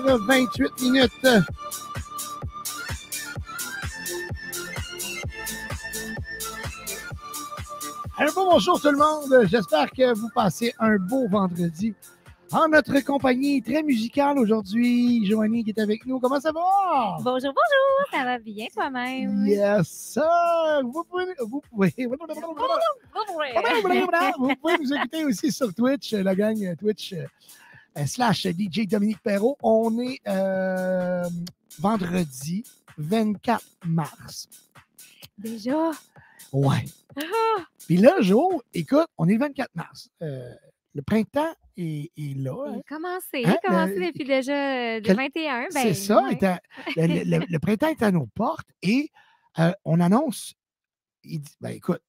28 minutes. Alors, bonjour tout le monde. J'espère que vous passez un beau vendredi. En notre compagnie très musicale aujourd'hui, Joanie qui est avec nous. Comment ça va? Bonjour, bonjour. Ça va bien toi-même? Yes, sir. Vous pouvez, vous pouvez, vous pouvez nous écouter aussi sur Twitch, la gang Twitch euh, slash DJ Dominique Perrault. On est euh, vendredi 24 mars. Déjà? Ouais. Ah! Puis là, Jo, écoute, on est le 24 mars. Euh, le printemps est, là. Il hein? a commencé. Il a hein? commencé depuis déjà le 21. Ben, c'est ça. le, printemps est à nos portes et on annonce. Il dit, ben écoute,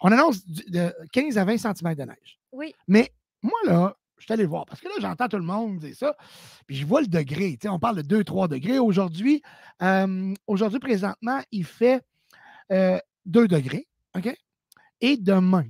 on annonce de 15 à 20 cm de neige. Oui. Mais moi, là, je suis allé voir parce que là, j'entends tout le monde dire ça. Puis je vois le degré. On parle de 2-3 degrés. Aujourd'hui, aujourd'hui, présentement, il fait 2 degrés. OK? Et demain,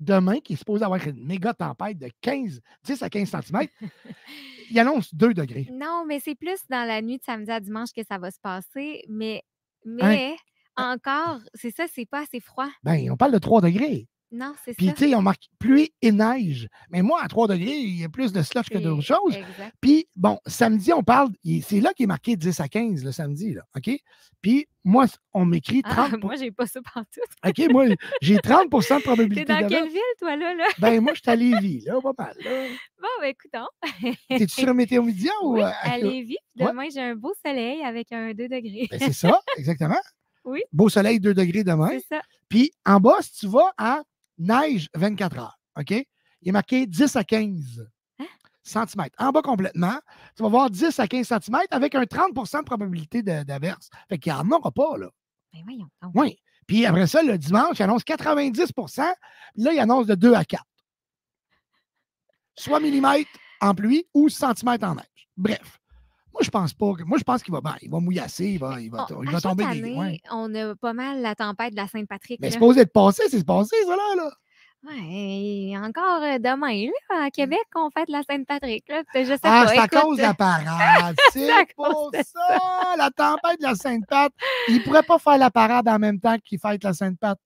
demain, qui est supposé avoir une méga tempête de 15, 10 à 15 cm, il annonce 2 degrés. Non, mais c'est plus dans la nuit de samedi à dimanche que ça va se passer. Mais, hein? mais encore, c'est ça, c'est pas assez froid. Ben, on parle de 3 degrés. Non, c'est ça. Puis, tu sais, on marque pluie et neige. Mais moi, à 3 degrés, il y a plus de slush que d'autres choses. Puis, bon, samedi, on parle, c'est là qu'il est marqué 10 à 15, le samedi, là. OK? Puis, moi, on m'écrit 30. Ah, moi, j'ai pas ça partout. OK, moi, j'ai 30% de probabilité. T'es dans quelle ville, toi, là? là? ben, moi, je suis à Lévis, là, pas mal. Là. Bon, ben, écoutons. T'es-tu sur Météo Média ou. à, à Lévis. Demain, j'ai un beau soleil avec un 2 degrés. Ben, c'est ça, exactement. Oui. Beau soleil, 2 degrés demain. C'est ça. Puis, en bas, si tu vas à neige 24 heures. OK? Il est marqué 10 à 15 hein? cm. En bas complètement, tu vas voir 10 à 15 cm avec un 30% de probabilité d'averse. Fait qu'il n'y en aura pas, là. Ben voyons. Oui. Puis après ça, le dimanche, il annonce 90% Là, il annonce de 2 à 4. Soit millimètres en pluie ou centimètres en neige. Bref. Moi, je pense pas. Moi, je pense qu'il va, ben, il va mouillasser, il va, il va, il va tomber des. On a pas mal la tempête de la Sainte-Patrick. Mais c'est supposé être passé, c'est passé, ça là. là. Ouais, encore euh, demain, là, à Québec, on fête la Sainte-Patrick. Je sais Ah, pas. c'est à cause de la parade. C'est pour ça, la tempête de la Sainte-Pat. Ils ne pourraient pas faire la parade en même temps qu'ils fêtent la Sainte-Pat.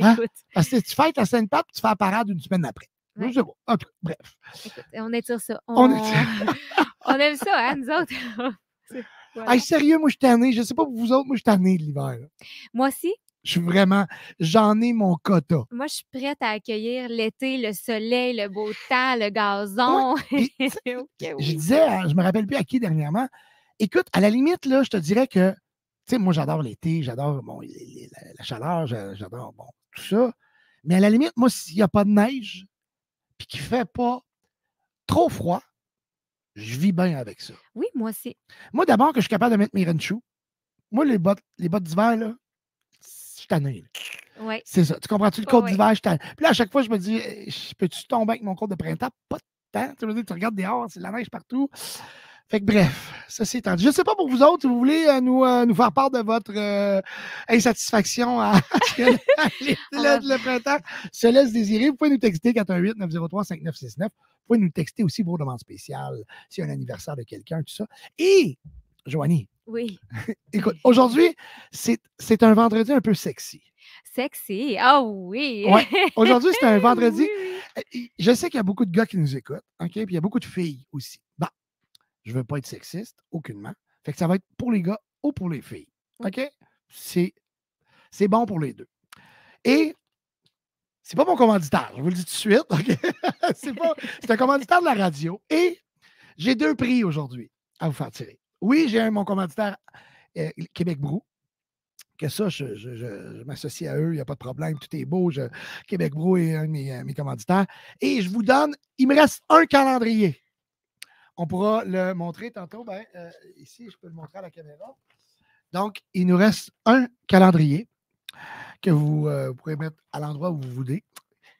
Hein? écoute, Parce que tu fêtes la Sainte-Pat, tu fais la parade une semaine après. Je sais pas. En tout cas, bref. écoute, on étire ça. On On, étire. on aime ça, hein, nous autres? Voilà. Hey, sérieux, moi, je suis tanné. Je sais pas pour vous autres, moi, je suis tanné de l'hiver. Moi aussi, Je suis vraiment. J'en ai mon quota. moi, je suis prête à accueillir l'été, le soleil, le beau temps, le gazon. Je disais, à- je me rappelle plus à qui dernièrement. Écoute, à la limite, là, je te dirais que, tu sais, moi, j'adore l'été, j'adore bon, la, la chaleur, j'a- j'adore bon, tout ça. Mais à la limite, moi, s'il n'y a pas de neige, puis qu'il ne fait pas trop froid, je vis bien avec ça. Oui, moi aussi. Moi, d'abord, que je suis capable de mettre mes shoes. Moi, les bottes, les bottes d'hiver, là, je suis tanné. Oui. C'est ça. Tu comprends-tu le Ouais, code ouais. d'hiver? je tanné. Puis là, à chaque fois, je me dis, eh, peux-tu tomber avec mon code de printemps? Pas de temps. Tu veux dire, tu regardes dehors, c'est de la neige partout. Fait que bref, ça c'est tendu. Je ne sais pas pour vous autres, si vous voulez euh, nous, euh, nous faire part de votre euh, insatisfaction à ce que le, printemps se laisse désirer. Vous pouvez nous texter 418-903-5969. Vous pouvez nous texter aussi vos demandes spéciales, s'il y a un anniversaire de quelqu'un, tout ça. Et, Joanie, Oui. écoute, aujourd'hui, c'est un vendredi un peu sexy. Sexy. Ah oui. Ouais, Aujourd'hui, c'est un vendredi. Oui, Je sais qu'il y a beaucoup de gars qui nous écoutent, OK? Puis il y a beaucoup de filles aussi. Je ne veux pas être sexiste, aucunement. Fait que ça va être pour les gars ou pour les filles. OK? C'est, c'est bon pour les deux. Et c'est pas mon commanditaire, je vous le dis tout de suite. C'est, pas, c'est un commanditaire de la radio. Et j'ai deux prix aujourd'hui à vous faire tirer. Oui, j'ai un, mon commanditaire euh, Québec Brou. Que ça, je, je- je- je m'associe à eux, il n'y a pas de problème, tout est beau. Québec Brou est un de mes, euh, mes commanditaires. Et je vous donne, il me reste un calendrier. On pourra le montrer tantôt. Ben, euh, ici, je peux le montrer à la caméra. Donc, il nous reste un calendrier que vous euh, pourrez mettre à l'endroit où vous voulez.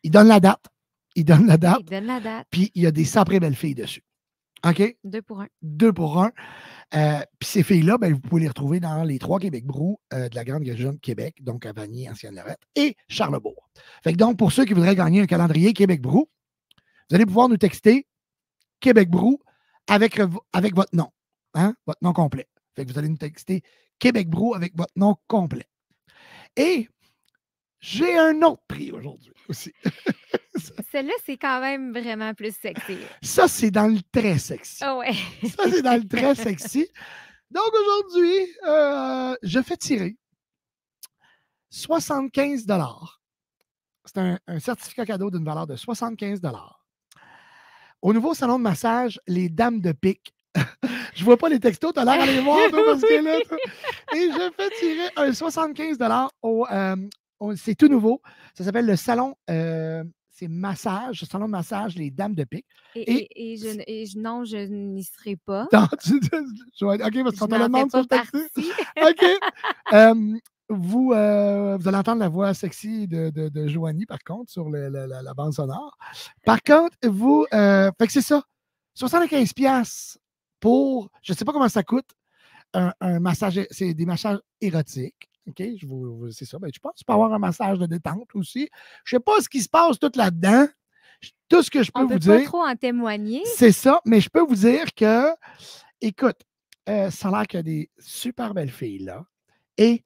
Il donne la date. Il donne la date. Il donne la date. Puis, il y a des saprées belles filles dessus. OK? Deux pour un. deux pour un. Euh, Puis ces filles-là, ben, vous pouvez les retrouver dans les trois Québec Brou euh, de la grande région de Québec, donc à Vanier, Ancienne-Lorette et Charlebourg. Fait que donc, pour ceux qui voudraient gagner un calendrier Québec Brou, vous allez pouvoir nous texter Québec Brou avec, avec votre nom, hein, votre nom complet. Fait que vous allez nous texter Québec Brou avec votre nom complet. Et j'ai un autre prix aujourd'hui aussi. Celui-là, c'est quand même vraiment plus sexy. Ça, c'est dans le très sexy. Ah ouais. Ça, c'est dans le très sexy. Donc aujourd'hui, euh, je fais tirer 75 C'est un, un certificat cadeau d'une valeur de 75 Au nouveau salon de massage, les dames de pique. je vois pas les textos, tu as l'air à les voir, toi, parce que là, toi- Et je fais tirer un 75 au, euh, au- C'est tout nouveau. Ça s'appelle le salon. euh, c'est massage, salon de massage, les dames de pique. Et, Et- je, et je- non, je n'y serai pas. Non, tu- je OK, parce qu'on te demande sur le partie. OK. Euh, vous, euh, vous allez entendre la voix sexy de, de, de Joanie, par contre, sur le- le- la, la bande sonore. Par contre, vous, euh, fait que c'est ça. 75$ piastres pour, je ne sais pas comment ça coûte, un, un massage, c'est des massages érotiques. OK, je vous, c'est ça. Ben, je pense que tu peux avoir un massage de détente aussi. Je ne sais pas ce qui se passe tout là-dedans. Tout ce que je peux On vous peut pas dire. trop en témoigner. C'est ça, mais je peux vous dire que, écoute, euh, ça a l'air qu'il y a des super belles filles là. Et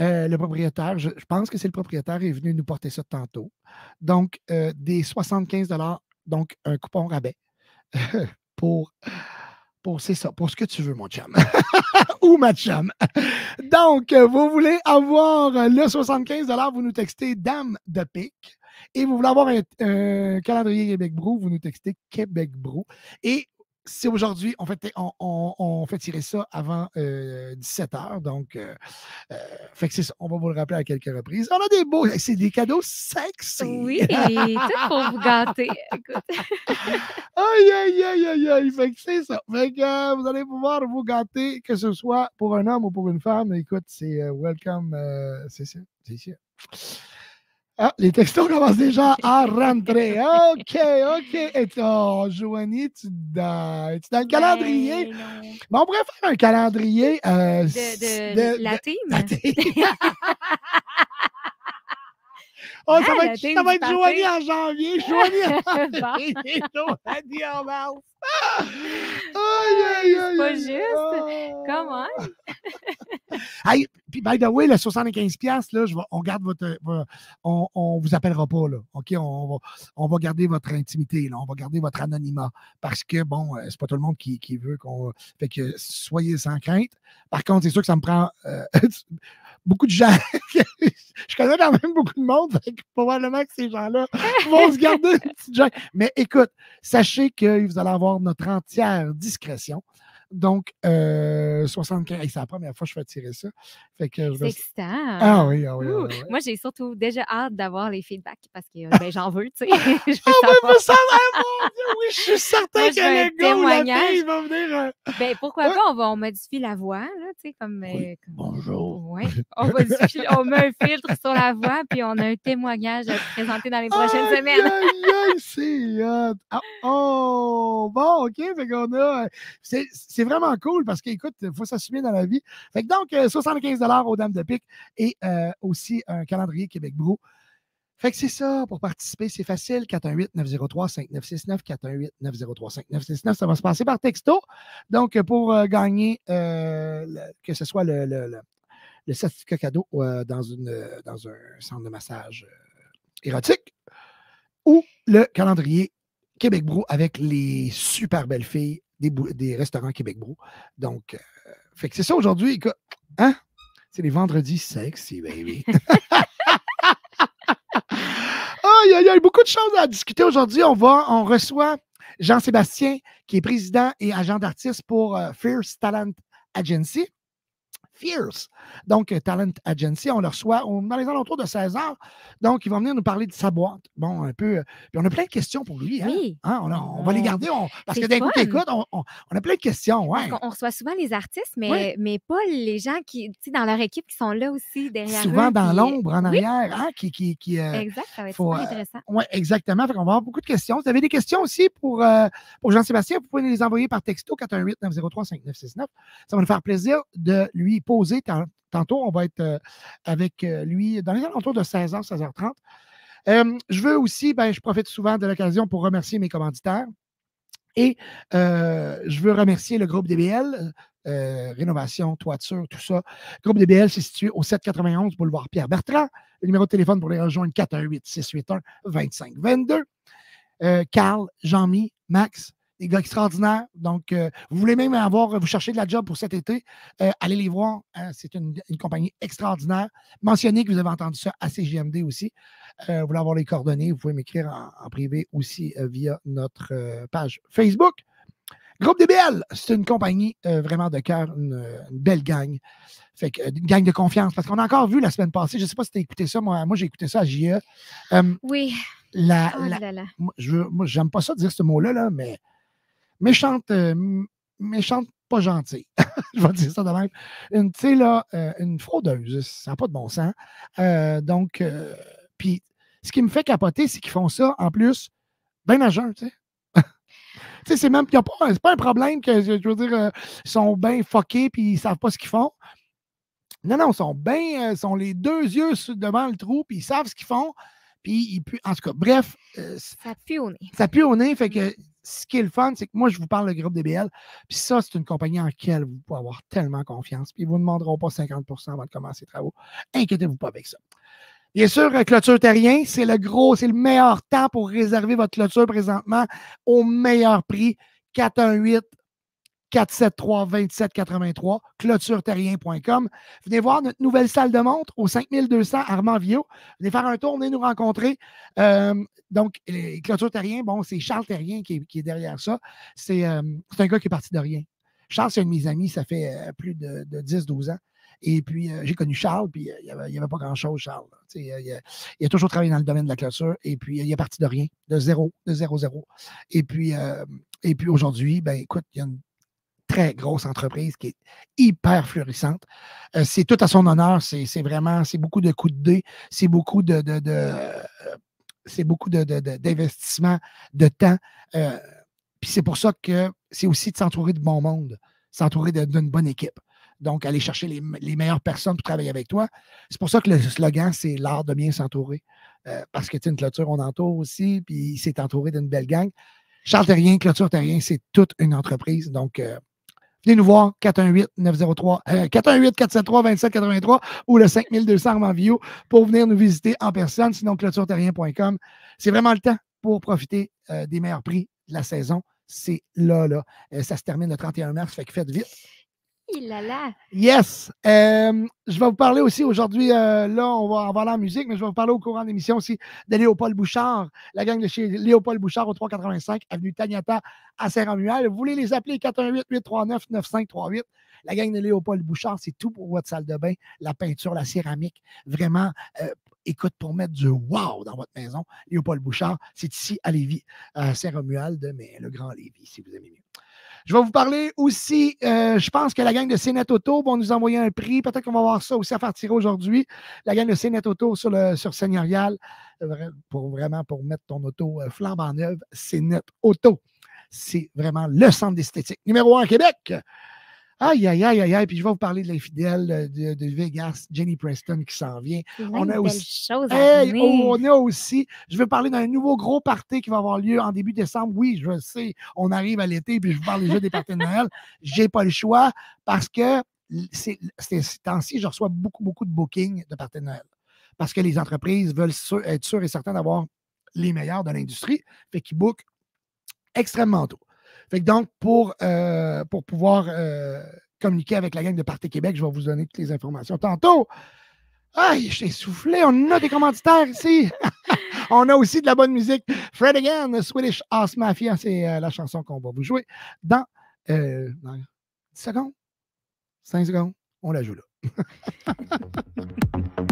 euh, le propriétaire, je, pense que c'est le propriétaire, est venu nous porter ça tantôt. Donc, euh, des 75 donc un coupon rabais pour, pour c'est ça, pour ce que tu veux, mon chum. Ou ma chum. Donc, euh, vous voulez avoir le 75 vous nous textez Dame de pique. Et vous voulez avoir un, un calendrier Québec Brou, vous nous textez Québec Brou. Et c'est aujourd'hui, on fait, on, on- on fait tirer ça avant 17 h. Donc, euh, euh, fait que c'est ça. On va vous le rappeler à quelques reprises. On a des beaux, c'est des cadeaux sexy. Oui, tout pour vous gâter. Écoute. Aïe, aïe, aïe, aïe, aïe. Fait que c'est ça. Fait que euh, vous allez pouvoir vous gâter, que ce soit pour un homme ou pour une femme. Écoute, c'est euh, welcome. euh, c'est ça. C'est ça. Ah, les textos commencent déjà à rentrer. OK, OK. Et oh, Joanie, tu dans, tu dans le calendrier? Ben. Bon, on pourrait faire un calendrier. euh, De, de, la team. la team. Oh, ça, Ah, va être, ça va être Joanie en janvier. Joanie en janvier. Joanie en mars. Aïe, aïe, C'est pas juste. aïe. Comment? Hey, puis by the way, le 75$, piastres, là, je vais- on garde votre. vo- On, on vous appellera pas, là. OK? On va, on va garder votre intimité, là. On va garder votre anonymat. Parce que, bon, euh, c'est pas tout le monde qui, qui veut qu'on. Fait que soyez sans crainte. Par contre, c'est sûr que ça me prend euh, beaucoup de gens. je connais quand même beaucoup de monde. Fait que probablement que ces gens-là vont se garder une petite. Mais écoute, sachez que vous allez avoir notre entière discrétion. Donc, euh, 75. Hey, c'est la première fois que je fais tirer ça. Fait que je C'est excitant. Ah oui, ah oui, ah oui. ah oui. Moi, j'ai surtout déjà hâte d'avoir les feedbacks parce que ben, j'en veux, tu sais. je veux Ah, ben, mon Dieu, oui, je suis certain Moi, que je le gars ou la témoignage. fille va venir. euh, Ben, pourquoi Ouais. pas, on, va, on modifie la voix, là, tu sais, comme. Oui. euh, comme- Bonjour. Ouais. On, modifie- on met un filtre sur la voix, puis on a un témoignage à présenter dans les prochaines Aïe, semaines. Aïe, aïe, c'est hot. Oh, bon, OK. Fait qu'on a. C'est c'est vraiment cool parce qu'écoute, il faut s'assumer dans la vie. Fait que donc, euh, 75 aux Dames de Pique et euh, aussi un calendrier Québec Brou. Fait que c'est ça, pour participer, c'est facile. 418-903-5969, 418-903-5969. Ça va se passer par texto. Donc, euh, pour euh, gagner, euh, que ce soit le, certificat cadeau euh, dans, euh, un centre de massage euh, érotique ou le calendrier Québec Brou avec les super belles filles des, restaurants Québec Brou. Donc, euh, fait que c'est ça aujourd'hui. Hein? C'est les vendredis sexy, baby. Aïe, aïe, aïe, beaucoup de choses à discuter aujourd'hui. On va, on reçoit Jean-Sébastien, qui est président et agent d'artiste pour euh, Fierce Talent Agency. Fierce. Donc, euh, Talent Agency, on le reçoit au- dans les alentours de 16 heures. Donc, il va venir nous parler de sa boîte. Bon, un peu. euh, puis on a plein de questions pour lui. Hein? Oui. Hein, on, a- on va les On- garder. on- parce que d'un coup, fun. t'écoutes, on, on- on a plein de questions. Ouais. On reçoit souvent les artistes, mais, mais pas les gens qui, tu sais, dans leur équipe qui sont là aussi derrière Souvent eux, dans puis- l'ombre, en oui. arrière, hein, qui, qui, qui, euh, Exact, ça va être faut, super euh, intéressant. Oui, exactement. Fait qu'on va avoir beaucoup de questions. Vous avez des questions aussi pour, euh, pour Jean-Sébastien, vous pouvez nous les envoyer par texto 418-903-5969. Ça va nous faire plaisir de lui poser. Tant- Tantôt, on va être euh, avec euh, lui dans les alentours de 16h, 16h30. Euh, je veux aussi, ben, je profite souvent de l'occasion pour remercier mes commanditaires. Et je veux remercier le groupe DBL, rénovation, toiture, tout ça. Le groupe DBL, c'est situé au 791 boulevard Pierre-Bertrand. Le numéro de téléphone pour les rejoindre, 418-681-2522. Euh, Carl, Jean-Mi, Max, des gars extraordinaires. Donc, euh, vous voulez même avoir, vous cherchez de la job pour cet été, euh, allez les voir. hein, c'est une, une compagnie extraordinaire. Mentionnez que vous avez entendu ça à CGMD aussi. Euh, vous voulez avoir les coordonnées, vous pouvez m'écrire en, en privé aussi via notre page Facebook. Groupe DBL, c'est une compagnie vraiment de cœur, une, une belle gang. Fait que, une gang de confiance. Parce qu'on a encore vu la semaine passée, je ne sais pas si tu as écouté ça, moi, moi j'ai écouté ça à JE. Oui. la, Oh la- là là. moi, je moi, j'aime pas ça dire ce mot-là, là, mais méchante, euh, méchante, pas gentille. je vais dire ça de même. Une, tu sais, là, euh, une fraudeuse, ça n'a pas de bon sens. Euh, donc, puis, ce qui me fait capoter, c'est qu'ils font ça, en plus, bien à jeun, tu sais. Tu sais, c'est même, a pas, c'est pas un problème que, je veux dire, euh, ils sont bien fuckés puis ils savent pas ce qu'ils font. Non, non, ils sont bien, euh, sont les deux yeux devant le trou puis ils savent ce qu'ils font. Puis, ils pu- en tout cas, bref, euh, Ça pue au nez. ça pue au nez. Fait que ce qui est le fun, c'est que moi, je vous parle du groupe DBL. Puis ça, c'est une compagnie en laquelle vous pouvez avoir tellement confiance. Puis ils ne vous demanderont pas 50% avant de commencer les travaux. Inquiétez-vous pas avec ça. Bien sûr, euh, Clôture Terrien, c'est le gros, c'est le meilleur temps pour réserver votre clôture présentement au meilleur prix. 418 473 2783 clôtureterrien.com. Venez voir notre nouvelle salle de montre au 5200 Armand Vio. Venez faire un tour, venez nous rencontrer. Euh, donc, Clôture Terrien, bon, c'est Charles Terrien qui est, derrière ça. C'est euh, c'est un gars qui est parti de rien. Charles, c'est un de mes amis, ça fait euh, plus de, de 10-12 ans. Et puis, euh, j'ai connu Charles, puis il n'y avait, pas grand-chose, Charles. il, a, il a toujours travaillé dans le domaine de la clôture, et puis il est parti de rien, de zéro, de zéro, zéro. Et puis, et puis aujourd'hui, ben écoute, il y a une grosse entreprise qui est hyper florissante. Euh, c'est tout à son honneur. C'est vraiment, c'est beaucoup de coups de dés, c'est beaucoup de, euh, c'est beaucoup d'investissement, de, temps. Euh, puis c'est pour ça que c'est aussi de s'entourer de bon monde, s'entourer d'une bonne équipe. Donc, aller chercher les, meilleures personnes pour travailler avec toi. C'est pour ça que le slogan, c'est l'art de bien s'entourer. Parce que tu une clôture, on entoure aussi, puis il s'est entouré d'une belle gang. Charles Terrien, Clôture Terrien, c'est toute une entreprise. Donc, venez nous voir, 418-903, 418-473-2783 ou le 5200 en Vio pour venir nous visiter en personne. Sinon, clôtureterrien.com. C'est vraiment le temps pour profiter euh, des meilleurs prix de la saison. C'est là, là. ça se termine le 31 mars, fait que faites vite. Yes. Euh, je vais vous parler aussi aujourd'hui, euh, là, on va avoir la musique, mais je vais vous parler au courant de l'émission aussi de Léopold Bouchard, la gang de chez Léopold Bouchard au 385, avenue Tagnata à Saint-Romuald. Vous voulez les appeler 418-839-9538. La gang de Léopold Bouchard, c'est tout pour votre salle de bain, la peinture, la céramique. Vraiment, euh, écoute, pour mettre du wow dans votre maison, Léopold Bouchard, c'est ici à Lévis, à Saint-Romuald, mais le Grand Lévis, si vous aimez mieux. Je vais vous parler aussi, euh, je pense que la gang de CNET Auto vont nous envoyer un prix. Peut-être qu'on va voir ça aussi à faire tirer aujourd'hui. La gang de CNET Auto sur, le, Seigneurial, pour vraiment pour mettre ton auto euh, flambe en œuvre, CNET Auto. C'est vraiment le centre d'esthétique numéro un à Québec. Aïe, aïe, aïe, aïe, aïe. Puis je vais vous parler de l'infidèle euh, de, Vegas, Jenny Preston qui s'en vient. On a, aussi, oh, on a aussi, je veux parler d'un nouveau gros party qui va avoir lieu en début décembre. Oui, je sais, on arrive à l'été, puis je vous parle déjà des parties de Noël. J'ai pas le choix parce que ces temps-ci, je reçois beaucoup, beaucoup de bookings de parties de Noël. Parce que les entreprises veulent être sûres et certaines d'avoir les meilleurs de l'industrie. Fait qu'ils bookent extrêmement tôt. Fait que donc, pour, euh, pour pouvoir euh, communiquer avec la gang de Parti Québec, je vais vous donner toutes les informations tantôt. Aïe, je t'ai soufflé, on a des commentaires ici. on a aussi de la bonne musique. Fred Again, Swedish House Mafia, c'est euh, la chanson qu'on va vous jouer dans, dans 10 secondes. 5 secondes, on la joue là.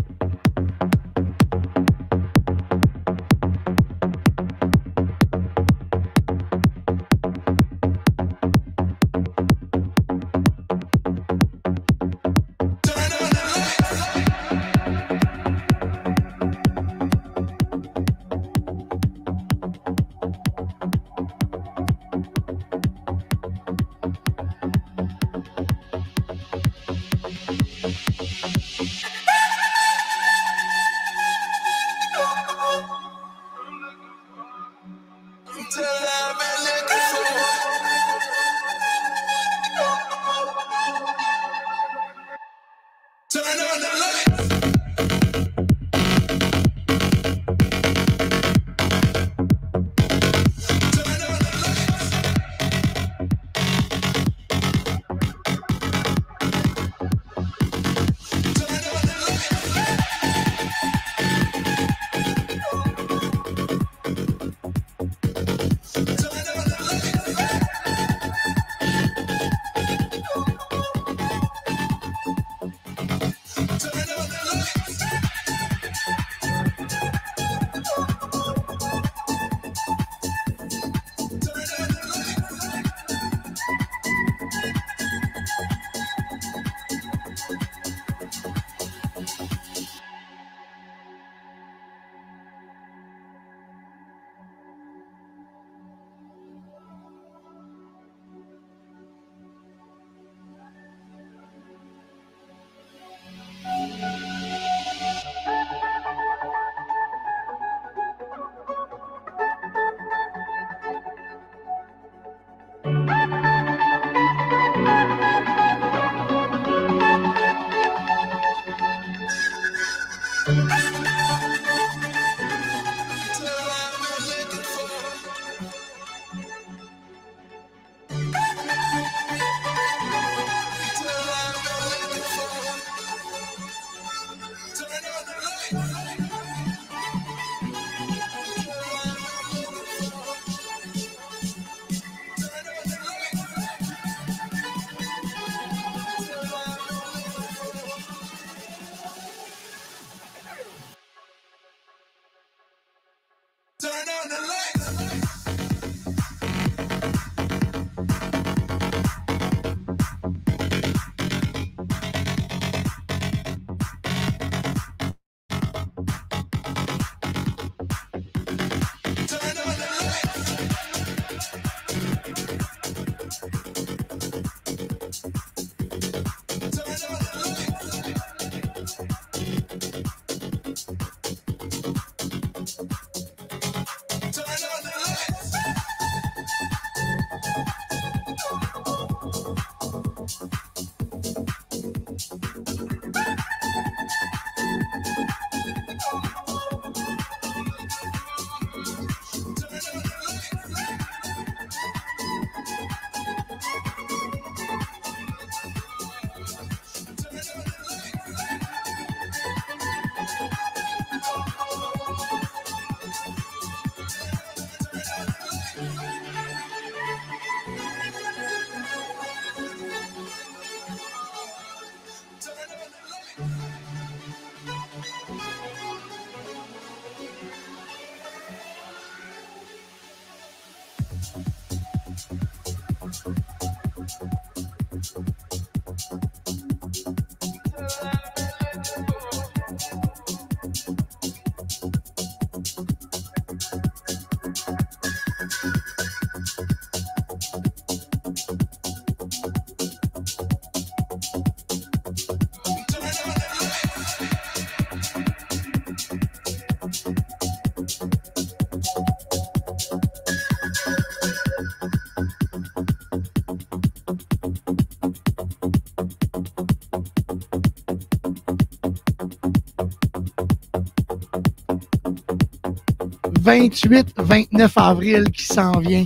28-29 avril qui s'en vient.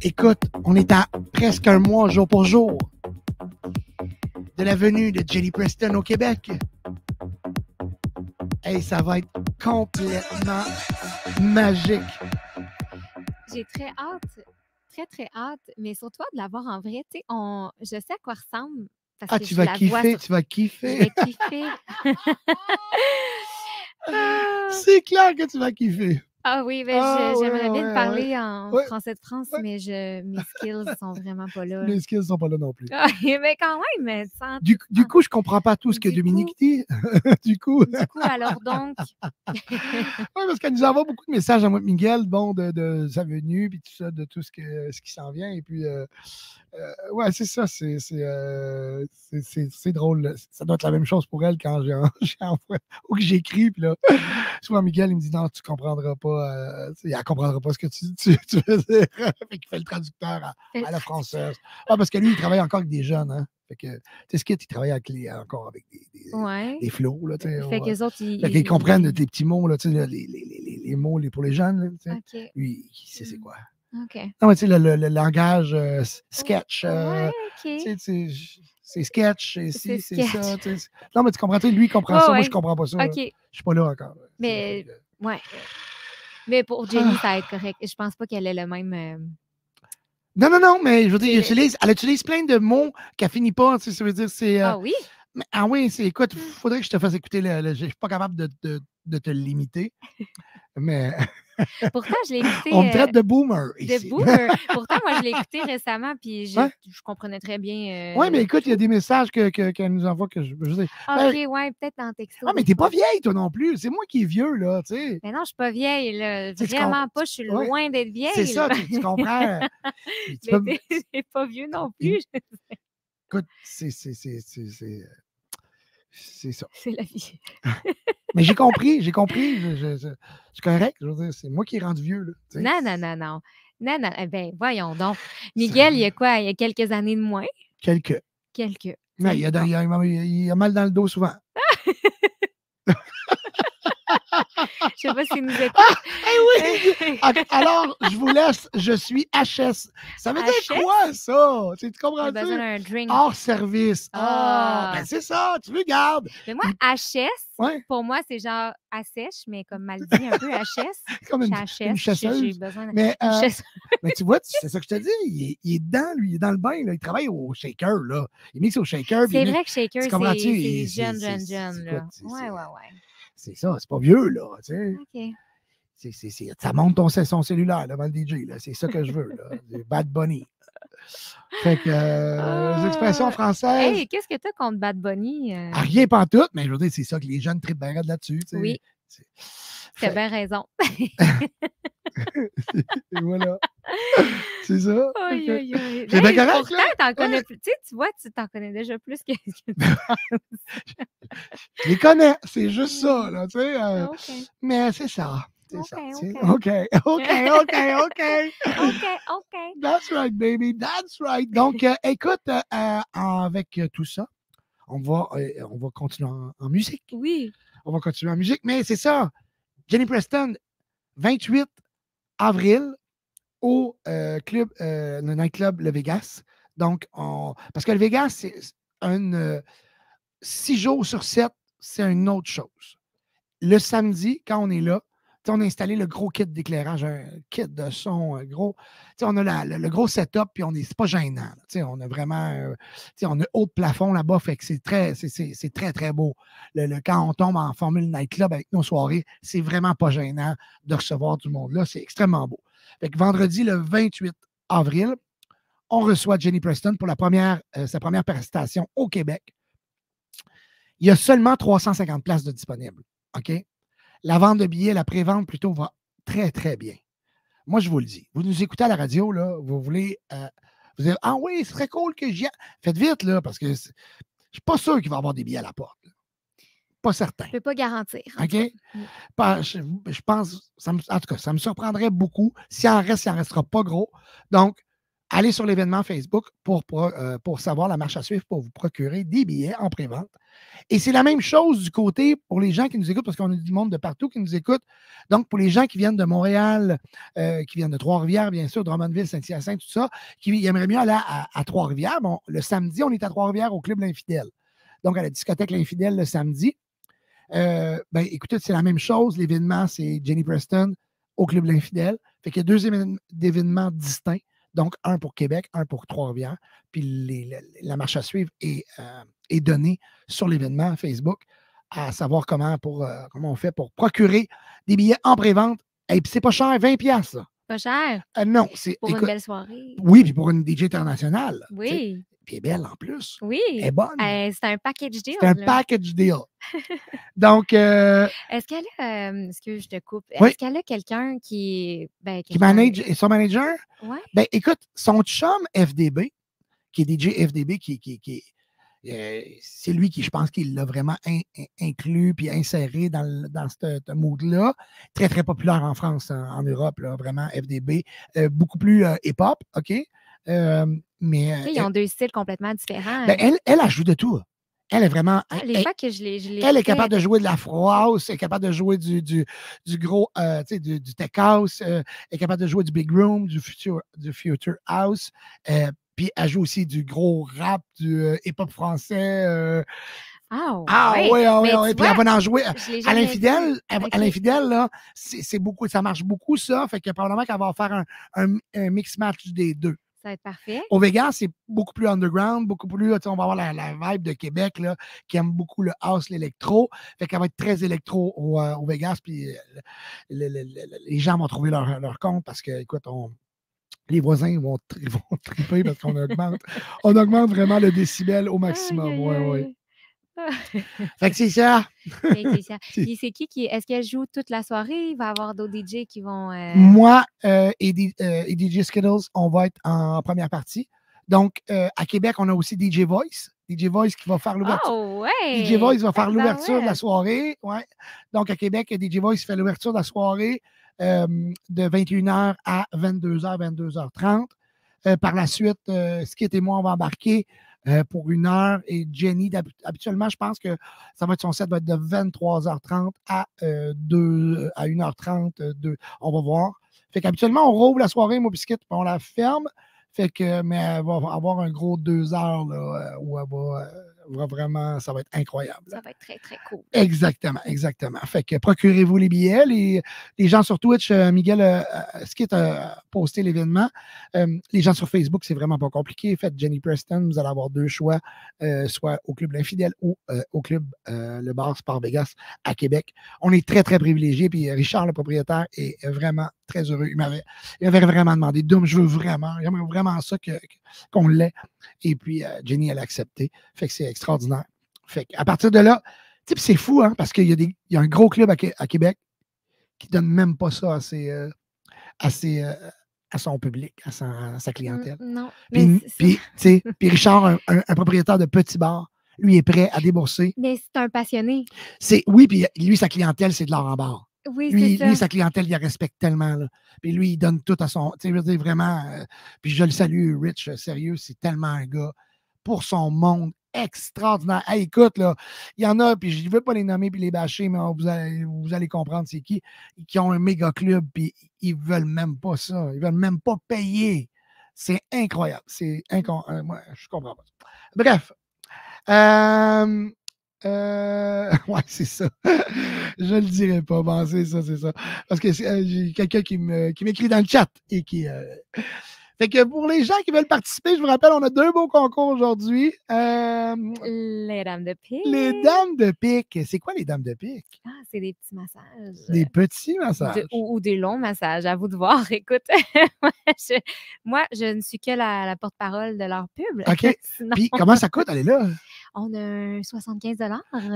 Écoute, on est à presque un mois jour pour jour de la venue de Jenny Preston au Québec. Et ça va être complètement magique. J'ai très hâte, très, très hâte, mais surtout de la voir en vrai. Tu sais, on... je sais à quoi ressemble. Parce ah, que tu je vas la vois kiffer, sur- tu vas kiffer. vais kiffer. C'est clair que tu vas kiffer. Ah oui, ben, Ah, ouais, j'aimerais bien ouais, te parler en français de France, mais je, mes skills sont vraiment pas là. Les skills sont pas là non plus. Ah, mais quand même, mais sans- Du, du coup, je comprends pas tout ce que Du Dominique coup- dit. du coup, du coup, alors donc, Oui, parce qu'elle nous envoie beaucoup de messages à moi, Miguel, bon, de, de sa venue, puis tout ça, de tout ce, que, ce qui s'en vient. Et puis, euh, euh, ouais, c'est ça, c'est euh, drôle. Ça doit être la même chose pour elle quand envoyé- ou que j'écris. Puis là, souvent, Miguel, il me dit non, tu comprendras pas, euh, elle comprendra pas ce que tu, tu, tu veux dire. fait qu'il fait le traducteur à, à la française. Ah, parce que lui, il travaille encore avec des jeunes, hein. Fait que, tu sais, il travaille avec les, encore avec des, des, ouais. des flots, là, tu sais. Fait ouais. que les autres, ils. Qu'ils comprennent des petits mots, là, tu sais, là, les, les, les, les- mots les, pour les jeunes. là, Lui, il sait c'est quoi. Non, mais tu sais, le, le- le langage euh, sketch, euh, Ouais, c'est sketch, c'est ci, C'est ça. Non, mais tu comprends, tu lui, il comprend ça, moi, je comprends pas ça. Je suis pas là encore. là, Mais- ouais. Mais pour Jenny, Ah. ça va être correct. Je pense pas qu'elle ait le même. euh, Non, non, non, mais je veux dire, elle utilise, elle utilise plein de mots qu'elle finit pas, tu sais, ça veut dire, c'est... euh, Ah oui? mais- ah oui, c'est, écoute, faudrait que je te fasse écouter, je suis pas capable de, de, de te limiter, mais Pourtant, je l'ai écouté. on me euh, traite de boomer de boomer. Pourtant, moi, je l'ai écouté récemment, puis Ouais. je comprenais très bien. euh, Oui, mais écoute, il y a des messages que, que- qu'elle nous envoie que je, je sais. Ah, OK, ouais, peut-être dans texto. Ah, mais t'es pas vieille, toi non plus. C'est moi qui est vieux, là, tu sais. Mais non, je suis pas vieille, là. Vraiment pas. Je suis ouais. loin d'être vieille. C'est ça, tu, tu comprends. Tu Mais peux- pas vieux non plus. écoute, c'est, c'est, ça. C'est la vie. Mais j'ai compris, j'ai compris. C'est correct. Je veux dire, c'est moi qui est rendu vieux, là. Non, non, non, non. Non, non. eh Ben, voyons donc. Miguel, il y a quoi? Il y a quelques années de moins? Quelques. Quelques. Mais il, a, il, a, il a mal dans le dos souvent. Je sais pas s'il nous écoute. Eh oui! Ah, Alors, je vous laisse. Je suis HS. Ça veut dire quoi, ça? Tu, tu J'ai comprends besoin d'un drink. Hors service. Ah, Ah. ben c'est ça, tu regardes. Mais moi, HS, Ouais, pour moi, c'est genre assèche, mais comme mal dit un peu HS. comme une, HS. une J'ai chasseuse. besoin Mais, euh, mais tu vois, tu- c'est ça que je te dis. Il est, il est dedans, lui. Il est dans le bain. Là. Il travaille au shaker. Là. Il mixe au shaker. C'est vrai que Shaker, tu c'est jeune, jeune, jeune. Ouais, ouais, ouais. C'est ça, c'est pas vieux, là. Tu sais. OK. Ça monte ton, son cellulaire devant le DJ. là. C'est ça que je veux. Là. Bad Bunny. Fait que euh, les expressions Ah. françaises. Hey, qu'est-ce que t'as contre Bad Bunny? euh? ah, rien pas tout, mais je veux dire, c'est ça que les jeunes trippent bien là-dessus. tu sais. Oui. T'as Fait- bien raison. et voilà. c'est ça? Bien Hey, Pourtant, t'en connais plus. Tu sais, tu vois, tu t'en connais déjà plus que ce que tu Je les connais, c'est juste ça, là, tu sais. euh, OK. mais c'est ça. C'est Ok, ça. ok. OK, OK, OK, OK. OK, OK. That's right, baby. That's right. Donc, euh, écoute, euh, avec tout ça, on va, on va continuer en, en musique. Oui. On va continuer en musique, mais c'est ça. Jenny Preston, 28 avril, au euh, club, euh, le nightclub Le Vegas. Donc, on, parce que le Vegas, c'est un euh, six jours sur sept, c'est une autre chose. Le samedi, quand on est là, on a installé le gros kit d'éclairage, un kit de son, gros. On a le, gros setup, puis on est, c'est pas gênant. On a vraiment. euh, on a haut de plafond là-bas, fait que c'est très, c'est, très, très beau. Le, quand on tombe en formule nightclub avec nos soirées, c'est vraiment pas gênant de recevoir du monde là. C'est extrêmement beau. Fait que vendredi, le 28 avril, on reçoit Jenny Preston pour la première, euh, sa première prestation au Québec. Il y a seulement 350 places disponibles. OK? La vente de billets, la pré-vente plutôt va très, très bien. Moi, je vous le dis. Vous nous écoutez à la radio, là, vous voulez. euh, vous dites Ah oui, ce serait cool que j'y aille. Faites vite, là, parce que c'est- je ne suis pas sûr qu'il va y avoir des billets à la porte. là. Pas certain. Je peux pas garantir. OK? Mm. Pas- je, je pense, ça me- en tout cas, ça me surprendrait beaucoup. S'il en reste, il n'en restera pas gros. Donc, allez sur l'événement Facebook pour, pour, euh, pour savoir la marche à suivre pour vous procurer des billets en pré-vente. Et c'est la même chose du côté pour les gens qui nous écoutent, parce qu'on a du monde de partout qui nous écoute. Donc, pour les gens qui viennent de Montréal, euh, qui viennent de Trois-Rivières, bien sûr, Drummondville, Saint-Hyacinthe, tout ça, qui aimeraient mieux aller à, Trois-Rivières, bon, le samedi, on est à Trois-Rivières au Club L'Infidèle. Donc, à la discothèque L'Infidèle le samedi. Euh, ben, écoutez, c'est la même chose. L'événement, c'est Jenny Preston au Club L'Infidèle. Fait qu'il y a deux évén- événements distincts. Donc, un pour Québec, un pour Trois-Rivières. Puis les- la, la marche à suivre est, euh, est donnée sur l'événement Facebook, à savoir comment, pour, euh, comment on fait pour procurer des billets en pré-vente. Et puis, c'est pas cher, 20$. piastres, là. Pas cher Euh, non, c'est. pour une belle soirée. Oui, puis pour une DJ internationale. Oui, Puis elle est belle en plus. oui. Elle est bonne. Euh, c'est un package deal. C'est un là. package deal. Donc, euh, Est-ce qu'elle a, euh, excuse, je te coupe, Oui. est-ce qu'elle a quelqu'un qui, ben, qui manage, et son manager, Ouais. Ben, écoute, son chum FDB, qui est DJ FDB, qui, qui, qui euh, c'est lui qui, je pense, qu'il l'a vraiment in- in- inclus puis inséré dans, le- dans ce ce mood-là. Très, très populaire en France, en, en Europe, là, vraiment, FDB. Beaucoup plus hip-hop, OK? Euh, mais Ils ont deux styles complètement différents. ben, elle, elle a joué de tout. Elle est vraiment. Ah, les elle- fois que je l'ai. elle est capable de jouer de la house, elle est capable de jouer du, du, du gros, euh, tu sais, du, du tech house, euh, elle est capable de jouer du big room, du future, du future house. euh, puis elle joue aussi du gros rap, du hip-hop français. Ah, oui, ah oui, oui. tu Puis elle va en jouer. À l'infidèle, à l'infidèle, là, c'est beaucoup, ça marche beaucoup, ça. Fait que probablement qu'elle va faire un, un, un mix match des deux. Ça va être parfait. Au Vegas, c'est beaucoup plus underground, beaucoup plus, on va avoir la, la vibe de Québec, là, qui aime beaucoup le house, l'électro. Fait qu'elle va être très électro au, euh, au Vegas, puis euh, le- le- le- le- les gens vont trouver leur, leur compte parce que, écoute, on, les voisins vont, tri- vont triper parce qu'on augmente, on augmente vraiment le décibel au maximum. Aïe, Ouais, aïe, ouais. aïe. Fait que c'est ça. fait que c'est qui qui. Est-ce qu'elle joue toute la soirée? Il va y avoir d'autres DJ qui vont. euh, Moi euh, et, D- euh, et DJ Skittles, on va être en première partie. Donc, à Québec, on a aussi DJ Voice. DJ Voice qui va faire l'ouverture. Oh, ouais! DJ Voice va faire l'ouverture de la soirée. Ouais. Donc, à Québec, DJ Voice fait l'ouverture de la soirée de 21h à 22h, 22h30. Euh, par la suite, Skit et moi, on va embarquer euh, pour une heure. Et Jenny, habituellement, je pense que ça va être son set va être de 23h30 à, euh, 2, à 1h30. euh, deux. On va voir. Fait qu'habituellement, on rouvre la soirée, moi, Skit, puis on la ferme. Fait que, mais elle va avoir un gros deux heures là, euh, où elle va, euh, va vraiment, ça va être incroyable. Ça va être très, très cool. Exactement, exactement. Fait que procurez-vous les billets. Les, les gens sur Twitch, euh, Miguel, euh, euh, ce qui est euh, posté l'événement. Euh, les gens sur Facebook, c'est vraiment pas compliqué. Faites Jenny Preston, vous allez avoir deux choix, euh, soit au Club L'Infidèle ou au Club Le Bar Sport Vegas à Québec. On est très, très privilégiés. Puis Richard, le propriétaire, est vraiment très heureux. Il m'avait, il vraiment demandé, Doom, je veux vraiment, j'aimerais vraiment ça que- qu'on l'ait. Et puis euh, Jenny, elle a accepté. Fait que c'est extraordinaire. Fait à partir de là, puis c'est fou, hein, parce qu'il y, a des- il y a un gros club à, Qué- à Québec qui donne même pas ça à, ses, euh, à, ses, euh, à son public, à, sa- à sa clientèle. Mm, Non. Puis, puis, tu sais, puis Richard, un, un- un propriétaire de petit bar, lui est prêt à débourser. Mais c'est un passionné. C'est oui, puis lui, sa clientèle, c'est de l'or en barre. Oui, Lui, c'est ça. lui, sa clientèle, il la respecte tellement. Là. Puis lui, il donne tout à son. Tu sais, je veux dire, vraiment. euh, puis je le salue, Rich, euh, sérieux, c'est tellement un gars pour son monde extraordinaire. Hey, écoute, là, il y en a, puis je ne veux pas les nommer puis les bâcher, mais vous allez, vous allez comprendre c'est qui, qui ont un méga club, puis ils veulent même pas ça. Ils veulent même pas payer. C'est incroyable. C'est incroyable. Moi, je comprends pas. Bref. Euh, euh, ouais, c'est ça. Je le dirai pas. Bon, c'est ça, c'est ça. Parce que euh, j'ai quelqu'un qui m'écrit dans le chat et qui. euh, Fait que pour les gens qui veulent participer, je vous rappelle, on a deux beaux concours aujourd'hui. Euh, Les dames de pique. les dames de pique. C'est quoi les dames de pique? Ah, c'est des petits massages. Des petits De- massages. ou, ou des longs massages, à vous de voir. Écoute, moi, je, moi, je ne suis que la, la porte-parole de leur pub. OK. Sinon, Puis comment ça coûte? Elle est là? On a un 75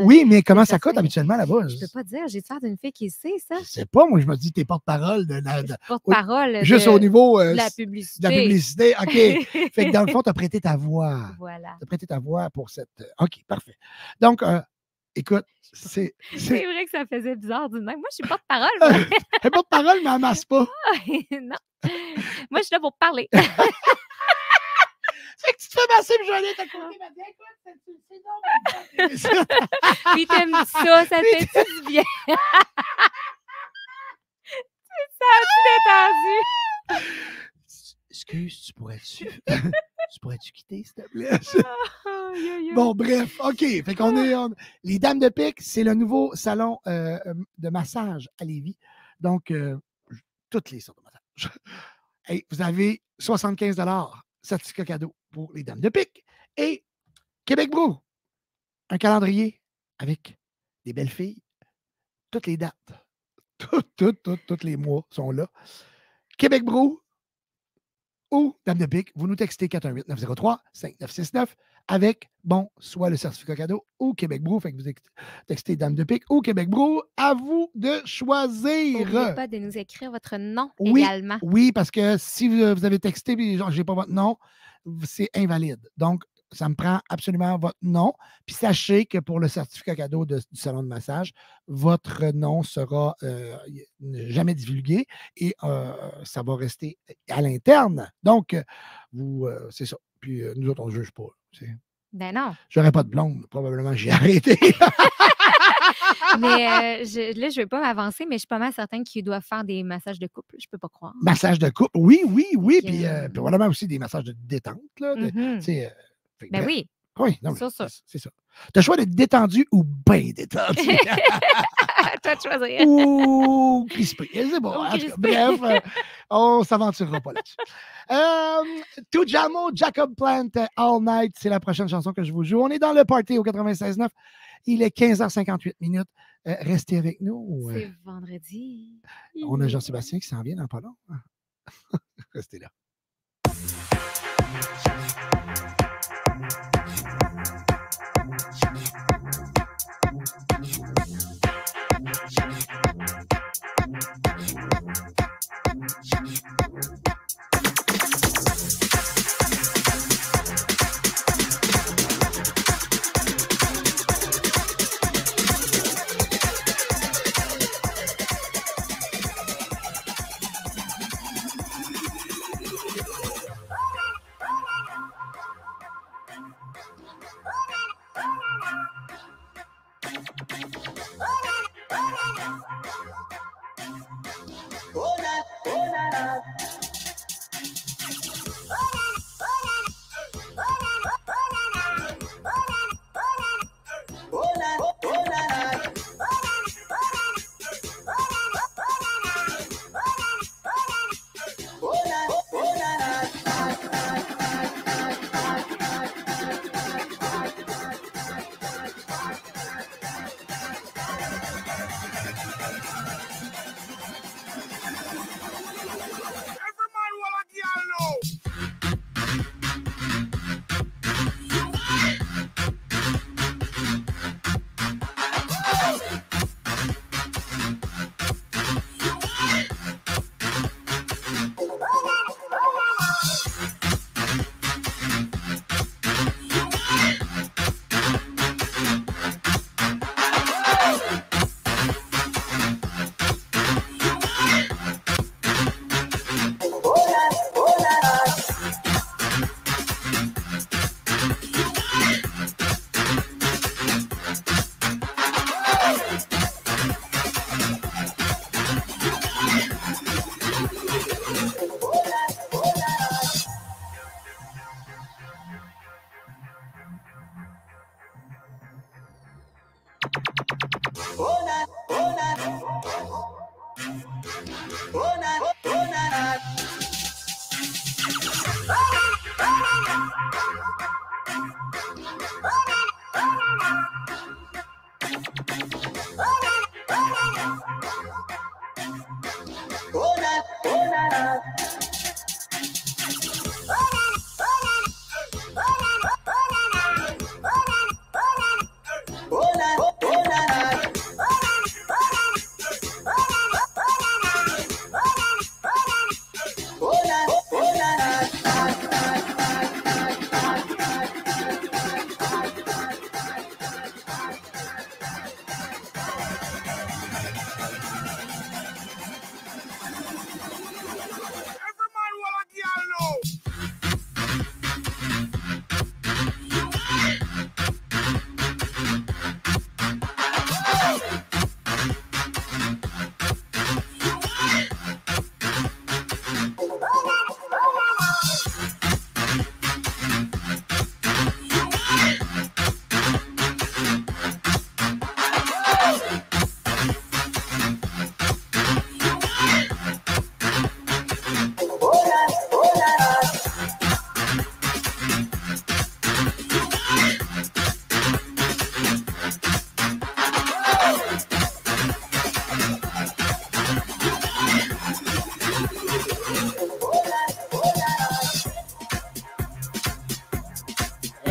Oui, mais comment ça ça coûte habituellement là-bas? Je peux pas dire, j'ai l'air d'une fille qui sait ça. Je sais pas, moi, je me dis, t'es porte-parole de la. de- Porte-parole. juste de- au niveau euh, de la publicité. de la publicité. OK. fait que dans le fond, tu as prêté ta voix. voilà. Tu as prêté ta voix pour cette. euh, OK, parfait. Donc, euh, écoute, c'est. C'est vrai que ça faisait bizarre d'une même. Moi, je suis porte-parole. moi. Elle est porte-parole, mais elle masse pas. non. Moi, je suis là pour parler. Fait que tu te fais masser, puis je vais aller à côté, elle m'a dit, écoute, c'est- bien ça. Puis t'aimes ça, ça te fait du bien? c'est ça, tu détendu. Excuse, tu pourrais-tu. tu pourrais-tu quitter, s'il te plaît? Aïe, aïe. Bon, bref, OK. Fait qu'on est. on- Les Dames de Pique, c'est le nouveau salon euh, euh, de massage à Lévis. Donc, euh, toutes les sortes de massages. Hey, vous avez 75 certificat cadeau pour les Dames de Pique. Et Québec Brou, un calendrier avec des belles filles. Toutes les dates. Toutes, toutes, toutes, tous les mois sont là. Québec Brou ou Dame de Pique, vous nous textez 418-903-5969 avec, bon, soit le certificat cadeau ou Québec Brou. Fait que vous ex- textez Dame de Pique ou Québec Brou. À vous de choisir. N'oubliez pas de nous écrire votre nom Oui. également. Oui, parce que si vous, vous avez texté et genre, j'ai pas votre nom, c'est invalide. Donc, ça me prend absolument votre nom. Puis sachez que pour le certificat cadeau de- du salon de massage, votre nom sera euh, jamais divulgué et euh, ça va rester à l'interne. Donc, euh, vous, euh, c'est ça. Puis nous autres, on ne juge pas. Ben non. J'aurais pas de blonde, probablement j'ai arrêté. Mais euh, je- là, je ne vais pas m'avancer, mais je suis pas mal certaine qu'ils doivent faire des massages de couple. Je peux pas croire. Massage de couple, oui, oui, oui. Puis, euh, euh, probablement aussi des massages de détente. Là, de- Mhm. Fait Ben bref. oui. Oui, non, c'est c'est ça. Tu as le choix d'être détendu ou bien détendu. Toi de choisir. ou crispé. En tout cas, crispé. bref, euh, on ne s'aventurera pas là-dessus. Euh, Tujamo, Jacob Plant, All Night, c'est la prochaine chanson que je vous joue. On est dans le party au 96.9. Il est 15h58 minutes. Euh, restez avec nous. C'est vendredi. On a Jean-Sébastien qui s'en vient dans pas long. Restez là.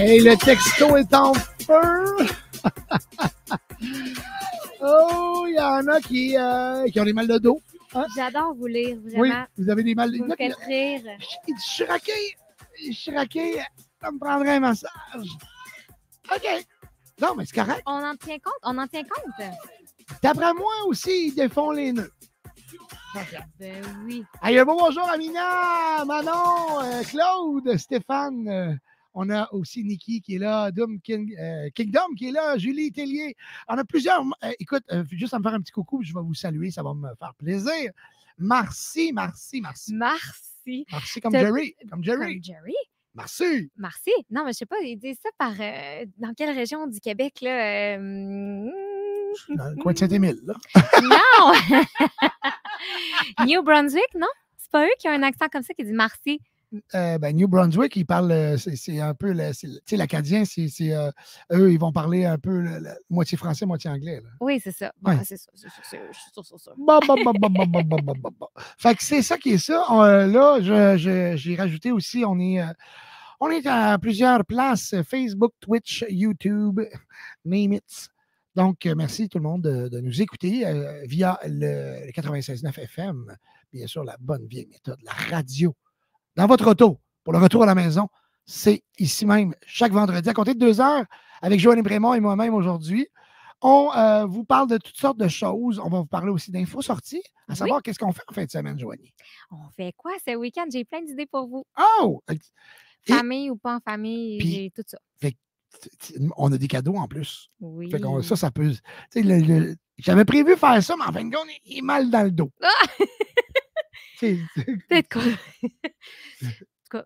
Hey, le texto est en feu! oh, il y en a qui, euh, qui ont des mal de dos. Hein? J'adore vous lire, vraiment. Oui, vous avez des mal de dos. Vous me faites rire. Je suis raqué, je suis raqué, ça me prendrait un massage. OK. Non, mais c'est correct. On en tient compte? On en tient compte? D'après moi aussi, ils défont les nœuds. Ben oui. Hey, bon bonjour Amina, Manon, euh, Claude, Stéphane. Euh, on a aussi Nikki qui est là, Doom euh, Kingdom qui est là, Julie Tellier. On a plusieurs. écoute, juste à me faire un petit coucou, je vais vous saluer, ça va me faire plaisir. Merci, merci, merci. Merci. Merci comme Jerry. Comme Jerry. Comme Jerry? Merci. Merci. Non, mais je sais pas, ils disent ça par. dans quelle région du Québec, là? dans le coin de Saint-Émile, là. non! New Brunswick, non? C'est pas eux qui ont un accent comme ça qui dit merci. Euh, ben, New Brunswick, ils parlent, euh, c'est un peu, tu sais, l'acadien, c'est euh, eux, ils vont parler un peu moitié français, moitié anglais. Là. Oui, c'est ça. Bon, c'est ça, c'est ça, fait que c'est ça qui est ça. là, j'ai rajouté aussi, on est, on est à plusieurs places, Facebook, Twitch, YouTube, name it. Donc, merci tout le monde de, nous écouter euh, via le, 96.9 FM, bien sûr, la bonne vieille méthode, la radio. Dans votre auto, pour le retour à la maison, c'est ici même, chaque vendredi, à compter de deux heures, avec Joanne Brémond et moi-même aujourd'hui. On euh, vous parle de toutes sortes de choses. On va vous parler aussi d'infos sorties, à savoir qu'est-ce qu'on fait en fin de semaine, Joanie. On fait quoi ce week-end? J'ai plein d'idées pour vous. Oh! Famille ou pas en famille, j'ai tout ça on a des cadeaux en plus. Oui. ça, ça peut. J'avais prévu faire ça, mais en fin de compte, il est mal dans le dos. Ah! Peut-être quoi. en tout cas,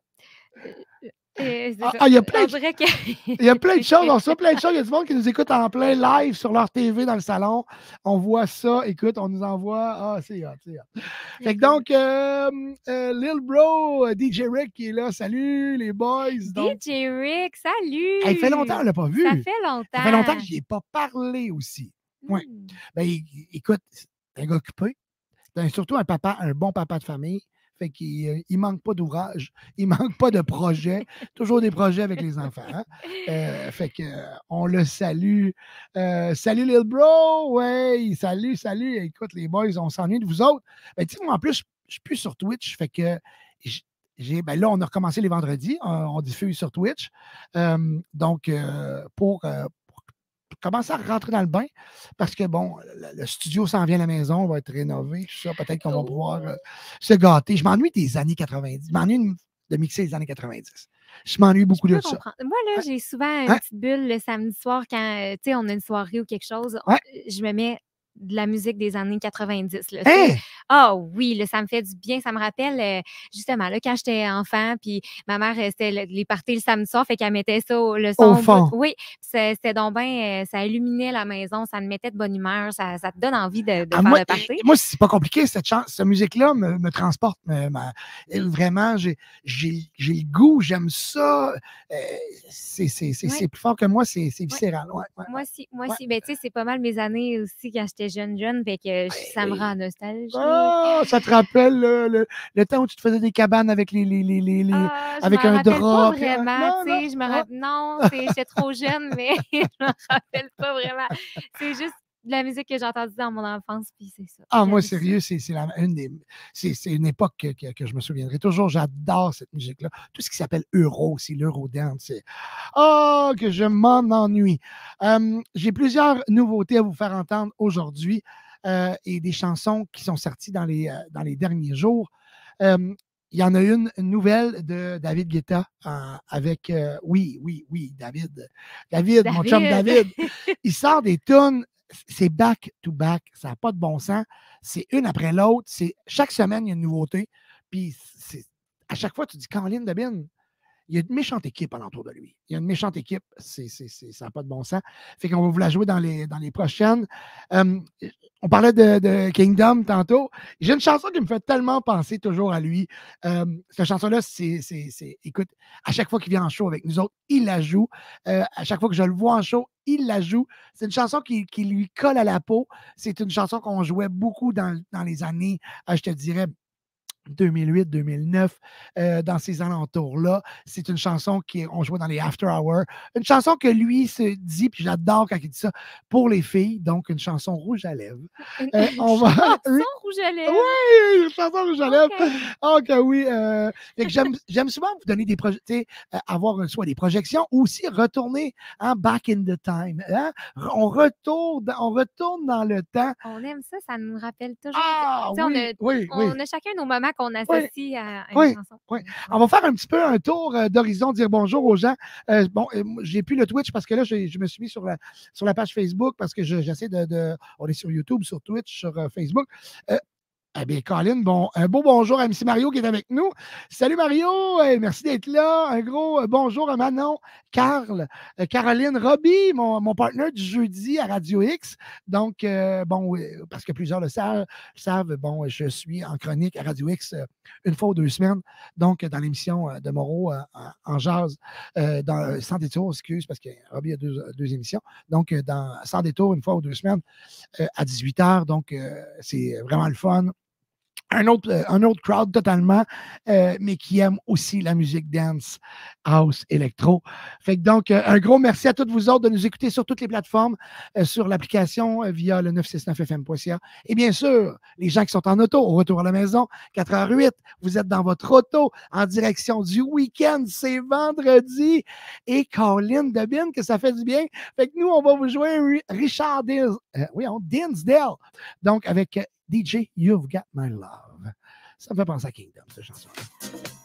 ah, il y a plein de, il y a plein de choses. On reçoit plein de choses. Il y a du monde qui nous écoute en plein live sur leur TV dans le salon. On voit ça. Écoute, on nous envoie. Ah, c'est hot, c'est hot. Fait que donc, euh, euh, Lil Bro, euh, DJ Rick qui est là. Salut les boys. DJ Rick, salut. il fait longtemps qu'on ne l'a pas vu. Ça fait longtemps. Ça fait longtemps que je n'y ai pas parlé aussi. Ouais. Hmm. Ben, écoute, un gars occupé. Ben, surtout un papa, un bon papa de famille. Fait qu'il ne euh, manque pas d'ouvrage, il manque pas de projets. Toujours des projets avec les enfants. Hein. Euh, fait que on le salue. Euh, salut Lil Bro! Ouais, salut, salut. Écoute, les boys, on s'ennuie de vous autres. Ben, moi, en plus, je suis plus sur Twitch. Fait que ben là, on a recommencé les vendredis. On, diffuse sur Twitch. donc, pour, commencer à rentrer dans le bain parce que, bon, le, studio s'en vient à la maison, va être rénové, tout ça. Peut-être qu'on va pouvoir euh, se gâter. Je m'ennuie des années 90. Je m'ennuie de mixer les années 90. Je m'ennuie beaucoup de ça. Moi, là, j'ai souvent une hein? petite bulle le samedi soir quand, tu sais, on a une soirée ou quelque chose. Je me mets de la musique des années 90. Là, hein? Ah oui, là, ça me fait du bien. Ça me rappelle euh, justement là, quand j'étais enfant, puis ma mère, euh, c'était les parties le samedi soir, fait qu'elle mettait ça le son. Au fond. Oui, c'était donc bien, euh, ça illuminait la maison, ça me mettait de bonne humeur, ça, ça te donne envie de, de ah, faire moi, le party. Moi, c'est pas compliqué, cette, chance, cette musique-là me, me, transporte. vraiment, j'ai le goût, j'aime ça. c'est plus fort que moi, c'est viscéral. Ouais. moi aussi, moi aussi. Ben, tu sais, c'est pas mal mes années aussi quand j'étais jeune, jeune, fait que ça me rend nostalgique. Ah, ça te rappelle le, le, temps où tu te faisais des cabanes avec les, les, les, les ah, avec un drap. Pas vraiment, tu sais, je me rappelle, non, j'étais trop jeune, mais je me rappelle pas vraiment. C'est juste de la musique que j'ai entendue dans mon enfance, puis c'est ça. Ah, moi, sérieux, c'est une, des, une époque que, que, je me souviendrai toujours. J'adore cette musique-là. Tout ce qui s'appelle Euro aussi, l'Eurodance, c'est Oh, que je m'en ennuie. j'ai plusieurs nouveautés à vous faire entendre aujourd'hui euh, et des chansons qui sont sorties dans les, euh, dans les derniers jours. il y en a une, nouvelle de David Guetta euh, avec, oui, oui, oui, David. David, mon chum David. Il sort des tunes c'est back to back. Ça n'a pas de bon sens. C'est une après l'autre. C'est chaque semaine, il y a une nouveauté. Puis à chaque fois, tu dis Caroline Debin, il y a une méchante équipe alentour de lui. Il y a une méchante équipe. C'est, ça n'a pas de bon sens. Fait qu'on va vous la jouer dans les, dans les prochaines. on parlait de, Kingdom tantôt. J'ai une chanson qui me fait tellement penser toujours à lui. cette chanson-là, c'est, écoute, à chaque fois qu'il vient en show avec nous autres, il la joue. Euh, à chaque fois que je le vois en show, il la joue. C'est une chanson qui, lui colle à la peau. C'est une chanson qu'on jouait beaucoup dans, les années, euh, je te dirais, 2008-2009, euh, dans ces alentours-là. C'est une chanson qu'on jouait dans les After Hours. Une chanson que lui se dit, puis j'adore quand il dit ça, pour les filles. Donc, une chanson rouge à lèvres. Euh, on va... chanson rouge à lèvres. Oui, une chanson rouge à lèvres. Ok, oui. Euh, J'aime souvent vous donner des projets, euh, avoir soit des projections ou aussi retourner en back in the time. Hein? On, retourne, on retourne dans le temps. On aime ça, ça nous rappelle toujours. Ah, oui, on, a, oui, on a chacun nos moments qu'on associe à, une chanson. Oui. On va faire un petit peu un tour euh, d'horizon, dire bonjour aux gens. Euh, bon, euh, j'ai plus le Twitch parce que là, je me suis mis sur la, sur la page Facebook parce que j'essaie de, de, On est sur YouTube, sur Twitch, sur Facebook. Eh bien, Colin, bon, un beau bonjour à M. Mario qui est avec nous. Salut Mario, merci d'être là. Un gros euh, bonjour à Manon, Carl, euh, Caroline, Robbie, mon, mon partenaire du jeudi à Radio X. Donc, euh, bon, parce que plusieurs le savent, bon, je suis en chronique à Radio X une fois ou deux semaines. Donc, dans l'émission de Moreau en, jazz, dans, sans détour, excuse, parce que Robbie a deux, deux, émissions. Donc, dans Sans détour, une fois ou deux semaines à 18 h. Donc, c'est vraiment le fun un autre, euh, un autre crowd totalement, euh, mais qui aime aussi la musique dance, house, électro. Fait que donc, euh, un gros merci à toutes vous autres de nous écouter sur toutes les plateformes, sur l'application via le 969fm.ca. Et bien sûr, les gens qui sont en auto, au retour à la maison, 4h08, vous êtes dans votre auto en direction du week-end, c'est vendredi. Et Colin Debin, que ça fait du bien. Fait que nous, on va vous jouer Richard Dins, oui, Dinsdale. Donc, avec DJ, You've Got My Love. Ça me fait penser à Kingdom, cette chanson-là.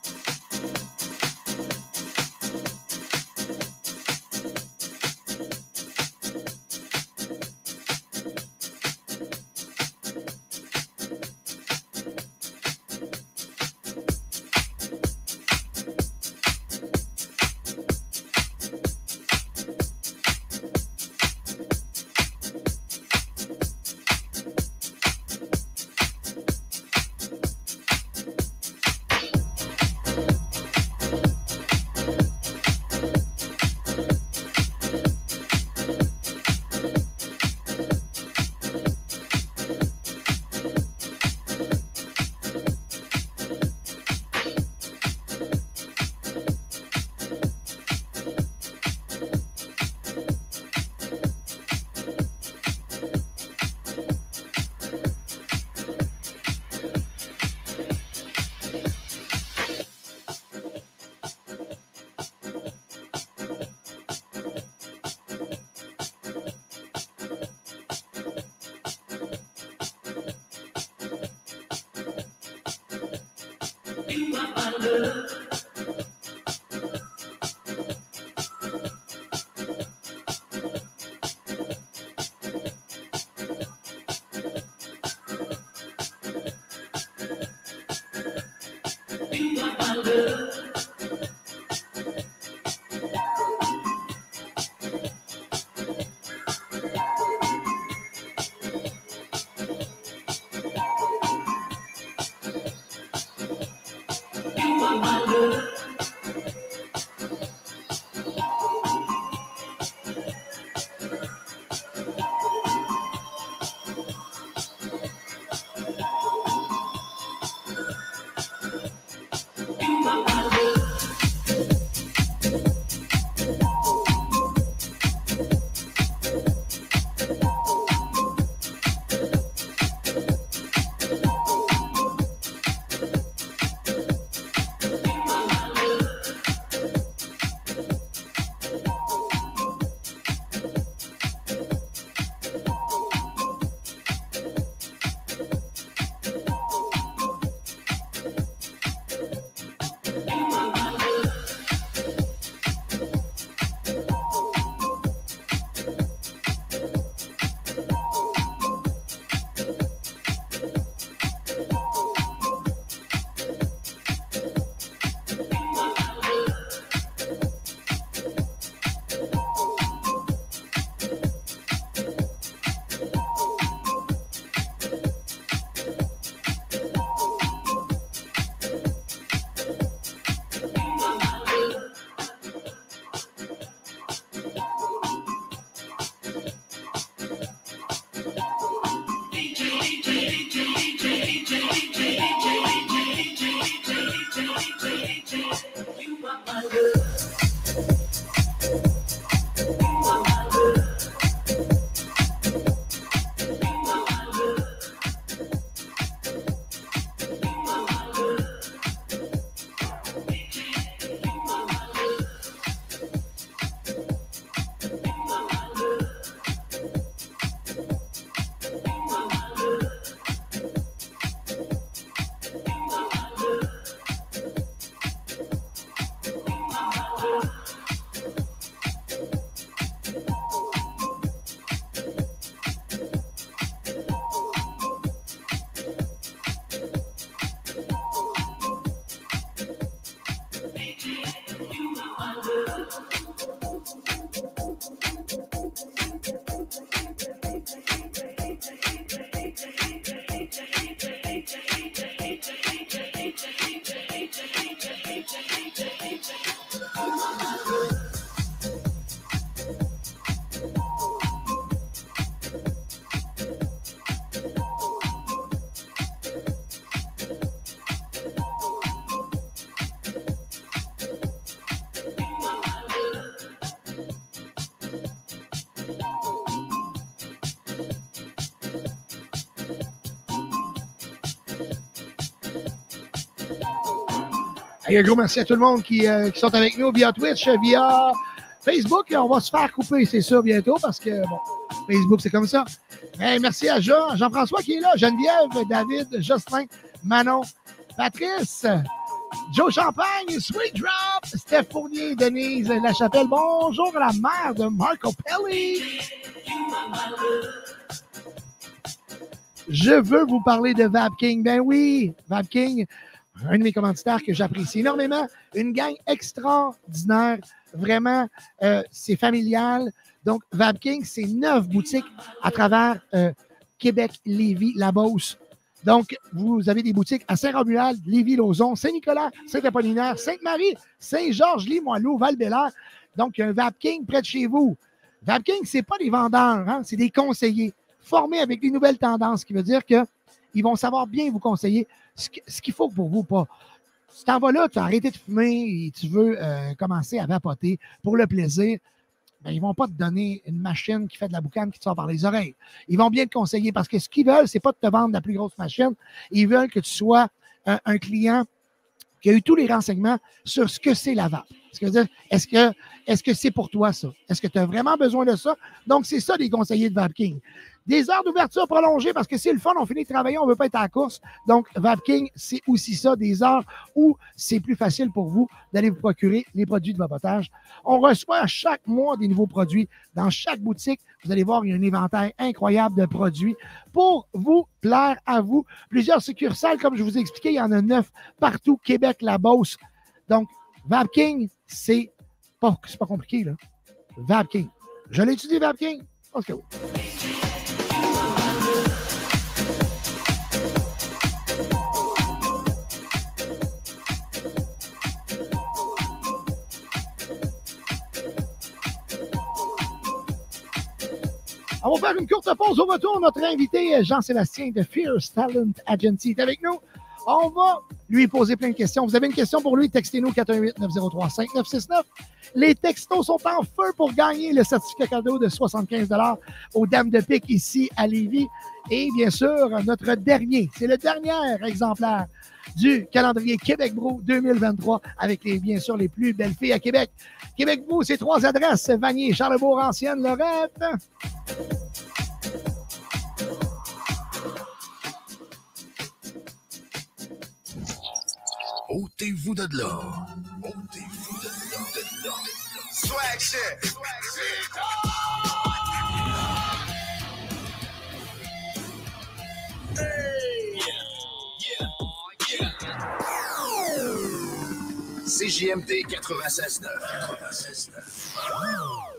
Un gros merci à tout le monde qui, euh, qui, sont avec nous via Twitch, via Facebook. On va se faire couper, c'est sûr, bientôt, parce que, bon, Facebook, c'est comme ça. merci à Jean, Jean-François qui est là, Geneviève, David, Justin, Manon, Patrice, Joe Champagne, Sweet Drop, Steph Fournier, Denise Lachapelle. Bonjour à la mère de Marco Pelli. Je veux vous parler de Vapking. Ben oui, Vapking, un de mes commanditaires que j'apprécie énormément. Une gang extraordinaire. Vraiment, euh, c'est familial. Donc, Vapking, c'est neuf boutiques à travers euh, Québec, Lévis, La Beauce. Donc, vous avez des boutiques à Saint-Romuald, Lévis, Lauson, Saint-Nicolas, Saint-Apollinaire, Sainte-Marie, Saint-Georges, Limoilou, Val-Bélair. Donc, il y a un Vapking près de chez vous. Vapking, ce n'est pas des vendeurs, hein, c'est des conseillers formés avec les nouvelles tendances, ce qui veut dire qu'ils vont savoir bien vous conseiller ce qu'il faut pour vous, pas. Si t'en vas là, tu as arrêté de fumer et tu veux euh, commencer à vapoter pour le plaisir, ben, ils ne vont pas te donner une machine qui fait de la boucane qui te sort par les oreilles. Ils vont bien te conseiller parce que ce qu'ils veulent, ce n'est pas de te vendre la plus grosse machine. Ils veulent que tu sois un, client qui a eu tous les renseignements sur ce que c'est la vape. Est-ce que est-ce que c'est pour toi ça? Est-ce que tu as vraiment besoin de ça? Donc, c'est ça les conseillers de VapKing. Des heures d'ouverture prolongées parce que c'est le fun, on finit de travailler, on ne veut pas être à la course. Donc, VapKing, c'est aussi ça, des heures où c'est plus facile pour vous d'aller vous procurer les produits de vapotage. On reçoit chaque mois des nouveaux produits. Dans chaque boutique, vous allez voir, il y a un inventaire incroyable de produits pour vous plaire à vous. Plusieurs succursales, comme je vous ai expliqué, il y en a neuf partout, Québec, La Beauce. Donc, VapKing, c'est pas, pas compliqué, là. VapKing. Je l'ai étudié, VapKing? On va faire une courte pause au retour. Notre invité, Jean-Sébastien de Fierce Talent Agency, est avec nous. On va lui poser plein de questions. Vous avez une question pour lui, textez-nous 418-903-5969. Les textos sont en feu pour gagner le certificat cadeau de 75 aux Dames de Pique ici à Lévis. Et bien sûr, notre dernier, c'est le dernier exemplaire du calendrier Québec Brou 2023 avec les, bien sûr les plus belles filles à Québec. Québec Brou, c'est trois adresses, Vanier, Charlebourg, Ancienne, Lorette. Ôtez-vous de là. Ôtez-vous de là. De là. Swag shit. Swag shit. CJMD 96.9. 96.9.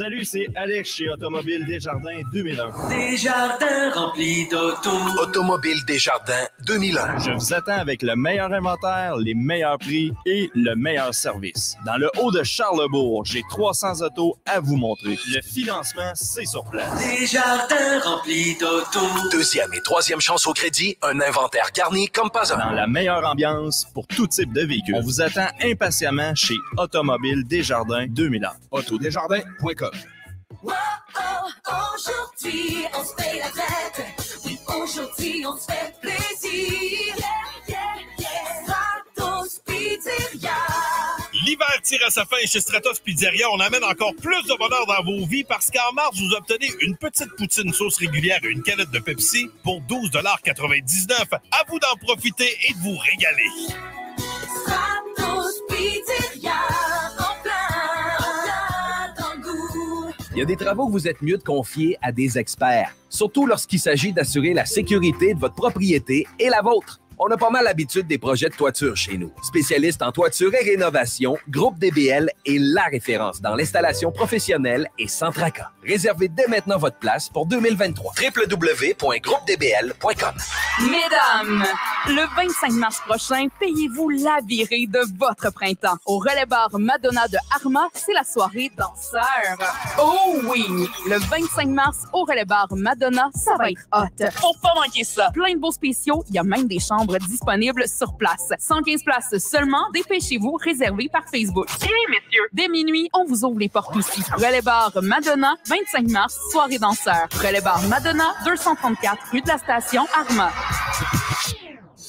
Salut, c'est Alex chez Automobile Desjardins 2001. Desjardins remplis d'auto. Automobile Desjardins 2001. Je vous attends avec le meilleur inventaire, les meilleurs prix et le meilleur service. Dans le haut de Charlebourg, j'ai 300 autos à vous montrer. Le financement, c'est sur place. Desjardins remplis d'auto. Deuxième et troisième chance au crédit, un inventaire garni comme pas un. Dans la meilleure ambiance pour tout type de véhicule. On vous attend impatiemment chez Automobile Desjardins 2001. Autodesjardins.com Wow, oh, aujourd'hui, on se fait la tête. Oui, aujourd'hui, on se fait plaisir. Yeah, yeah, yeah. Stratos Pizzeria. L'hiver tire à sa fin et chez Stratos Pizzeria, on amène encore plus de bonheur dans vos vies parce qu'en mars, vous obtenez une petite poutine sauce régulière et une canette de Pepsi pour 12,99 À vous d'en profiter et de vous régaler. Stratos Pizzeria. Il y a des travaux que vous êtes mieux de confier à des experts, surtout lorsqu'il s'agit d'assurer la sécurité de votre propriété et la vôtre. On a pas mal l'habitude des projets de toiture chez nous. Spécialiste en toiture et rénovation, Groupe DBL est la référence dans l'installation professionnelle et sans tracas. Réservez dès maintenant votre place pour 2023. www.groupedbl.com Mesdames, le 25 mars prochain, payez-vous la virée de votre printemps. Au relais bar Madonna de Arma, c'est la soirée danseur. Oh oui! Le 25 mars, au relais bar Madonna, ça va être hot. Faut pas manquer ça. Plein de beaux spéciaux, il y a même des chambres disponibles sur place. 115 places seulement, dépêchez-vous, réservé par Facebook. Et messieurs, dès minuit, on vous ouvre les portes aussi. Relais bar Madonna, 25 mars, soirée danseur. Relais bar Madonna, 234 rue de la Station, Arma.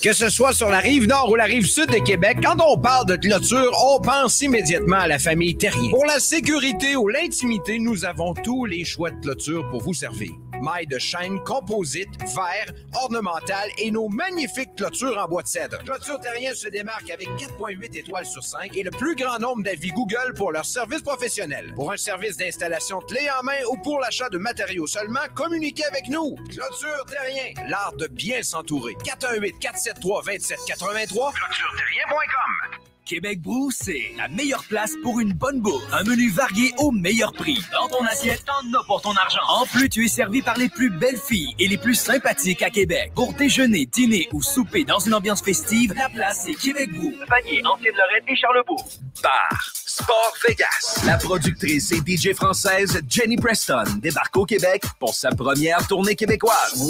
Que ce soit sur la rive nord ou la rive sud de Québec, quand on parle de clôture, on pense immédiatement à la famille Terrien. Pour la sécurité ou l'intimité, nous avons tous les choix de clôture pour vous servir. Mailles de chaîne, composite, verre, ornemental et nos magnifiques clôtures en bois de cèdre. Clôture Terrien se démarque avec 4.8 étoiles sur 5 et le plus grand nombre d'avis Google pour leur service professionnel. Pour un service d'installation clé en main ou pour l'achat de matériaux seulement, communiquez avec nous. Clôture Terrien, l'art de bien s'entourer. 418 473 2783 clôtureterrien.com Québec Brou, c'est la meilleure place pour une bonne bouffe. Un menu varié au meilleur prix. Dans ton assiette, t'en as pour ton argent. En plus, tu es servi par les plus belles filles et les plus sympathiques à Québec. Pour déjeuner, dîner ou souper dans une ambiance festive, la place est Québec Brou. Vanier, Ancienne-Lorraine et Charlebourg. Bar Sport Vegas. La productrice et DJ française Jenny Preston débarque au Québec pour sa première tournée québécoise.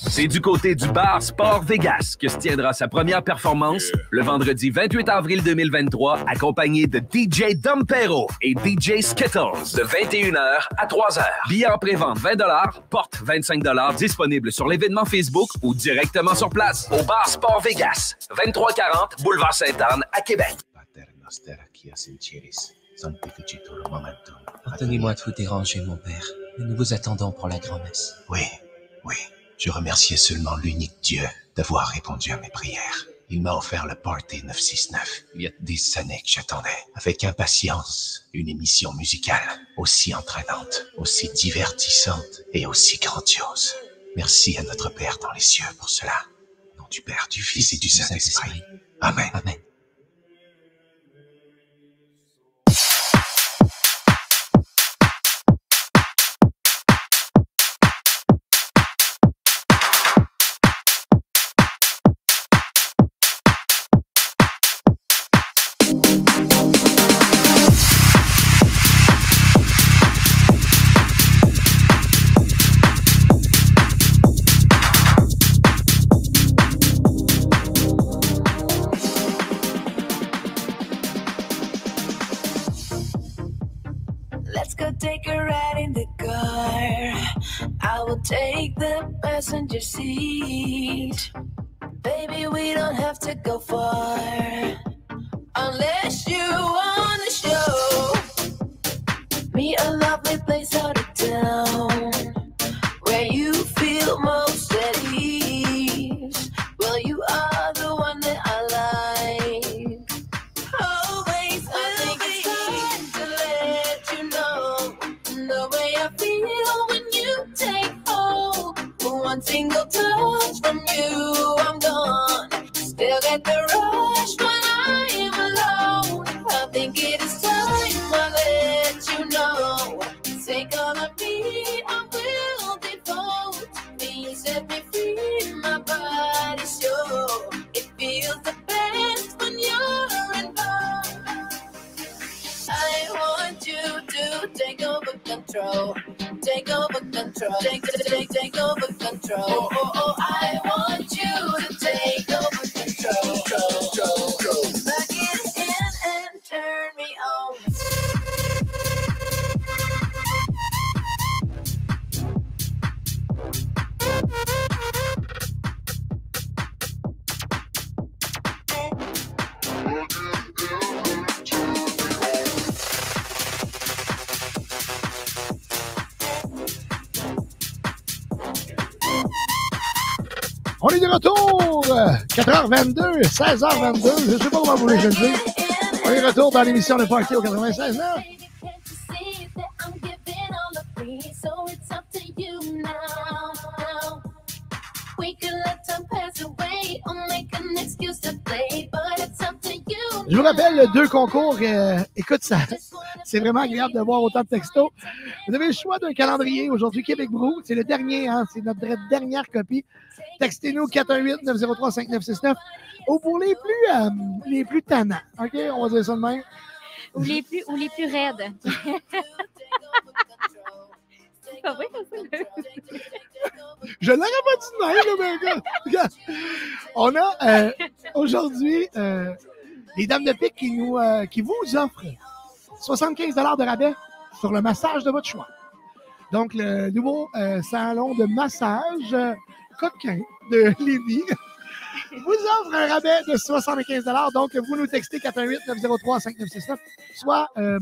C'est du côté du bar Sport Vegas que se tiendra sa première performance le vendredi 28 avril 2023, accompagné de DJ Dompero et DJ Skittles de 21h à 3h. Billets en pré-vente 20 porte 25 disponible sur l'événement Facebook ou directement sur place au bar Sport Vegas, 2340 Boulevard Sainte-Anne à Québec. Pardonnez-moi de vous déranger, mon père, mais nous vous attendons pour la grand-messe. Oui, oui. Je remerciais seulement l'unique Dieu d'avoir répondu à mes prières. Il m'a offert le Party 969. Il y a des années que j'attendais, avec impatience, une émission musicale aussi entraînante, aussi divertissante et aussi grandiose. Merci à notre Père dans les cieux pour cela. Nom du Père, du Fils et du Saint-Esprit. Amen. Amen. Will take the passenger seat. Baby, we don't have to go far. Unless you wanna show me a lovely place out of town where you feel most control. On est de retour! euh, 4h22, 16h22, je sais pas comment vous voulez que je le dise. On est de retour dans l'émission de Party au 96 ans. You. Je vous rappelle, le deux concours, euh, écoute, ça, c'est vraiment agréable de voir autant de textos. Vous avez le choix d'un calendrier aujourd'hui, Québec Brou. C'est le dernier, hein, c'est notre dernière copie. Textez-nous 418-903-5969 ou pour les plus, euh, les plus tannants. OK, on va dire ça de même. Ou les plus, ou les plus raides. C'est pas vrai, ça? Je l'aurais pas dit de même, là, mais regarde, regarde. On a euh, aujourd'hui euh, les dames de pique qui, nous, euh, qui vous offrent 75 de rabais sur le massage de votre choix. Donc, le nouveau euh, salon de massage euh, coquin de Lévis vous offre un rabais de 75 Donc, vous nous textez 418-903-5969, soit euh,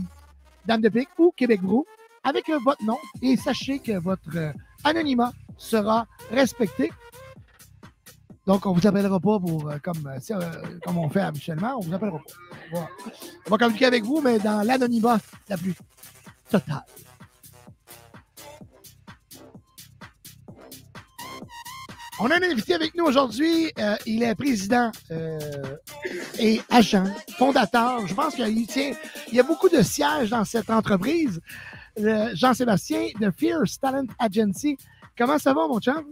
Dame de Pique ou Québec Brou, avec votre nom. Et sachez que votre euh, anonymat sera respecté. Donc, on ne vous appellera pas pour, euh, comme, euh, euh, comme on fait habituellement. On ne vous appellera pas. On va, communiquer avec vous, mais dans l'anonymat la plus totale. On a un invité avec nous aujourd'hui. Il est président et agent, fondateur. Je pense qu'il tient. Il y a beaucoup de sièges dans cette entreprise. Jean-Sébastien de Fierce Talent Agency. Comment ça va, mon chum?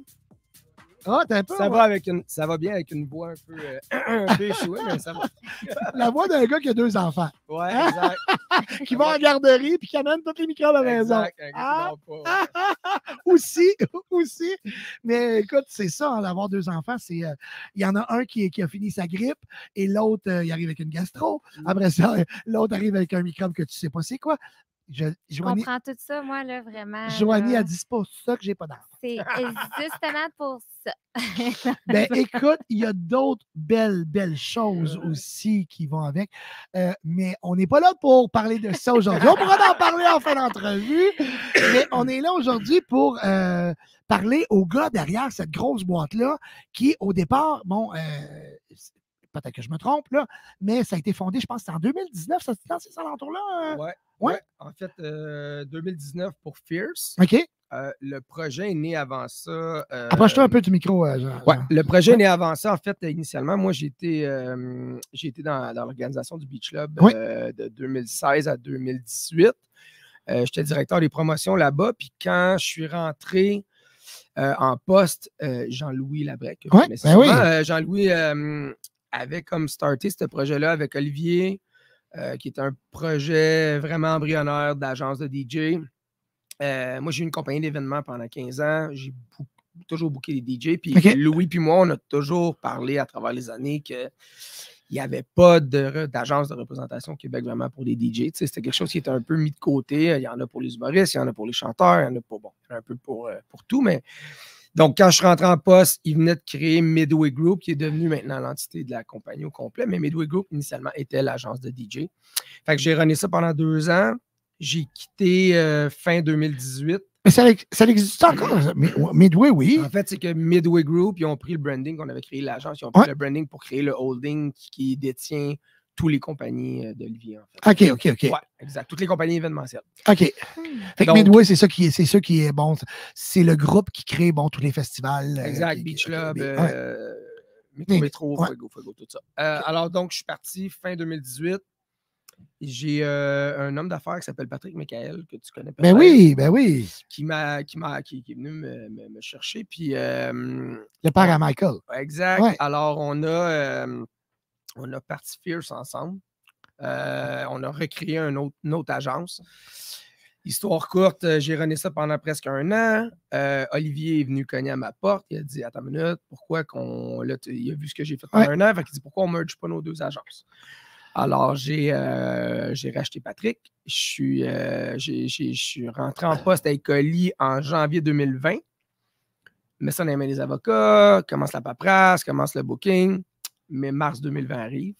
Ah, t'as un peu. Ça va, avec une, ça va bien avec une voix un peu, euh, un peu échouée, mais ça va. La voix d'un gars qui a deux enfants. Ouais, Hein? exact. qui va en garderie puis qui amène tous les microbes à la maison. Exact, exact, Ah, aussi, aussi. Mais écoute, c'est ça, hein, d'avoir deux enfants. C'est, euh, il y en a un qui, qui a fini sa grippe et l'autre, euh, il arrive avec une gastro. Mm. Après ça, l'autre arrive avec un microbe que tu sais pas c'est quoi. Je, Joanie, comprends tout ça, moi, là, vraiment. Joanie là. a dit c'est pas ça que j'ai pas d'enfant. C'est justement pour ça. Ben écoute, il y a d'autres belles, belles choses aussi qui vont avec. Euh, mais on n'est pas là pour parler de ça aujourd'hui. On pourra en parler en fin d'entrevue. Mais on est là aujourd'hui pour euh, parler au gars derrière cette grosse boîte-là qui, au départ, bon, euh, peut-être que je me trompe, là, mais ça a été fondé, je pense, en 2019, ça, dans ces alentours-là. hein? Ouais, Ouais. ouais. En fait, euh, 2019 pour Fierce. OK. Euh, le projet est né avant ça. euh, Approche-toi un peu du micro, euh, Jean. Ouais, le projet est né avant ça. En fait, initialement, moi, j'ai été, dans, dans l'organisation du Beach Club Oui. de 2016 à 2018. Euh, J'étais directeur des promotions là-bas. Puis quand je suis rentré en poste, Jean-Louis Labrec, Ouais, ben oui. Jean-Louis avait comme starté ce projet-là avec Olivier, qui est un projet vraiment embryonnaire d'agence de DJ. Euh, moi, j'ai eu une compagnie d'événements pendant 15 ans. J'ai bou- toujours booké des DJ. Puis. Louis puis moi, on a toujours parlé à travers les années que il n'y avait pas d'agence de représentation au Québec vraiment pour des DJ. C'était quelque chose qui était un peu mis de côté. Il y en a pour les humoristes, il y en a pour les chanteurs, il y en a pour, bon, un peu pour, euh, pour tout. Mais donc, quand je suis rentré en poste, il venait de créer Midway Group, qui est devenu maintenant l'entité de la compagnie au complet. Mais Midway Group, initialement, était l'agence de DJ. Fait que j'ai runné ça pendant deux ans. J'ai quitté euh, fin 2018. Mais ça, ça existe encore. Midway, oui. En fait, c'est que Midway Group, ils ont pris le branding qu'on avait créé l'agence, ils ont pris Ouais. le branding pour créer le holding qui, qui détient toutes les compagnies euh, d'Olivier. En fait. OK, OK, OK. Ouais, exact. Toutes les compagnies événementielles. OK. Fait que Donc- Midway, c'est ça qui est, c'est ça qui est bon. C'est le groupe qui crée bon tous les festivals. euh, Exact. Beach Club, qui- euh, ouais. Métro Mais- Métro, ouais. Fuego, Fuego, tout ça. Euh, alors, donc, je suis parti fin 2018. J'ai euh, un homme d'affaires qui s'appelle Patrick Michael, que tu connais peut-être. Ben oui, ben oui. Qui, m'a, qui, m'a, qui, qui est venu me, me- me chercher. Puis, euh, Le père à Michael. Exact. Ouais. Alors, on a, euh, on a parti Fierce ensemble. On a recréé un autre, une autre agence. Histoire courte, j'ai rené ça pendant presque un an. Euh, Olivier est venu cogner à ma porte. Il a dit Attends une minute, pourquoi qu'on. Là, il a vu ce que j'ai fait pendant Ouais. un an. Fait il dit Pourquoi on ne merge pas nos deux agences? Alors, j'ai euh, j'ai racheté Patrick. Je suis, euh, j'ai- j'ai- je suis rentré en poste avec Oli en janvier 2020 mets ça dans les mains des avocats, commence la paperasse, commence le booking. Mais mars 2020 arrive.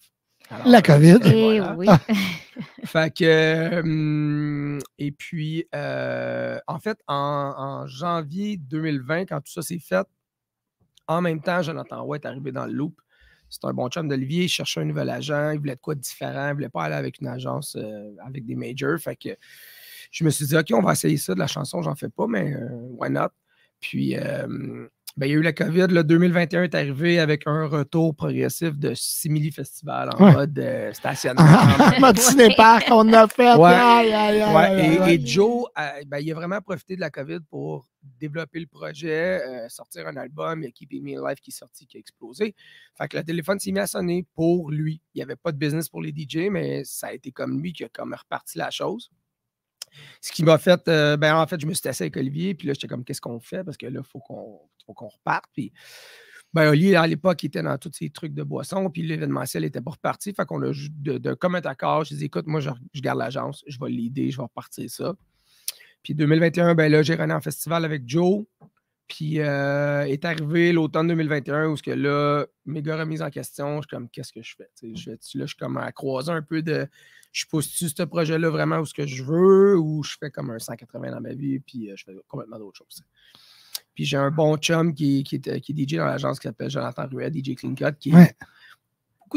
Alors, La COVID. Eh voilà. oui. Fait que, hum, et puis, euh, en fait, en, en janvier 2020, quand tout ça s'est fait, en même temps, Jonathan Roy est arrivé dans le loop. C'est un bon chum d'Olivier, il cherchait un nouvel agent, il voulait de quoi de différent, il voulait pas aller avec une agence euh, avec des majors. Fait que je me suis dit, OK, on va essayer ça de la chanson, j'en fais pas, mais euh, why not? Puis, euh, Ben, il y a eu la COVID. Le 2021 est arrivé avec un retour progressif de Simili Festival en Ouais. mode euh, stationnement. En mode ciné-parc, on a fait. Ouais. Aïe, aïe, aïe, Ouais, aïe, et, Joe, euh, ben, il a vraiment profité de la COVID pour développer le projet, euh, sortir un album. Il y a Keeping Me Alive qui est sorti, qui a explosé. Fait que le téléphone s'est mis à sonner pour lui. Il n'y avait pas de business pour les DJ, mais ça a été comme lui qui a comme reparti la chose. Ce qui m'a fait, euh, ben en fait, je me suis assis avec Olivier, puis là, j'étais comme, qu'est-ce qu'on fait? Parce que là, il faut qu'on reparte. Puis, ben, Olivier, à l'époque, il était dans tous ces trucs de boisson, puis l'événementiel n'était pas reparti. Fait qu'on a, de, de comme un accord, je dit, écoute, moi, je, je garde l'agence, je vais l'aider, je vais repartir ça. Puis 2021, ben là, j'ai rené en festival avec Joe. Puis euh, est arrivé l'automne 2021 où ce que là, méga remise en question, je suis comme qu'est-ce que je fais? Je là, je suis comme à croiser un peu de je pousse-tu ce projet-là vraiment où ce que je veux ou je fais comme un 180 dans ma vie puis euh, je fais complètement d'autres choses. Puis j'ai un bon chum qui, qui, est, qui DJ dans l'agence qui s'appelle Jonathan Ruet, DJ Clean Cut, qui Ouais.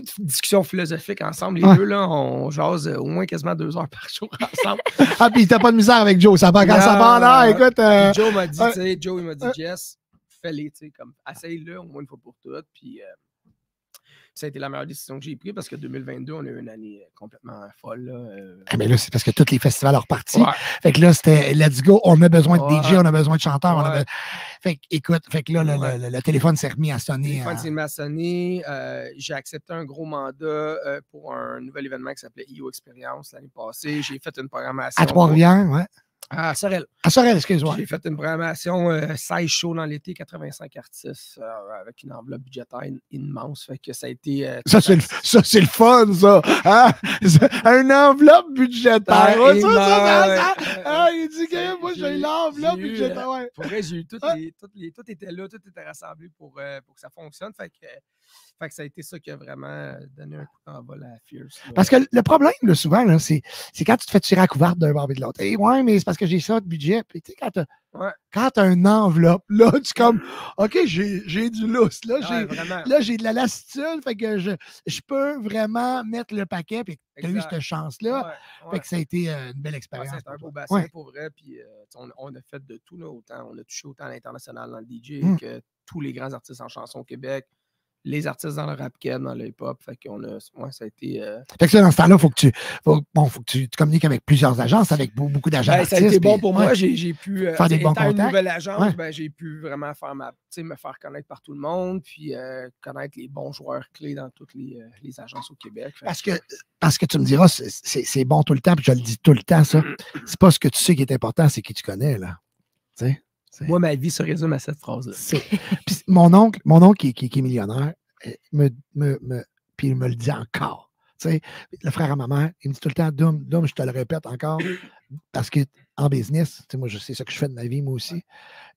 Beaucoup de discussions philosophiques ensemble. Les Ouais. deux, là, on jase euh, au moins quasiment deux heures par jour ensemble. Ah, puis t'as pas de misère avec Joe. Ça va quand ça va là, écoute. euh, Joe m'a dit, euh, tu sais, Joe, il m'a dit, Jess, fais-les, tu sais, comme, essaye-le au moins une fois pour toutes. Puis, euh, ça a été la meilleure décision que j'ai prise parce que 2022, on a eu une année euh, complètement folle. Là, euh. Ah, mais là, c'est parce que tous les festivals ont reparti. Ouais. Fait que là, c'était let's go, on a besoin de Ouais. DJ, on a besoin de chanteurs. on a Ouais. be- Fait que, écoute, fait que là, le, le- le- le téléphone s'est remis à sonner. Téléphone euh, s'est mis à sonner. Euh, j'ai accepté un gros mandat euh, pour un nouvel événement qui s'appelait IO Experience l'année passée. J'ai fait une programmation. à Trois-Rivières, ouais. À Sorel. À Sorel, excuse-moi. J'ai fait une programmation euh, 16 shows dans l'été, 85 artistes euh, avec une enveloppe budgétaire in- immense. Fait que ça a été. euh, Ça, c'est le, ça, c'est le fun, ça. Hein? Une enveloppe budgétaire. Ben, Ouais, ça, ça, ça, ouais, ça. ouais, Ah, il dit que moi, j'ai j'ai eu, budgétaire. euh, Ouais. Pour vrai, j'ai eu Ah. les, toutes les- tout était là, tout était rassemblé pour, euh, pour que ça fonctionne. Fait que, fait que ça a été ça qui a vraiment euh, donné un coup d'envol à Fierce. là. Parce que le problème, là, souvent, là, c'est, c'est quand tu te fais tirer à couverte d'un bord et de l'autre. Eh, ouais, mais c'est parce que j'ai ça de budget. Puis, tu sais, quand tu Ouais. as une enveloppe, là, tu es comme, OK, j'ai, j'ai du lousse. Là, Ouais, j'ai, vraiment. là, j'ai de la lassitude. Fait que je, je peux vraiment mettre le paquet. Puis, tu as eu cette chance-là. Ouais, Fait que ça a été euh, une belle expérience. c'est un pour beau bassin Ouais. pour vrai. Puis, euh, on, on a fait de tout. Là, autant, on a touché autant à l'international dans le DJ Mm. que tous les grands artistes en chanson au Québec, les artistes dans le rap dans le hip-hop. Fait qu'on a, ouais, ça a été. euh, Fait que ça, dans ce temps-là, il faut que tu, faut, bon, faut que tu, tu communiques avec plusieurs agences, avec beau- beaucoup d'agents. Ben, ça a été bon puis- pour ouais. moi. J'ai j'ai pu, euh, Faire des bons une contacts. nouvelle agence, Ouais. ben, j'ai pu vraiment faire ma, me faire connaître par tout le monde, puis euh, connaître les bons joueurs clés dans toutes les, les agences au Québec. Fait Parce que, parce que tu me diras, c'est- bon tout le temps, puis je le dis tout le temps, ça. C'est pas ce que tu sais qui est important, c'est qui tu connais, là. Tu sais? Moi, ma vie se résume à cette phrase-là. Mon oncle, mon oncle qui, qui- qui est millionnaire, me, me, me- puis il me le dit encore. Tu sais, le frère à ma mère, il me dit tout le temps, Dom, Dom, je te le répète encore, parce que en business, tu sais, moi, je sais ce que je fais de ma vie, moi aussi.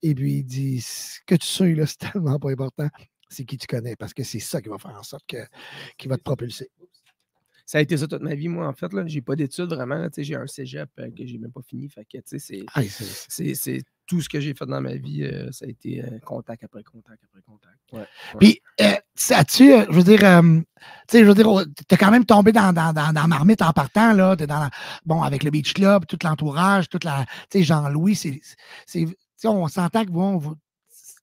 Et puis, il dit, ce que tu sais, là, c'est tellement pas important, c'est qui tu connais, parce que c'est ça qui va faire en sorte que, qui va te propulser. Ça a été ça toute ma vie, moi, en fait. Là. J'ai pas d'études vraiment. J'ai un cégep euh, que j'ai même pas fini. Fait que, c'est, Ah, c'est- c'est, c'est tout ce que j'ai fait dans ma vie. euh, ça a été euh, contact après contact après contact. Ouais, ouais. Puis, euh, euh, je veux dire, je veux dire, oh, t'es quand même tombé dans, dans, dans, dans Marmite en partant, là. T'es dans la- bon, avec le Beach Club, tout l'entourage, toute la. Tu sais, Jean-Louis, c'est. c'est- on s'entend que bon, vous-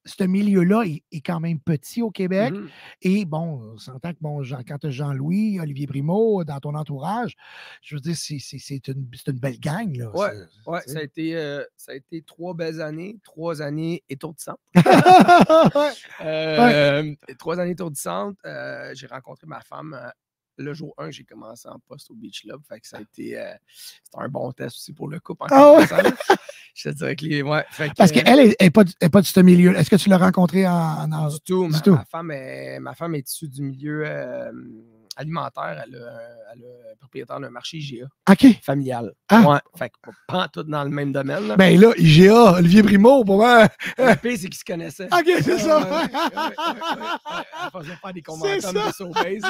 ce milieu-là est, est quand même petit au Québec. Mhm. Et bon, on s'entend que bon, Jean, quand tu as Jean-Louis, Olivier Primo dans ton entourage, je veux dire, c'est, une, une belle gang, là. Ouais, ouais, sais. ça a, été, euh, ça a été trois belles années, trois années étourdissantes. Ouais. Euh, Trois années étourdissantes. euh, j'ai rencontré ma femme euh, le jour 1, j'ai commencé en poste au Beach Club. Fait que ça a été euh, c'était un bon test aussi pour le couple. en Ah. Je te dirais que les. Ouais, fait que, Parce qu'elle n'est pas, est pas de ce milieu. Est-ce que tu l'as rencontré en. en- Du tout. Du ma, tout? ma femme est, ma femme est issue du milieu euh, alimentaire. Elle, a, elle a propriétaire d'un marché IGA OK. familial. Ah. Ouais, fait que pas, tout dans le même domaine. là. Ben là, IGA, Olivier Primo, pour moi. le pire, c'est qu'ils se connaissaient. OK, c'est ça. ouais, ouais. Elle faisait faire des commentaires de Sobase.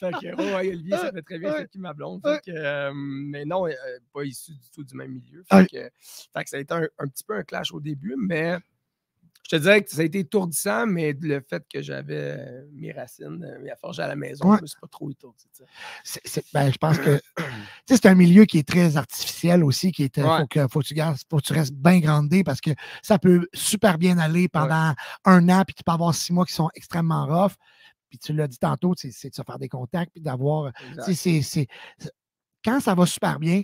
fait que, ouais, Olivier, ça fait très bien, c'est qui ma blonde. Ouais. Fait que, euh, mais non, euh, pas issu du tout du même milieu. Fait que, fait que ça a été un, un petit peu un clash au début, mais Je te dirais que ça a été étourdissant, mais le fait que j'avais euh, mes racines, euh, mes forges à la maison, Ouais. je me suis pas trop étourdi. ben, je pense que c'est un milieu qui est très artificiel aussi, qui est. euh, Ouais. Faut, que, faut, que tu gardes, faut que tu restes bien grandé parce que ça peut super bien aller pendant un an, puis tu peux avoir six mois qui sont extrêmement rough. Puis tu l'as dit tantôt, c'est de se faire des contacts, puis d'avoir. Quand ça va super bien,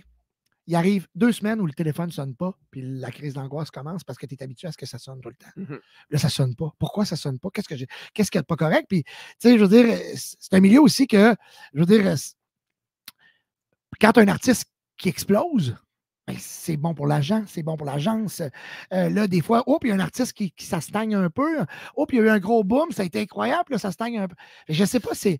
il arrive deux semaines où le téléphone ne sonne pas, puis la crise d'angoisse commence parce que tu es habitué à ce que ça sonne tout le temps. Mhm. Là, ça sonne pas. Pourquoi ça sonne pas? Qu'est-ce que j'ai. Qu'est-ce qui n'est pas correct? Puis, tu sais, je veux dire, c'est un milieu aussi que, je veux dire, quand tu as un artiste qui explose, ben, c'est bon pour l'agent, c'est bon pour l'agence. Euh, là, des fois, oh, puis il y a un artiste qui, qui ça stagne un peu. Oh, puis il y a eu un gros boom, ça a été incroyable, là, ça stagne un peu. Je sais pas, c'est.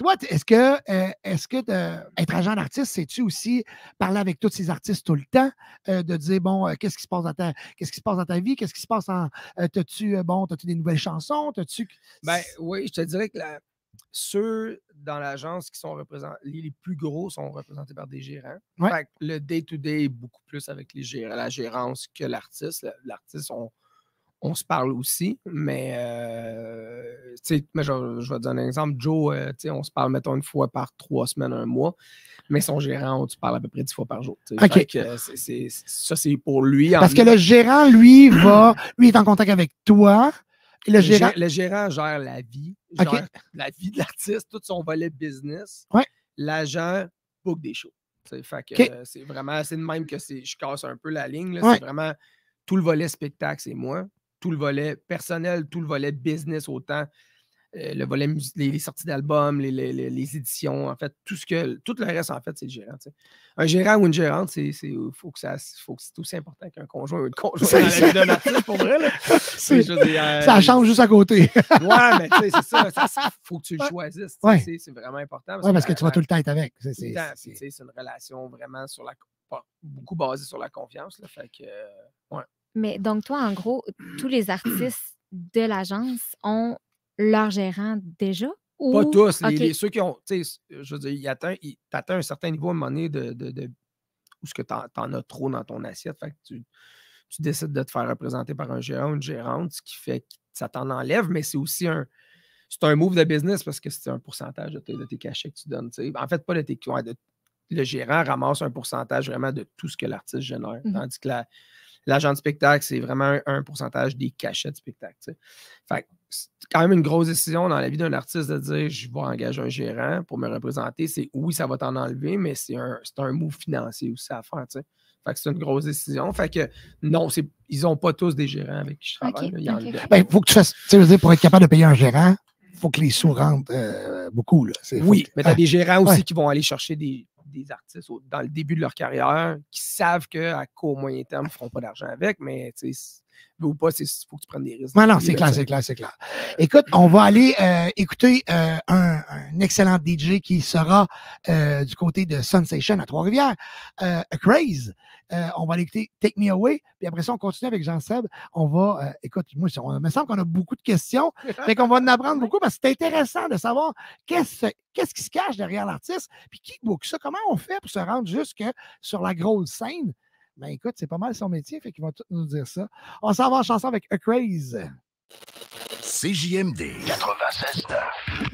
Toi, est-ce que, euh, est-ce que de- être agent d'artiste, c'est-tu aussi parler avec tous ces artistes tout le temps, euh, de dire, bon, euh, qu'est-ce qui se passe dans ta, qu'est-ce qui se passe dans ta vie, qu'est-ce qui se passe en, t'as-tu, bon, t'as-tu des nouvelles chansons, t'as-tu... Ben oui, je te dirais que la- ceux dans l'agence qui sont représentés, les, plus gros sont représentés par des gérants. Ouais. Fait que le day-to-day est beaucoup plus avec les gérants, la gérance que l'artiste. L'artiste, on, on se parle aussi, mais, euh, mais je, je vais te donner un exemple. Joe, euh, on se parle, mettons, une fois par trois semaines, un mois, mais son gérant, on se parle à peu près dix fois par jour. tu sais. OK. Fait que, euh, ça, c'est pour lui. en Parce que le gérant, lui, va, lui est en contact avec toi, et le, gérant... gé- le gérant gère la vie, gère la vie de l'artiste, tout son volet business. Ouais. L'agent book des shows. tu sais. Fait que, OK. euh, c'est vraiment, c'est de même que je casse un peu la ligne. Ouais. C'est vraiment tout le volet spectacle, c'est moi. Tout le volet personnel, tout le volet business autant. euh, le volet les, les sorties d'albums, les, les- les- éditions, en fait, tout ce que tout le reste, en fait, c'est le gérant. Un gérant ou une gérante, c'est, c'est, faut que ça, faut que c'est aussi important qu'un conjoint ou une conjointe C'est dans la ça. vie pour vrai. Là. Dire, euh, ça change juste à côté. Ouais, mais tu sais, c'est ça. ça, ça, faut que tu le choisisses. Ouais. C'est, c'est vraiment important. Oui, parce que tu vas tout le temps être avec. C'est- une relation vraiment sur la. beaucoup basée sur la confiance. Là, fait que, euh, ouais. Mais donc, toi, en gros, tous les artistes de l'agence ont leur gérant déjà? Ou... Pas tous. Les, OK. les- ceux qui ont. tu Je veux dire, il, t'atteins un certain niveau à un moment donné de. de, de- où ce que tu en, as trop dans ton assiette. Fait que tu, tu décides de te faire représenter par un gérant ou une gérante, ce qui fait que ça t'en enlève, mais c'est aussi un. C'est un move de business parce que c'est un pourcentage de tes, de tes cachets que tu donnes. tu. En fait, pas de tes. ouais, de- le gérant ramasse un pourcentage vraiment de tout ce que l'artiste génère. Mhm. Tandis que la- l'agent de spectacle, c'est vraiment un, un pourcentage des cachets de spectacle. Fait c'est quand même une grosse décision dans la vie d'un artiste de dire je vais engager un gérant pour me représenter. C'est oui, ça va t'en enlever, mais c'est un, c'est un move financier aussi à faire. Fait que c'est une grosse décision. Fait que non, c'est, ils n'ont pas tous des gérants avec qui je travaille. Ok, là. Il y en a- ok. Ben, faut que tu fasses. Tu sais, je veux dire, pour être capable de payer un gérant, il faut que les sous rentrent euh, beaucoup. Là. C'est- faut Oui, que- mais tu as Ah, des gérants aussi ouais. qui vont aller chercher des, des artistes au- dans le début de leur carrière qui savent qu'à court moyen terme, ils ne feront pas d'argent avec, mais tu sais, ou pas, il faut que tu prennes des risques. Non, non, c'est clair, c'est clair, c'est clair. Écoute, on va aller euh, écouter euh, un, un excellent DJ qui sera euh, du côté de Sensation à Trois-Rivières, euh, A Craze. Euh, on va aller écouter Take Me Away, puis après ça, on continue avec Jean-Seb. On va, euh, écoute, moi, on, il me semble qu'on a beaucoup de questions, fait qu'on va en apprendre beaucoup parce que c'est intéressant de savoir qu'est-ce qu'est-ce qui se cache derrière l'artiste, puis qui book ça, comment on fait pour se rendre jusque sur la grosse scène. Ben écoute, c'est pas mal son métier, fait qu'il va tout nous dire ça. On s'en va en chanson avec A Craze. CJMD 96.9.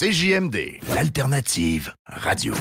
CJMD, l'alternative radio.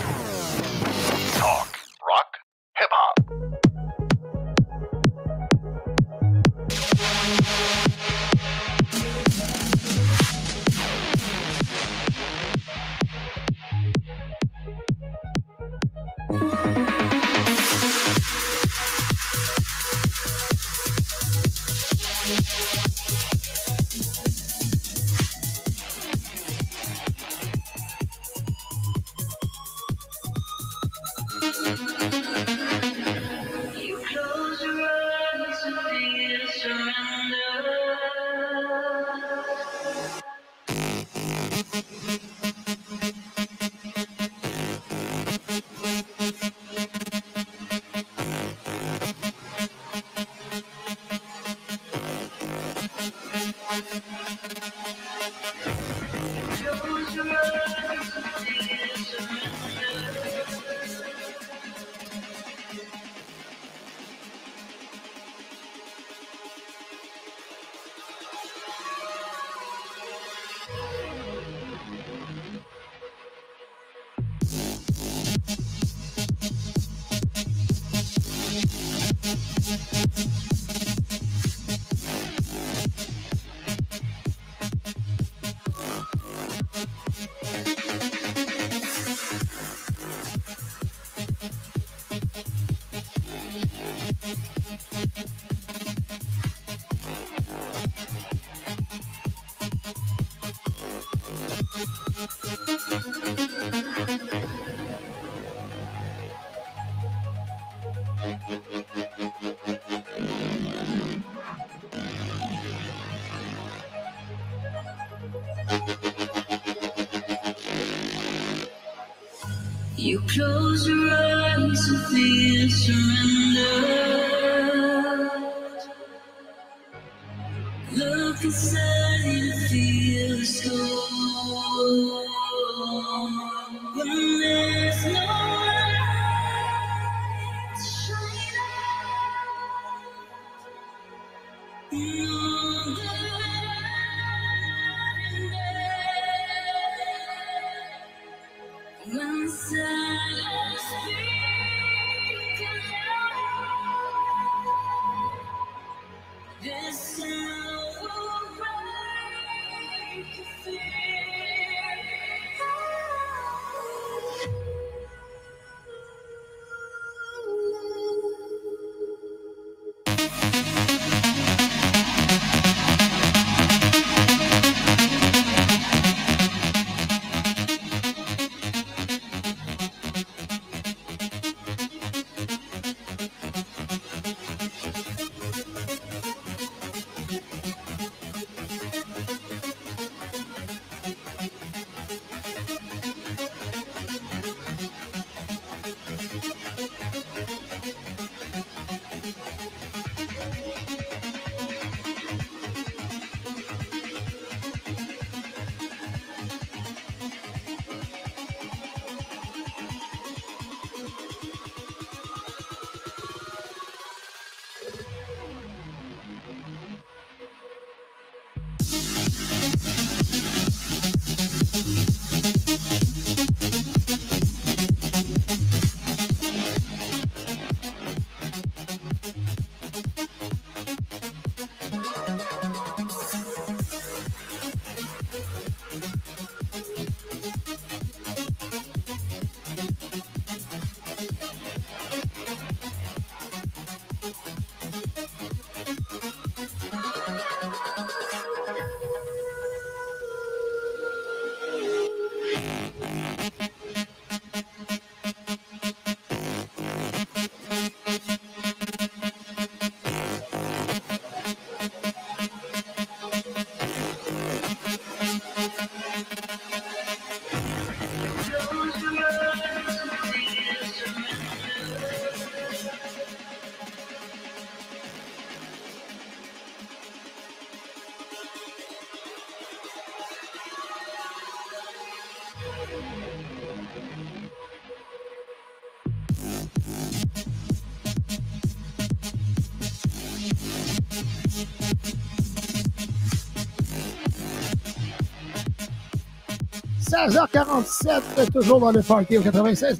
16h47, toujours dans le party au 96.9.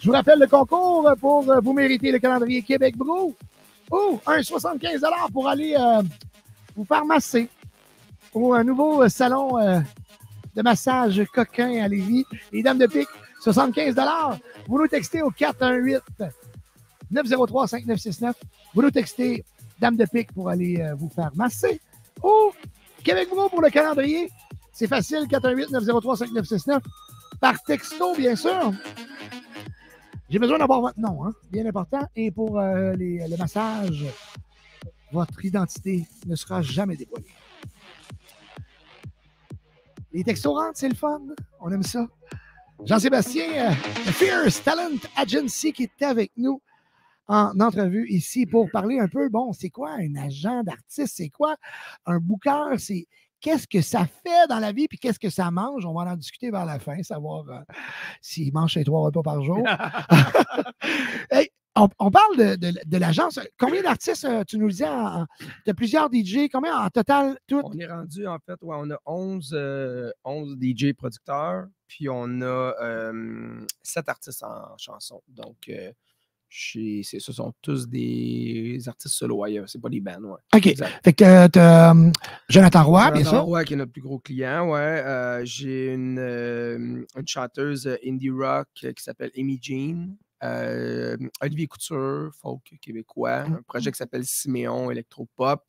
Je vous rappelle le concours pour euh, vous mériter le calendrier Québec Brou ou un 75$ pour aller euh, vous faire masser au euh, nouveau salon de massage coquin à Lévis. Les dames de pique, 75 Vous nous textez au 418 903 5969. Vous nous textez Dame de pique pour aller euh, vous faire masser. Ou Québec Brou pour le calendrier. C'est facile, 418 903 5969. Par texto, bien sûr. J'ai besoin d'avoir votre nom, hein, bien important. Et pour euh, les- le massage, votre identité ne sera jamais dévoilée. Les textos rentrent, c'est le fun. On aime ça. Jean-Sébastien, euh, Fierce Talent Agency, qui est avec nous en entrevue ici pour parler un peu, bon, c'est quoi un agent d'artiste? C'est quoi un booker? C'est qu'est-ce que ça fait dans la vie puis qu'est-ce que ça mange? On va en discuter vers la fin, savoir euh, s'il mange ses trois repas par jour. Hey, on, on parle de, de- de l'agence. Combien d'artistes, euh, tu nous le disais, de plusieurs DJ? Combien en total, tout? On est rendu, en fait, ouais, on a 11, euh, 11 DJ producteurs, puis on a euh, 7 artistes en chanson. Donc, euh, c'est- ce sont tous des artistes solo ailleurs, c'est pas des bands, ouais. OK. Exact. Fait que euh, t'as Jonathan Roy, bien Jonathan sûr. Roy, qui est notre plus gros client, ouais. Euh, J'ai une, une chanteuse indie rock qui s'appelle Amy Jean. Euh, Olivier Couture, folk québécois. Mmh. Un projet qui s'appelle Siméon Electropop.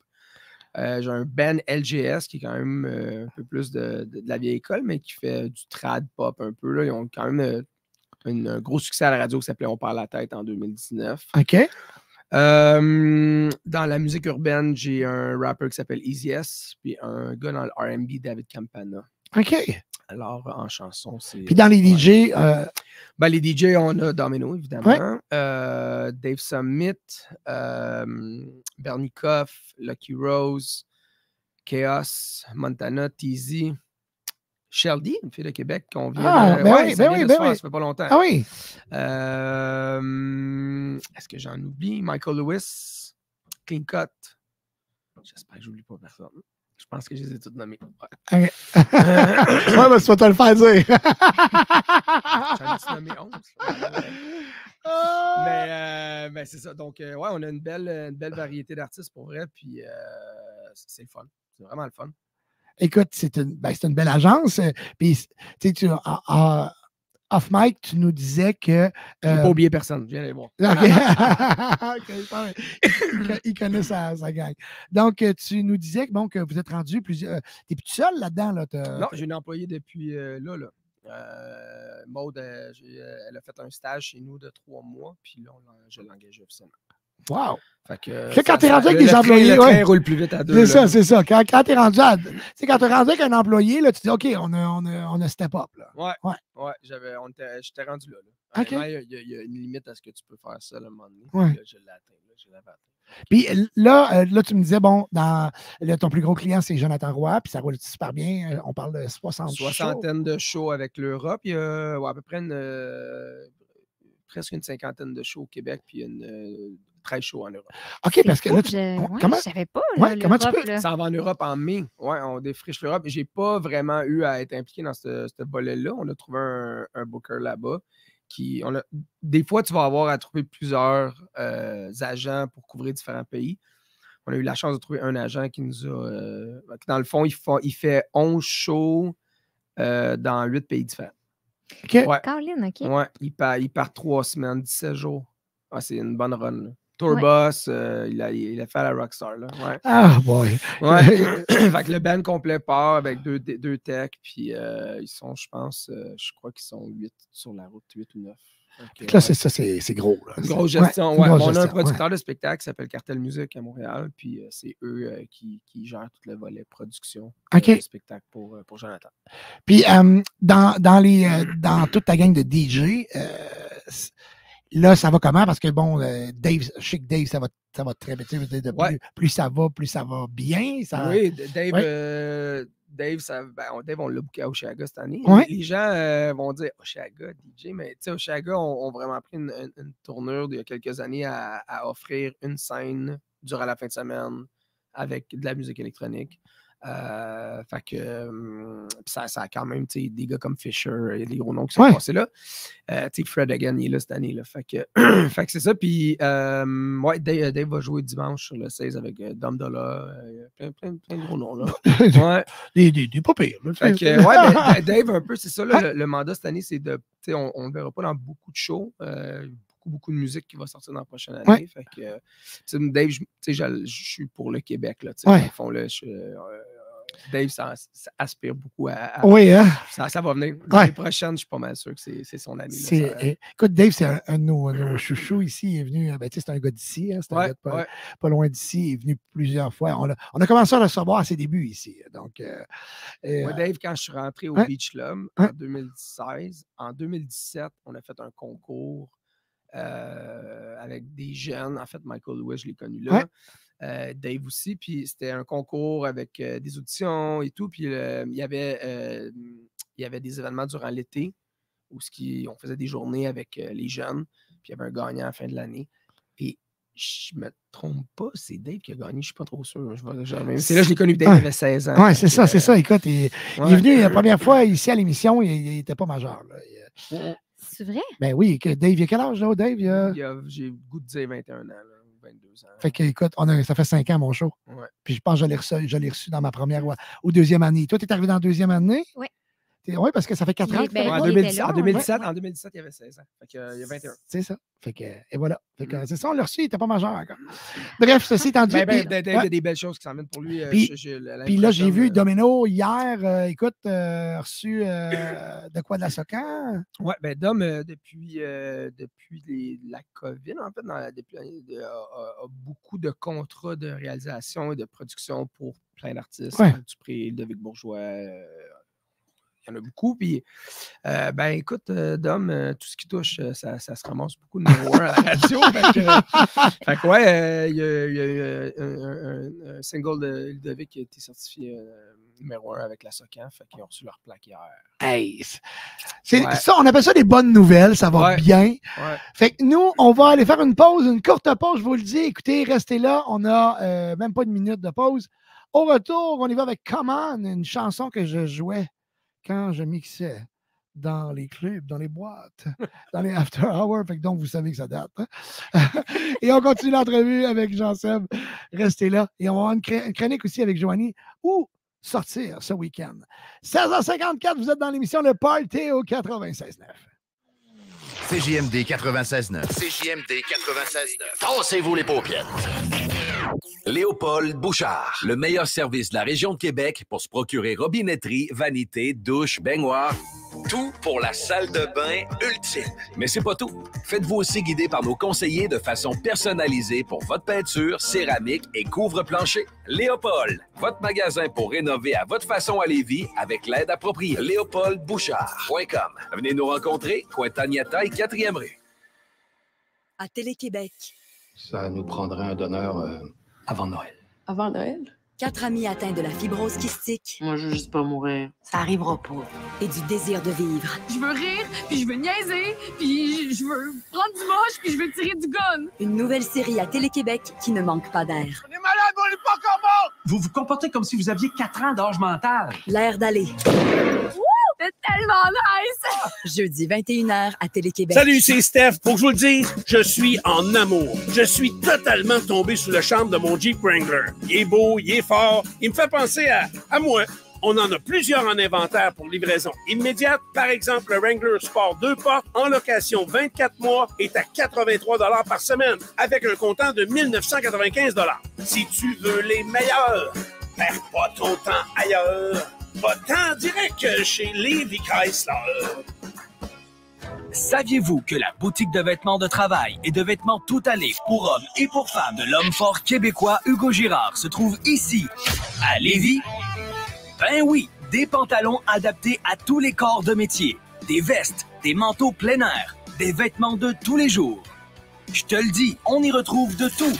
Euh, J'ai un band LGS qui est quand même euh, un peu plus de, de- de la vieille école, mais qui fait du trad pop un peu. Là. Ils ont quand même euh, une- un gros succès à la radio qui s'appelait On parle la tête en 2019. OK. Dans la musique urbaine, j'ai un rappeur qui s'appelle Easy S, puis un gars dans le RB, David Campana. OK. Alors, en chanson, c'est. Puis dans les DJ, euh, Ben, les DJ, on a Domino, évidemment. euh, Dave Summit, euh, Bernie Koff, Lucky Rose, Chaos, Montana, Teasy, Sheldy, une fille de Québec qu'on vient Ah, de. ben ouais, oui, ben oui, ben oui. Ça fait pas longtemps. Ah oui. Euh, Est-ce que j'en oublie? Michael Lewis, Clean Cut. J'espère que j'oublie pas personne. Je pense que je les ai toutes nommées. Ouais. Mais tu vas te le faire dire. J'en ai nommé 11. Mais, euh, mais c'est ça. Donc, euh, ouais, on a une belle, une belle variété d'artistes pour vrai. Puis, euh, c'est le fun. C'est vraiment le fun. Écoute, c'est une, ben, c'est une belle agence. Puis, tu sais, tu- en- en- off mic, tu nous disais que. Je euh, pas oublié personne. Viens les voir. OK. Il, co- il connaît sa, sa gang. Donc, euh, tu nous disais que, bon, que vous êtes rendu plusieurs. Tu es plus seul là-dedans, là. Non, j'ai une employée depuis euh, là. là. Euh, Maude, j'ai, elle a fait un stage chez nous de trois mois, puis là, je l'ai engagée officiellement. Wow. Fait que, quand ça- tu es ça- rendu avec le- des le train- employés. Le train ouais. roule plus vite à deux. C'est ça, c'est ça. Quand, quand tu es rendu à. Quand tu es rendu avec un employé, là, tu dis, OK, on a, on a, on a step up. Là. Ouais, Ouais. ouais. j'avais, j'étais rendu là. là. OK. Honnêtement, Il y, a- il y a- une limite à ce que tu peux faire ça à un moment donné. Ouais. Là, je l'ai atteint. Là, je l'avais atteint. Puis euh, là, euh, là, tu me disais, bon, dans, là, ton plus gros client, c'est Jonathan Roy, puis ça roule super bien. euh, On parle de 60 shows. Soixantaine de shows avec l'Europe. Il y a ouais, à peu près une, euh, presque une cinquantaine de shows au Québec, puis une, 13 shows en Europe. OK, parce que là, tu. Je, ouais, comment? je savais pas. Ouais, là, comment tu peux- là. Ça va en Europe en mai. Ouais, on défriche l'Europe. J'ai pas vraiment eu à être impliqué dans ce, ce volet-là. On a trouvé un, un booker là-bas. Qui, on a, des fois, tu vas avoir à trouver plusieurs euh, agents pour couvrir différents pays. On a eu la chance de trouver un agent qui nous a. euh, dans le fond, il, fa- il fait 11 shows euh, dans 8 pays différents. OK. Ouais. Caroline, OK. Ouais, il part, il part 3 semaines, 17 jours. Ah, c'est une bonne run. là. Tourbus, euh, il, a, il a fait à la Rockstar. Là. Ouais. Ah, boy. Ouais. fait que le band complet part avec deux, deux techs, puis euh, ils sont, je pense, euh, je crois qu'ils sont 8 sur la route, 8 ou 9. Fait que Là, c'est ça, c'est gros. Là. Une grosse Ouais, gestion. ouais. grosse on a un ouais. producteur de spectacle qui s'appelle Cartel Music à Montréal, puis euh, c'est eux euh, qui, qui gèrent tout le volet production du spectacle pour, pour Jonathan. Puis euh, dans, dans, les, dans toute ta gang de DJ, euh, là, ça va comment? Parce que bon, euh, Dave, je sais que Dave, ça va, ça va très bien. De Ouais. Plus, plus ça va, plus ça va bien. Ça... Oui, Dave, Ouais. euh, Dave, ça, ben, on, Dave, on l'a booké à Oshaga cette année. Ouais. Les, gens euh, vont dire Oshaga, DJ, mais tu sais, Oshaga ont, ont vraiment pris une, une- une tournure il y a quelques années à, à offrir une scène durant la fin de semaine avec de la musique électronique, Euh, fait que euh, puis ça, ça a quand même des gars comme Fisher, il y a des gros noms qui sont Ouais. passés là. Euh, Fred Hagen, il est là cette année. Là, fait que, fait que c'est ça. Puis euh, ouais, Dave, Dave va jouer dimanche sur le 16 avec euh, Dom Dolla. euh, plein, plein, plein de gros noms. Là. Ouais. Des, des, des pas pires. Fait que, ouais, ben, ben, Dave, un peu, c'est ça. là, le, le mandat cette année, c'est de. On ne le verra pas dans beaucoup de shows. Beaucoup, beaucoup de musique qui va sortir dans la prochaine année. Ouais. Fait que, euh, Dave, je suis pour le Québec. Là, tu sais, Ouais. dans le fond, là, je- euh, Dave, ça, ça aspire beaucoup à. à- Oui, hein? ça, ça va venir. Ouais. L'année prochaine, je suis pas mal sûr que c'est son année. là, C'est- ça- euh, écoute, Dave, c'est un, un de nos, nos chouchous ici. Il est venu, euh, ben, c'est un gars d'ici. hein, c'est un gars pas, loin d'ici. Il est venu plusieurs fois. On a, on a commencé à le recevoir à ses débuts ici. Donc, euh, et, Moi, euh, Dave, quand je suis rentré au. Beach Club en 2016, en 2017, on a fait un concours euh, avec des jeunes. En fait, Michael Lewis, je l'ai connu là. Ouais. Euh, Dave aussi. Puis c'était un concours avec euh, des auditions et tout. Puis euh, il y avait, euh, il y avait des événements durant l'été où ce qui, on faisait des journées avec euh, les jeunes. Puis il y avait un gagnant à la fin de l'année. Et je me trompe pas, c'est Dave qui a gagné, je suis pas trop sûr. C'est là que je l'ai connu, Dave Ouais. avait 16 ans. Ouais, c'est ça, c'est ça. Écoute, il, est venu la première fois ici à l'émission, il n'était pas majeur. là. Il- C'est vrai? Ben oui, que Dave, il a quel âge, là, Dave? Il a- Il y a- J'ai le goût de dire 21 ans, là, ou 22 ans. Fait que, écoute, on a, ça fait cinq ans, mon show. Ouais. Puis je pense que je l'ai reçu, je l'ai reçu dans ma première ou, ou deuxième année. Toi, tu es arrivé dans la deuxième année? Oui. Oui, parce que ça fait quatre Il ans. est- que ben, en, il 2010 était là, en ouais. 2017, en 2017, il y avait 16 ans. Fait que, euh, il y a 21. C'est ça. Fait que, et voilà. Fait que, c'est ça, on l'a reçu, il n'était pas majeur encore. Bref, ceci étant dit. Ben, ben, puis- Dave, il y a des belles choses qui s'en viennent pour lui. euh, Puis- je- je- l'année Puis là, j'ai vu euh, Domino hier, euh, écoute, euh, reçu euh, de quoi de la Socan? Ouais, ben Dom, euh, depuis, euh, depuis les- la COVID, en fait, dans la- depuis de- a, a- a beaucoup de contrats de réalisation et de production pour plein d'artistes. Ouais. Dupré, Ludovic Bourgeois, euh, y en a beaucoup. Puis, euh, ben écoute, euh, Dom, euh, tout ce qui touche, ça, ça se ramasse beaucoup de numéro un à la radio. fait, que, fait que, ouais, il y a, il y a eu, un, un- un single de Ludovic qui a été certifié numéro un avec la Socan. Fait qu'ils ont reçu leur plaque hier. Hey, Ouais. ça, on appelle ça des bonnes nouvelles, ça va Ouais. bien. Ouais. Fait que nous, on va aller faire une pause, une courte pause, je vous le dis. Écoutez, restez là, on a euh, même pas une minute de pause. Au retour, on y va avec Come On, une chanson que je jouais quand je mixais dans les clubs, dans les boîtes, dans les after hours. Fait que donc, vous savez que ça date. hein. Et on continue l'entrevue avec Jean-Seb. Restez là. Et on va avoir une chronique aussi avec Joanie. Où sortir ce week-end? 16h54, vous êtes dans l'émission Le Party au 96.9. CJMD 96.9. CJMD 96.9. Tassez-vous les paupières. Léopold Bouchard, le meilleur service de la région de Québec pour se procurer robinetterie, vanité, douche, baignoire. Tout pour la salle de bain ultime. Mais c'est pas tout. Faites-vous aussi guider par nos conseillers de façon personnalisée pour votre peinture, céramique et couvre-plancher. Léopold, votre magasin pour rénover à votre façon à Lévis avec l'aide appropriée. LéopoldBouchard.com. Venez nous rencontrer, Cointagnata et 4e rue. À Télé-Québec. Ça nous prendrait un donneur euh, avant Noël. Avant Noël? Quatre amis atteints de la fibrose kystique. Moi, je veux juste pas mourir. Ça arrivera pas. Et du désir de vivre. Je veux rire, puis je veux niaiser, puis je veux prendre du moche, puis je veux tirer du gun. Une nouvelle série à Télé-Québec qui ne manque pas d'air. On est malade, on n'est pas comment? Vous vous comportez comme si vous aviez 4 ans d'âge mental. L'air d'aller. C'est tellement nice! Jeudi 21h à Télé-Québec. Salut, c'est Steph. Pour que je vous le dise, je suis en amour. Je suis totalement tombé sous le charme de mon Jeep Wrangler. Il est beau, il est fort, il me fait penser à, à moi. On en a plusieurs en inventaire pour livraison immédiate. Par exemple, le Wrangler Sport 2 portes en location 24 mois est à 83 par semaine avec un comptant de 1995 Si tu veux les meilleurs, perds pas ton temps ailleurs. Va-t'en direct chez Levi Chrysler. Saviez-vous que la boutique de vêtements de travail et de vêtements tout allés pour hommes et pour femmes de l'homme fort québécois Hugo Girard se trouve ici, à Lévis? Ben oui, des pantalons adaptés à tous les corps de métier, des vestes, des manteaux plein air, des vêtements de tous les jours. Je te le dis, on y retrouve de tout.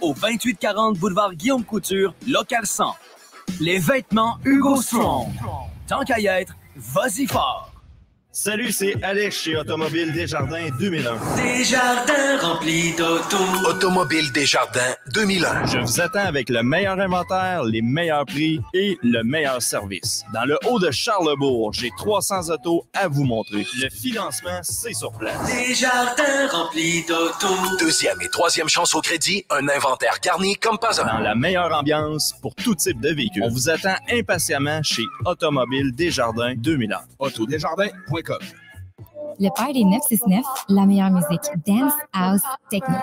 Au 2840 boulevard Guillaume Couture, local 100. Les vêtements Hugo Strong. Tant qu'à y être, vas-y fort. Salut, c'est Alex chez Automobile Desjardins 2001. Desjardins remplis d'auto. Automobile Desjardins 2001. Je vous attends avec le meilleur inventaire, les meilleurs prix et le meilleur service. Dans le haut de Charlebourg, j'ai 300 autos à vous montrer. Le financement, c'est sur place. Desjardins remplis d'auto. Deuxième et troisième chance au crédit, un inventaire garni comme pas Dans un. la meilleure ambiance pour tout type de véhicule. On vous attend impatiemment chez Automobile Desjardins 2001. Autodesjardins.com Le Party 969, la meilleure musique dance, house, techno.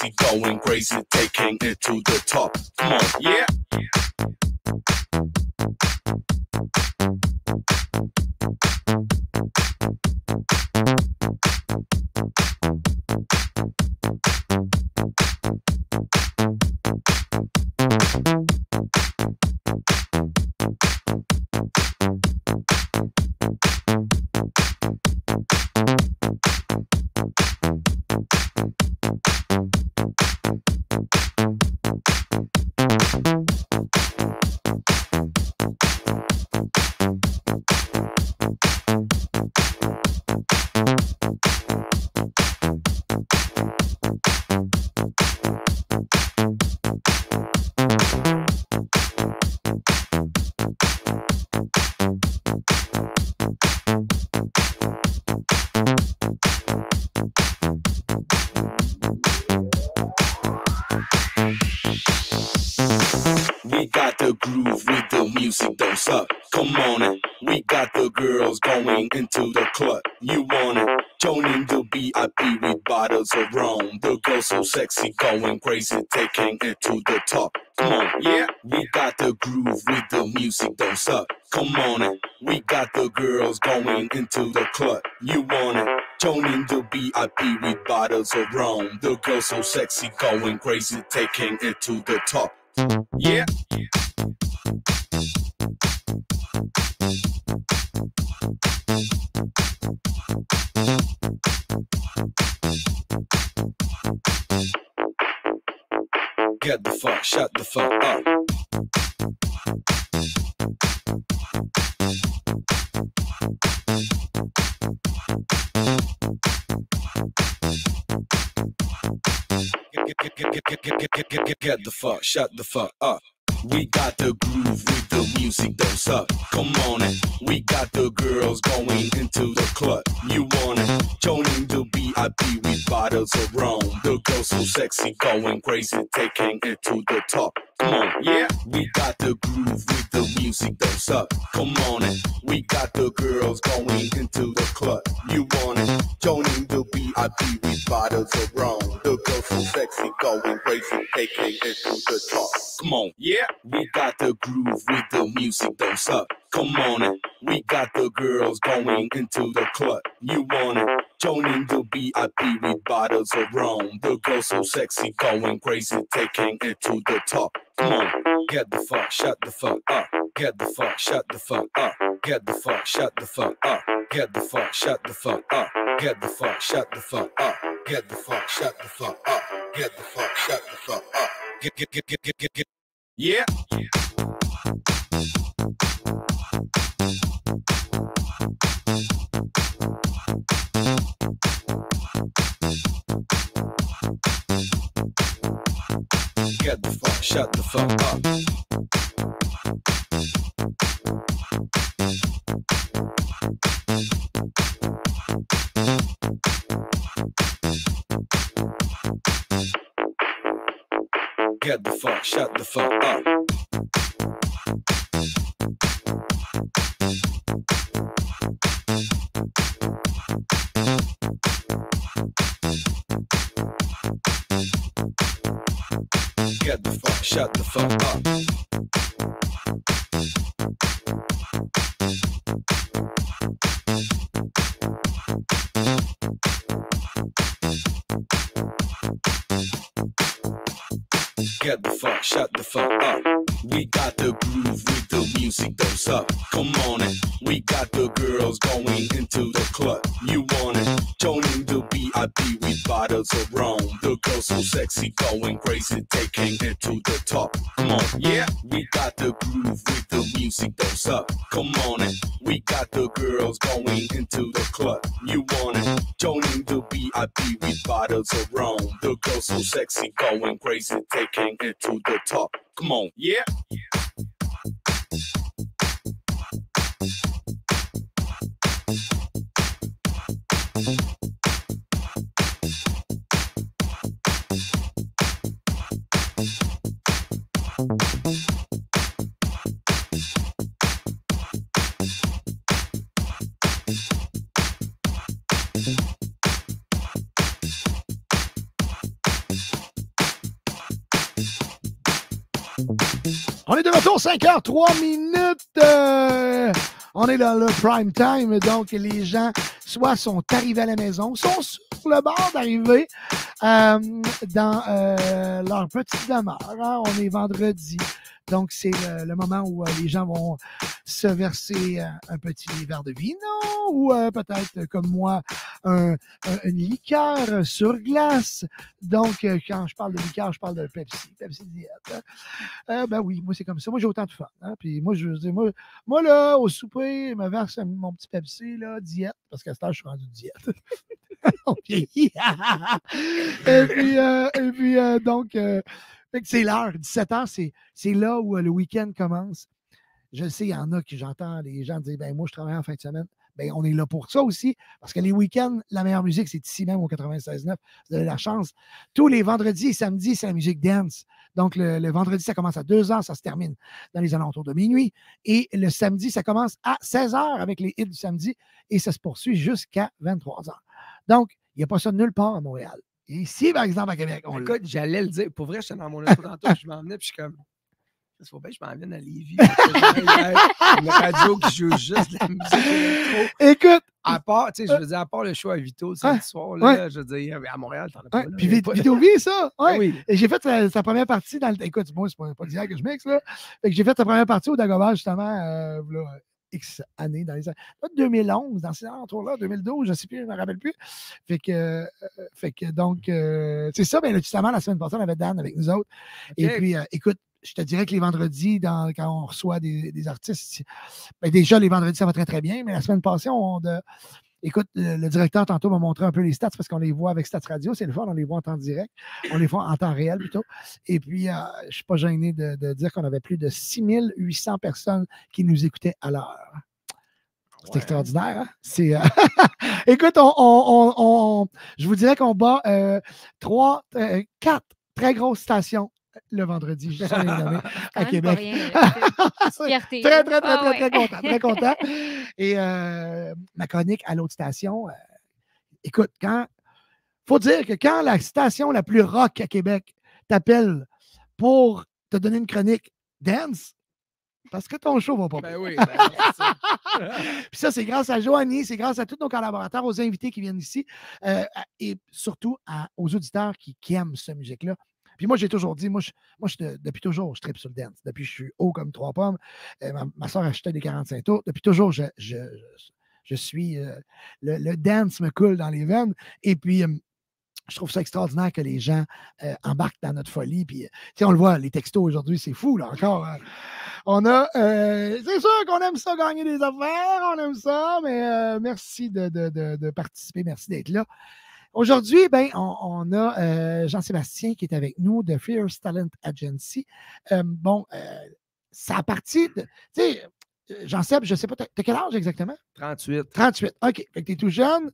crazy, going crazy. Bottles of. The girls so sexy, going crazy, taking it to the top. Come on, yeah. We got the groove with the music don't up. Come on it. We got the girls going into the club. You want it? Joining the VIP with bottles of rum. The girls so sexy, going crazy, taking it to the top. Yeah. Get the fuck, shut the fuck up. Get, get, get, get, get, get, get, get, get, get the fuck, shut the fuck up. We got the groove with the music that's up. Come on it. We got the girls going into the club. You want it? Joining the VIP with bottles of rum. The girls so sexy, going crazy, taking it to the top. Come on, yeah. We got the groove with the music that's up. Come on it. We got the girls going into the club. You want it? Joining the VIP with bottles of rum. The girls so sexy, going crazy, taking it to the top. Come on, yeah. We got the groove with the music that's up. Come on it. We got the girls going into the club. You want it? Joining the VIP with bottles of rum. The girls so sexy, going crazy, taking it to the top. Come on, get the fuck, shut the fuck up. Get the fuck, shut the fuck up. Get the fuck, shut the fuck up. Get the fuck, shut the fuck up. Get the fuck, shut the fuck up. Get the fuck, shut the fuck up. Get the fuck, shut the fuck up. Get, get, get, get, get, get, get. Yeah. shut the fuck, shut the fuck up. Get the fuck, shut the fuck up. Get the fuck, shut the fuck up. Get the fuck, shut the fuck up. We got the groove with the music that's up. Come on it. We got the girls going into the club. You want it? Joining the VIP with bottles of rum. The girls so sexy, going crazy, taking it to the top. Come on, yeah. We got the groove with the music that's up. Come on it. We got the girls going into the club. You want it? Joining the VIP with bottles of rum. The girls so sexy, going crazy, taking it to the top. Come on, yeah. On est de retour, 5 h 3 minutes. euh, on est dans le prime time, donc les gens soit sont arrivés à la maison, sont sur le bord d'arriver euh, dans euh, leur petite demeure. hein. On est vendredi, donc c'est le, moment où euh, les gens vont se verser un petit verre de vino ou peut-être comme moi un, un- une liqueur sur glace. Donc quand je parle de liqueur, je parle de Pepsi, Pepsi Diète. hein. Ben oui, moi c'est comme ça. Moi j'ai autant de fun. hein. Puis moi je veux dire, moi, moi là au souper, je me verse mon petit Pepsi là, diète parce temps je suis rendu diète. On vieillit. et puis, euh, et puis euh, donc, euh, c'est l'heure, 17 h, c'est, c'est là où le week-end commence. Je sais, il y en a qui j'entends les gens dire ben moi je travaille en fin de semaine. Ben, on est là pour ça aussi, parce que les week-ends, la meilleure musique, c'est ici même au 96.9. Vous avez la chance. Tous les vendredis et samedis, c'est la musique dance. Donc, le, le vendredi, ça commence à 2 h, ça se termine dans les alentours de minuit. Et le samedi, ça commence à 16 h avec les hits du samedi et ça se poursuit jusqu'à 23 h. Donc, il n'y a pas ça nulle part à Montréal. Ici, par exemple, à Québec, on. Écoute, j'allais le dire. Pour vrai, j'étais dans mon auto tantôt, je m'en venais, puis je suis comme. Il faut bien que je m'en vienne à Lévis. Une radio qui joue juste de la musique électro. Écoute! À part, tu sais, je veux dire, à part le show à Vito, ce Ouais, soir, là, ouais. je veux dire, à Montréal, t'en as pas. Ouais, puis pas- Vidéovie, ça. Ouais. Ah oui. Et j'ai fait sa, sa première partie dans le. Écoute, moi, c'est pas, pas d'hier que je mixe, là. Fait que j'ai fait sa première partie au Dagobah, justement, euh, là, X années, dans les années. pas 2011, dans ces alentours-là, 2012, je ne sais plus, je ne me rappelle plus. Fait que, euh, fait que donc, euh, c'est ça, bien, justement, la semaine passée, on avait Dan avec nous autres. Et puis, euh, écoute, je te dirais que les vendredis, dans, quand on reçoit des, des artistes, ben, déjà, les vendredis, ça va très, très bien, mais la semaine passée, on de, Écoute, le, directeur tantôt m'a montré un peu les stats parce qu'on les voit avec Stats Radio, c'est le fun, on les voit en temps direct, on les voit en temps réel plutôt. Et puis, euh, je ne suis pas gêné de, de dire qu'on avait plus de 6800 personnes qui nous écoutaient à l'heure. C'est extraordinaire. hein? C'est, euh, Écoute, on, on- on- on- je vous dirais qu'on bat euh, trois, euh, quatre très grosses stations le vendredi, je nommer, à Québec. rien, fierté, très, très, très, Ah très, ouais. très content. Très content. Et euh, ma chronique à l'autre station, euh, écoute, quand faut dire que quand la station la plus rock à Québec t'appelle pour te donner une chronique dance, parce que ton show va pas bien. Ben oui, ben, c'est ça. Puis ça, c'est grâce à Joanie, c'est grâce à tous nos collaborateurs, aux invités qui viennent ici euh, et surtout à- aux auditeurs qui, qui aiment cette musique-là. Puis moi, j'ai toujours dit, moi, je, moi je, depuis toujours, je tripe sur le dance. Depuis je suis haut comme trois pommes, euh, ma, soeur achetait des 45 tours. Depuis toujours, je, je, je- suis. euh, le, le dance me coule dans les veines. Et puis, euh, je trouve ça extraordinaire que les gens embarquent dans notre folie. Puis, on le voit, les textos aujourd'hui, c'est fou, là, encore. hein. On a. c'est sûr qu'on aime ça, gagner des affaires, on aime ça, mais merci de- de- de participer, merci d'être là. Aujourd'hui, ben, on, on a euh, Jean-Sébastien qui est avec nous de Fierce Talent Agency. Euh, bon, euh, ça a parti de. Tu sais, euh, Jean-Seb, je ne sais pas, t'as t'as quel âge exactement? 38. 38. OK. Fait que tu es tout jeune.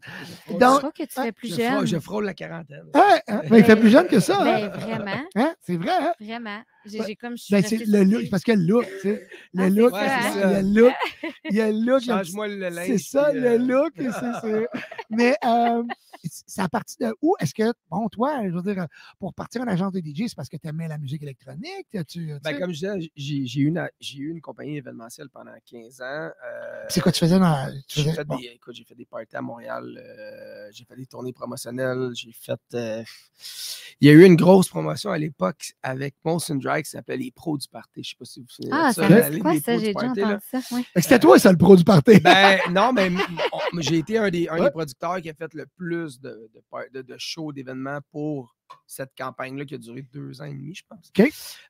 Je Donc, crois que tu hein, fais plus Je frôle, jeune. je frôle la quarantaine. hein, hein, ben, il fait plus jeune que ça. Ben, hein? vraiment. Hein? C'est vrai, hein? Vraiment. J'ai comme. je suis Ben, c'est le look, parce que le look, tu sais. Le Ah, look, c'est hein? ça, il y a le look. Il y a le look. Change-moi le linge, C'est ça, le euh, look. c'est- Mais euh, c'est à partir de où est-ce que, bon, toi, je veux dire, pour partir en agence de DJ, c'est parce que tu aimais la musique électronique? Tu, tu Ben, sais? comme je disais, j'ai j'ai eu, une, j'ai eu une compagnie événementielle pendant 15 ans. euh, C'est quoi tu faisais dans. J'ai fait, bon. des, écoute, j'ai fait des parties à Montréal, euh, j'ai fait des tournées promotionnelles, j'ai fait. euh, il y a eu une grosse promotion à l'époque avec Monson Dry qui s'appelle Les Pros du Party. Je ne sais pas si vous vous souvenez. Ah, de ça Ligue quoi, ça? J'ai déjà entendu ça. C'était toi, ça, le pro du party? Ben, non, mais j'ai été un des, un Ouais. des producteurs qui a fait le plus de, de- de shows, d'événements pour cette campagne-là qui a duré deux ans et demi, je pense.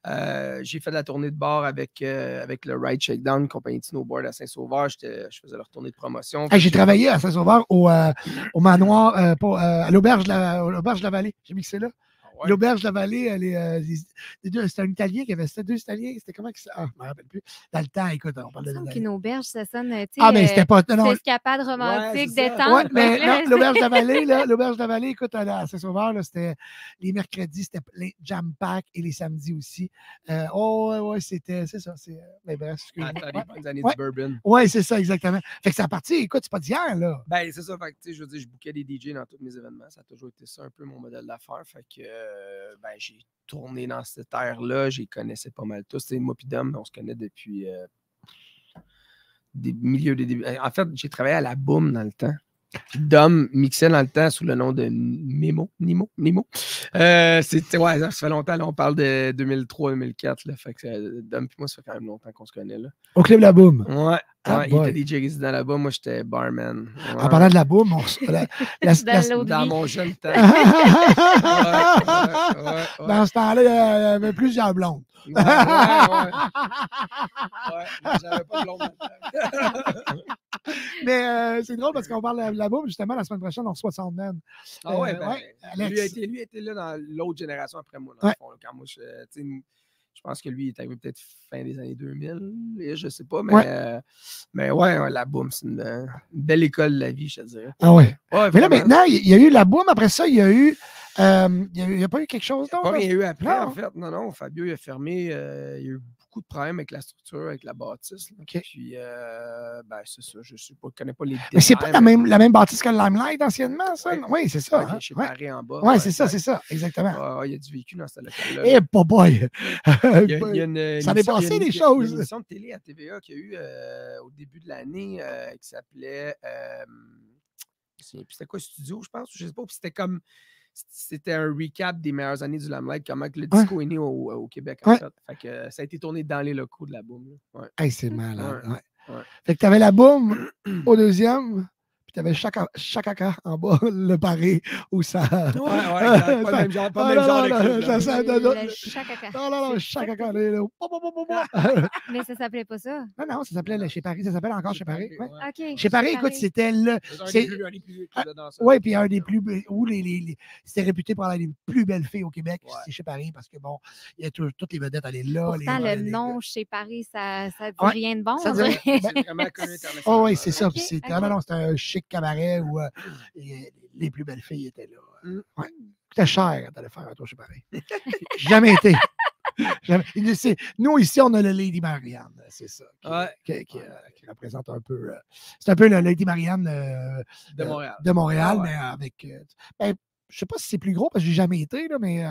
Euh, j'ai fait de la tournée de bar avec, euh, avec le Ride Shakedown, une compagnie de snowboard à Saint-Sauveur. Je faisais leur tournée de promotion. Hey, j'ai travaillé à Saint-Sauveur au, euh, au manoir, à l'auberge de, la- de la Vallée. J'ai mixé là. Ouais? L'auberge de la Vallée, elle est, euh, les- les deux- c'était un Italien qui avait, c'était deux Italiens, c'était comment que ça? Ah, je me rappelle plus. Dans le temps, écoute, on parle Il de. qu'une auberge, ça sonne. tu sais, Ah, mais euh, c'était pas. Non, escapade romantique, ça. détente. Ouais, mais l'auberge de la Vallée, là, l'auberge de la Vallée, écoute, à, Saint-Sauveur, là, c'était les mercredis, c'était les jam pack et les samedis aussi. Euh, oh, ouais, ouais, c'était, c'est ça, c'est, euh, mais bref, excuse-moi. Ah, Ouais. des bonnes années Ouais. du bourbon. Ouais, c'est ça, exactement. Fait que c'est parti, écoute, c'est pas d'hier, là. Ben, c'est ça. Fait que, tu sais, je veux dire, je bouquais des DJ dans tous mes événements. Ça a toujours été ça, un peu mon modèle d'affaires. Fait que, euh, ben, j'ai tourné dans cette ère-là. J'y connaissais pas mal tous. C'est moi Dom, on se connaît depuis euh, des milieux des débuts. En fait, j'ai travaillé à la Boom dans le temps. Puis Dom mixait dans le temps sous le nom de Nemo. Nemo. Nemo. Euh, c'était, ouais, ça fait longtemps. Là, on parle de 2003-2004. Là, fait que euh, Dom puis moi, ça fait quand même longtemps qu'on se connaît. Là. Au club La Boum. Ouais. Ah, ouais, il était DJ résident là-bas. Moi, j'étais barman. En Ouais. parlant de la boum, on la- la- Dans la- Dans mon jeune temps. Ouais, ouais, ouais, ouais. Dans ce temps-là, il y avait plusieurs blondes. Ouais, ouais, ouais. Ouais, mais j'avais pas de blonde. Mais euh, c'est drôle parce qu'on parle de la boum, justement, la semaine prochaine, on reçoit Sandman. Ah ouais, Euh, ben, ouais, lui, a été, lui a été là dans l'autre génération après moi. Dans Ouais. le fond, quand moi, je, sais, je pense que lui il est arrivé peut-être fin des années 2000, et je sais pas, mais Ouais. euh, mais ouais, ouais, la boum, c'est une, euh, une belle école de la vie, je te dirais. Ah ouais. Ouais, Mais là, maintenant, il y a eu la boum. Après ça, il y a eu. euh, il n'y a, pas eu quelque chose d'autre? Pas rien eu après, Non. en fait. Non, non, Fabio, il a fermé. euh, il y a eu beaucoup de problèmes avec la structure, avec la bâtisse. là. Puis, euh, ben, c'est ça. Je ne connais pas les détails. Mais c'est pas la même, la même bâtisse que le Limelight anciennement, ça? Ouais. Oui, c'est ça. Hein? chez Ouais. En bas. Ouais, c'est ça, c'est ça, exactement. Il y a du vécu dans ce local-là. Eh, pas boy! Il y a- il y a une, Ça a passé une- des a- il y a choses. Une émission de télé à TVA qu'il y a eu euh, au début de l'année euh, qui s'appelait. C'était quoi, Studio, je pense? Je sais pas. puis C'était comme. C'était un recap des meilleures années du Limelight, comment que le Ouais. disco est né au, au Québec, en Ouais. fait. Fait que euh, ça a été tourné dans les locaux de la boum. là. Ouais. Hey, c'est malade. Fait que tu avais la boum au deuxième, tu avais Chaka, Chakaka en bas, le paré, où ça. Ouais, ouais. Pas le même genre- pas le même Ah, genre non, de non, non, pop, pop. Mais ça s'appelait pas ça? Non, non, ça s'appelait le chez Paris, ça s'appelle encore chez Paris. ouais. OK. Chez Paris, écoute, c'était le. C'est un des c'est- plus- des Ah. Oui, puis un des plus. Où les, les, les- c'était réputé pour avoir les plus belles filles au Québec, c'est chez Paris, parce que bon, il y a tout- toutes les vedettes allaient là. Pourtant, les, le nom chez Paris, ça ça dit rien de bon. ça dit C'est vraiment connu international. Oh oui, c'est ça. Ah non, non, c'était un chic cabaret où euh, et, les plus belles filles étaient là. Mm. Ouais. C'était cher t'allais faire un tour chez Paris. Jamais été. Jamais. Nous, ici, on a le Lady Marianne, c'est ça. Qui, Ouais. qui- qui, euh, qui représente un peu. euh, c'est un peu le Lady Marianne euh, De euh, Montréal. de Montréal, ouais. mais avec. euh, ben, je sais pas si c'est plus gros parce que j'ai jamais été, là, mais, euh,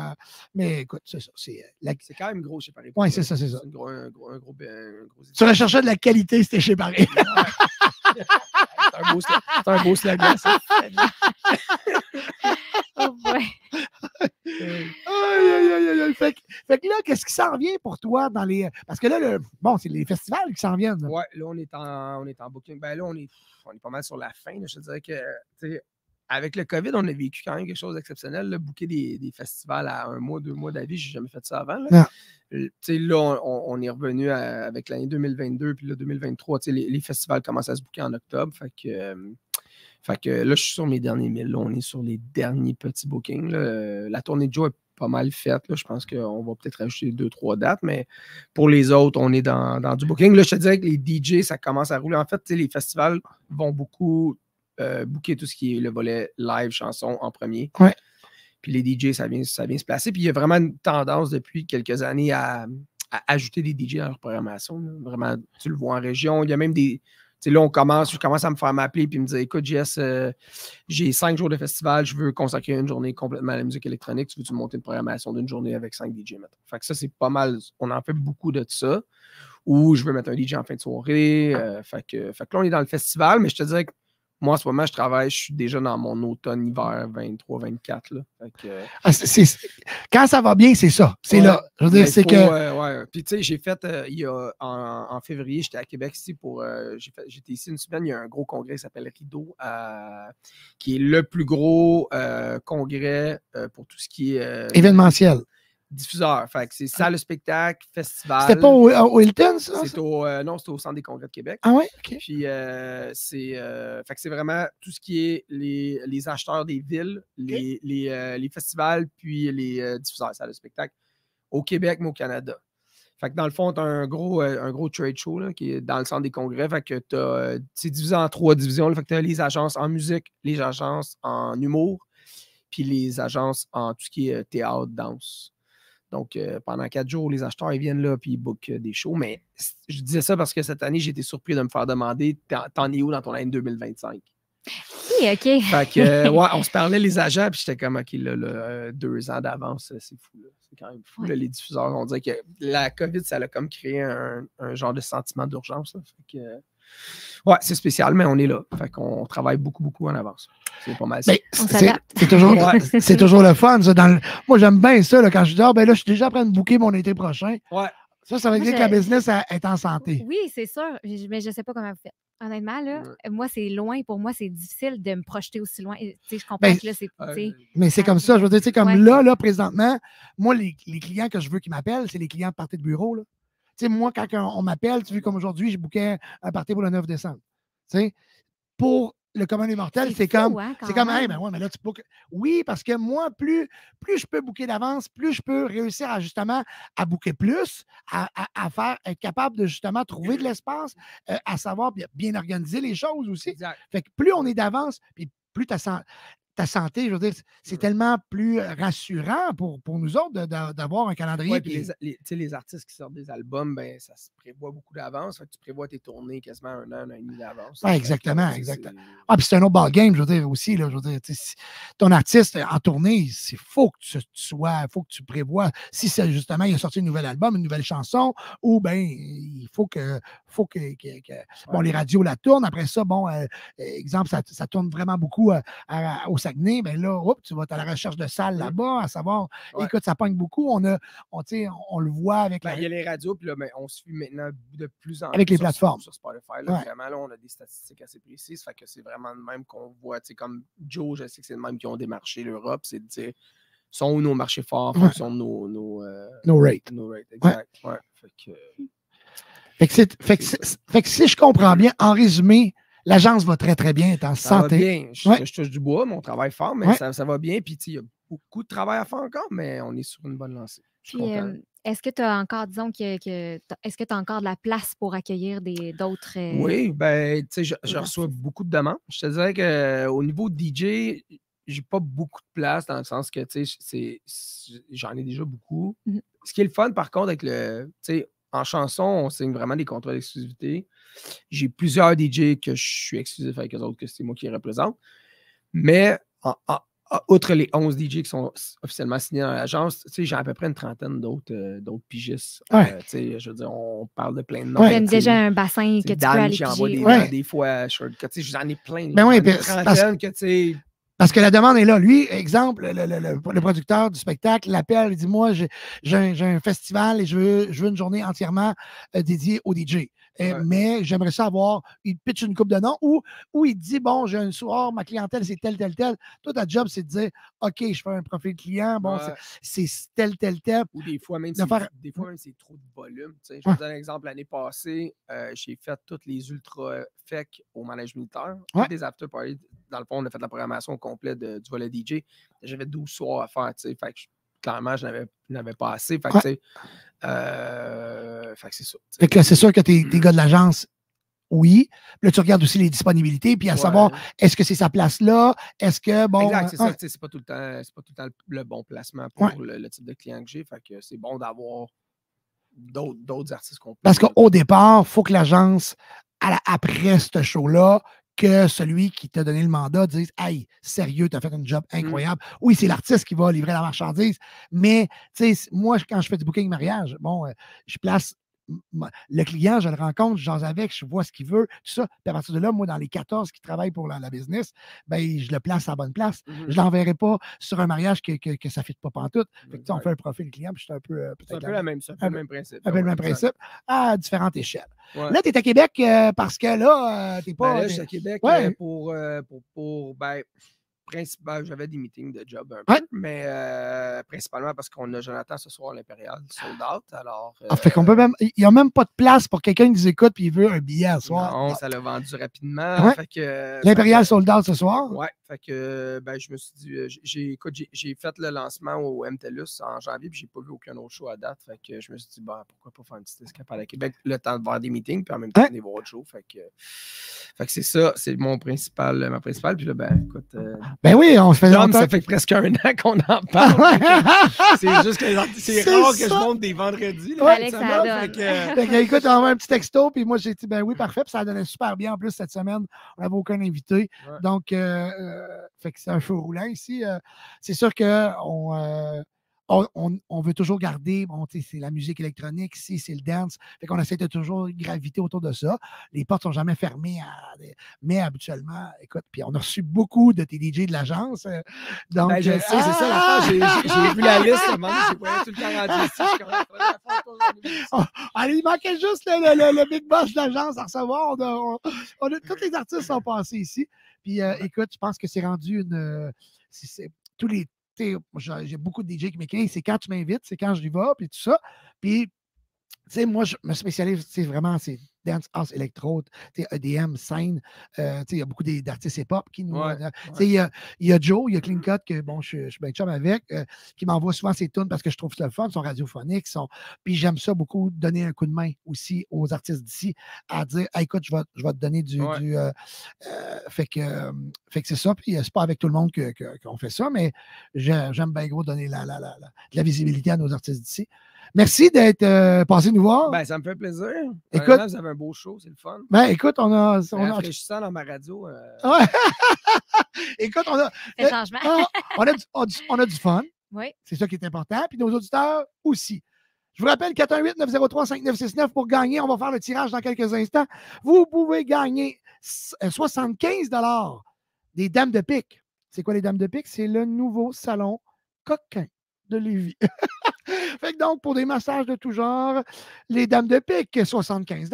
mais écoute, c'est ça. C'est, euh, la- C'est quand même gros chez Paris. Ouais, c'est ça, c'est ça. un gros, un gros, un gros, un gros Tu recherchais de la qualité, c'était chez Paris. C'est un beau sla- c'est un beau slogan, ça. Oh. Aïe, aïe, aïe, aïe, aïe. Fait, que- fait que là, qu'est-ce qui s'en vient pour toi dans les. Parce que là, le... bon, c'est les festivals qui s'en viennent. là. Ouais, là, on est en, on est en booking. Ben là, on est, on est pas mal sur la fin. là. Je te dirais que, tu sais, avec le COVID, on a vécu quand même quelque chose d'exceptionnel. là. Booker des, des festivals à un mois, deux mois d'avis, j'ai jamais fait ça avant. là. Sais, là, on, est revenu à- avec l'année 2022, puis là, 2023, tu sais, les, les festivals commencent à se booker en octobre. Fait que, euh, fait que là, je suis sur mes derniers milles. là. on est sur les derniers petits bookings. là. Euh, La tournée de Joe est pas mal faite. Je pense qu'on va peut-être rajouter deux, trois dates, mais pour les autres, on est dans, dans du booking. Là, je te dirais que les DJ, ça commence à rouler. En fait, les festivals vont beaucoup euh, booker tout ce qui est le volet live, chanson en premier. Ouais. Puis les DJ, ça vient, ça vient se placer. Puis il y a vraiment une tendance depuis quelques années à, à ajouter des DJ dans leur programmation. là. Vraiment, tu le vois en région. Il y a même des. tu sais, là, on commence, je commence à me faire m'appeler puis me dire écoute, Jess, euh, j'ai cinq jours de festival, je veux consacrer une journée complètement à la musique électronique. Tu veux-tu monter une programmation d'une journée avec cinq DJ maintenant? Fait que ça, c'est pas mal. On en fait beaucoup de ça. Ou je veux mettre un DJ en fin de soirée. euh, fait, que, fait que là, on est dans le festival, mais je te dirais que moi, en ce moment, je travaille, je suis déjà dans mon automne-hiver 23-24. là. Fait que, euh, Ah, quand ça va bien, c'est ça. C'est Ouais. là. Je veux dire, c'est que. euh, ouais. Puis, tu sais, j'ai fait, euh, il y a, en, en février, j'étais à Québec ici pour. euh, J'étais ici une semaine. Il y a un gros congrès qui s'appelle Rideau, qui est le plus gros congrès pour tout ce qui est. Événementiel. Diffuseur. Fait que c'est salle de spectacle, festival. C'était pas au, au Hilton, ça? C'est au, euh, non, c'est au Centre des congrès de Québec. Ah ouais? OK. Puis euh, c'est euh, fait que c'est vraiment tout ce qui est les, les acheteurs des villes, les, les, les festivals, puis les diffuseurs, salles de spectacle au Québec, mais au Canada. Fait que dans le fond, tu as un gros, un gros trade show là, qui est dans le centre des congrès. Fait que c'est divisé en trois divisions. là. Fait que tu as les agences en musique, les agences en humour, puis les agences en tout ce qui est théâtre, danse. Donc, euh, pendant quatre jours, les acheteurs ils viennent là puis ils bookent euh, des shows. Mais je disais ça parce que cette année, j'ai été surpris de me faire demander T'en es où dans ton année 2025 Oui, OK. Fait que, euh, ouais, on se parlait les agents, puis j'étais comme, OK, là, là, deux ans d'avance, c'est fou. là. C'est quand même fou. là, les diffuseurs, on dirait que la COVID, ça a comme créé un, un genre de sentiment d'urgence. Fait que, ouais, c'est spécial, mais on est là. Fait qu'on travaille beaucoup, beaucoup en avance. C'est pas mal ça. Ben, c'est toujours, Ouais. c'est toujours le fun. ça, dans le- Moi, j'aime bien ça là, quand je dis Ah, ben là, je suis déjà en train de booker mon été prochain. Ouais. Ça, ça veut Moi, dire que la business elle- est en santé. Oui, c'est sûr, mais je ne sais pas comment vous faites. Honnêtement, là, moi, c'est loin. Pour moi, c'est difficile de me projeter aussi loin. Et, tu sais, je comprends Ben, que là, c'est. sais, Mais c'est comme ça. Je veux dire, tu sais, comme Ouais. là, là, présentement, moi, les, les clients que je veux qu'ils m'appellent, c'est les clients de partie de bureau. Là. Tu sais, moi, quand on, on m'appelle, tu vois, comme aujourd'hui, j'ai booké un party pour le 9 décembre. Tu sais, pour le commun des mortels, C'est comme, hein, c'est comme, hey, ben ouais, mais là, tu bookes. Oui, parce que moi, plus, plus je peux booker d'avance, plus je peux réussir à justement à booker plus, à, à- à faire, être capable de justement trouver de l'espace, euh, à savoir bien, bien organiser les choses aussi. Fait que plus on est d'avance, puis plus ta, san- ta santé, je veux dire, c'est tellement plus rassurant pour, pour nous autres d'avoir un calendrier. Ouais, puis les, les- tu sais, les artistes qui sortent des albums, ben, ça se prévoit beaucoup d'avance. Tu prévois tes tournées quasiment un an, un an et demi d'avance. Ouais, exactement, exactement. Ah, puis c'est un autre ballgame, je veux dire, aussi. Là, je veux dire, si ton artiste en tournée, c'est faut que tu, tu sois, faut que tu prévois. Si c'est justement, il a sorti un nouvel album, une nouvelle chanson, ou bien il faut que, faut que, que- que- bon, les radios la tournent. Après ça, bon, euh, exemple, ça, ça tourne vraiment beaucoup euh, à- au Saguenay, ben là, hop, tu vas être à la recherche de salles là-bas, à savoir, Ouais. écoute, ça pogne beaucoup. On a, on, on, le voit avec Ben, la- il y a les radios, puis là, ben, on suit maintenant de plus en Avec plus les sur- plateformes. Sur, Spotify. Là, Ouais. Vraiment, là, on a des statistiques assez précises. Fait que c'est vraiment le même qu'on voit. Tu sais, comme Joe, je sais que c'est le même qui ont démarché l'Europe, c'est de dire sont où nos marchés forts en Ouais. fonction de nos, nos, euh, rates. Nos rates, Ouais. exact. Ouais. Fait que, Fait que, fait que c'est- fait que si je comprends bien, en résumé, l'agence va très, très bien, est en ça va santé. bien. Je, Ouais. je touche du bois, mon travail fort, mais Ouais. ça, ça va bien. Puis, tu sais, il y a beaucoup de travail à faire encore, mais on est sur une bonne lancée. Je suis Puis, content. euh, est-ce que tu as encore, disons, que, est-ce que tu as encore de la place pour accueillir des- d'autres. euh, Oui, ben, tu sais, je, reçois beaucoup de demandes. Je te dirais qu'au niveau DJ, j'ai pas beaucoup de place dans le sens que, tu sais, c'est- c'est- j'en ai déjà beaucoup. Mmh Ce qui est le fun, par contre, avec le, tu sais, en chanson, on signe vraiment des contrats d'exclusivité. J'ai plusieurs DJ que je suis exclusif avec eux autres, que c'est moi qui les représente. Mais, en- en- en- outre les 11 DJ qui sont officiellement signés dans l'agence, tu sais, j'ai à peu près une trentaine d'autres euh, d'autres pigistes. Ouais. Euh, tu sais, je veux dire, on parle de plein de noms. Tu là, as tu sais. déjà un bassin que tu peux aller piger. des, ouais. Ouais. des fois sais, J'en ai plein. là. Ben oui, J'en ai une parce- que tu sais. Parce que la demande est là. Lui, exemple, le, le- le- producteur du spectacle l'appelle, il dit Moi, j'ai un, un festival et je veux, je veux une journée entièrement euh, dédiée au DJ. Euh, Mais j'aimerais ça avoir, il pitch une coupe de noms ou, ou il dit Bon, j'ai un soir, ma clientèle, c'est tel, tel, tel. Toi, ta job, c'est de dire OK, je fais un profil client, bon, Ouais. c'est tel, tel, tel. Ou des fois, même De c'est faire- des fois, même c'est trop de volume. tu sais. Je te donner un exemple. L'année passée, euh, j'ai fait toutes les ultra fake au manège militaire. Des after parties. Dans le fond, on a fait la programmation de- du volet DJ. J'avais 12 soirs à faire. tu sais. Fait que je- clairement, je n'avais pas assez. Fait que, Ouais. tu sais, euh, fait que c'est ça. Fait que c'est sûr que tes, tes gars de l'agence, Oui. Là, tu regardes aussi les disponibilités, puis à Ouais. savoir, est-ce que c'est sa place là? Est-ce que, bon. exact, c'est euh, ça. tu sais, C'est pas tout le temps, c'est pas tout le temps le bon placement pour Ouais. le, le type de client que j'ai. Fait que c'est bon d'avoir d'autres artistes qu'on peut. Parce qu'au départ, il faut que l'agence, après ce show-là, que celui qui t'a donné le mandat dise Hey, sérieux, tu as fait un job Mm. incroyable. Oui, c'est l'artiste qui va livrer la marchandise, mais moi, quand je fais du booking mariage, bon, euh, je place le client, je le rencontre, je jase avec, je vois ce qu'il veut, tout ça. Puis à partir de là, moi, dans les 14 qui travaillent pour la, la business, ben, je le place à la bonne place. Mhm. Je ne l'enverrai pas sur un mariage que, que, que ça ne fit pas pantoute. Fait que, tu sais, on fait un profil client, puis je suis un peu. euh, C'est un peu la même, c'est un peu le même principe. un peu le même principe, à différentes échelles. Ouais. Là, tu es à Québec euh, parce que là, tu n'es Ben pas. là, je t'es- suis à Québec Ouais. euh, pour, euh, pour, pour ben, principal, j'avais des meetings de job un peu, Ouais. mais euh, principalement parce qu'on a Jonathan ce soir à l'Impérial, sold out. Alors, Ah, fait qu'on peut même. Il n'y a même pas de place pour quelqu'un qui nous écoute et il veut un billet à soir. non, ça l'a vendu rapidement. Ouais. Fait que, euh, L'Impérial fait sold out ce soir? Ouais, fait que ben, je me suis dit, euh, j'ai- écoute, j'ai- j'ai fait le lancement au MTLUS en janvier, puis j'ai pas vu aucun autre show à date. Fait que je me suis dit, bah, pourquoi pas faire une petite escapade à Québec, le temps de voir des meetings, puis en même temps Ouais. des voir autre show. Fait que, fait que c'est ça, c'est mon principal, ma principale. Puis là, ben, écoute. euh, Ben oui, on se fait longtemps. ça fait presque un an qu'on en parle. Ouais. c'est juste que c'est rare que je monte des vendredis. là, Ouais. Fallait que ça habituellement, fait donne. que- Fait que, écoute, on envoie un petit texto, puis moi, j'ai dit, ben oui, parfait. Puis ça donnait super bien. En plus, cette semaine, on n'avait aucun invité. Ouais. Donc, euh, euh, fait que c'est un feu roulant ici. Euh, c'est sûr qu'on on, on- on veut toujours garder, bon, tu sais, c'est la musique électronique, ici, c'est le dance. Fait qu'on essaie de toujours graviter autour de ça. Les portes sont jamais fermées, à mais habituellement, écoute, puis on a reçu beaucoup de tes DJ de l'agence. euh, donc, Ben, je euh, sais, c'est ça l'affaire. J'ai- vu la liste, j'ai pas tout le ici. Je la allez, il manquait juste le, le- le- le big boss de l'agence à recevoir. On a- on- tous les artistes sont passés ici. Puis euh, écoute, je pense que c'est rendu une. euh, tous les. J'ai beaucoup de DJ qui m'écrivent, c'est quand tu m'invites, c'est quand je y vais, puis tout ça. Puis, tu sais, moi, je me spécialise, c'est vraiment, c'est dance house électro, EDM, scène. euh, il y a beaucoup d'artistes hip-hop qui nous. Ouais, euh, il y a, il y a Joe, il y a Clean Cut, que bon, je, je suis bien chum avec, euh, qui m'envoie souvent ses tunes parce que je trouve ça le fun, sont radiophoniques. Sont... Puis j'aime ça beaucoup, donner un coup de main aussi aux artistes d'ici, à dire Ah, écoute, je vais, je vais te donner du. Ouais. du, euh, fait que, fait que c'est ça. Puis c'est pas avec tout le monde que- que- qu'on fait ça, mais j'ai- j'aime bien gros donner la, la, la, la- de la visibilité à nos artistes d'ici. Merci d'être euh, passé nous voir. Ben, ça me fait plaisir. Écoute- vous avez un beau show, c'est le fun. Ben, écoute, on a. C'est on a- rafraîchissant dans ma radio. euh, Ouais. écoute, on a. Changement. on, on a du, on a du- on a du fun. Oui. C'est ça qui est important. Puis nos auditeurs aussi. Je vous rappelle 418-903-5969 pour gagner. On va faire le tirage dans quelques instants. Vous pouvez gagner s- euh, 75 des Dames de Pique. C'est quoi les Dames de Pique? C'est le nouveau salon coquin de Lévis. fait que donc, pour des massages de tout genre, les Dames de Pique, 75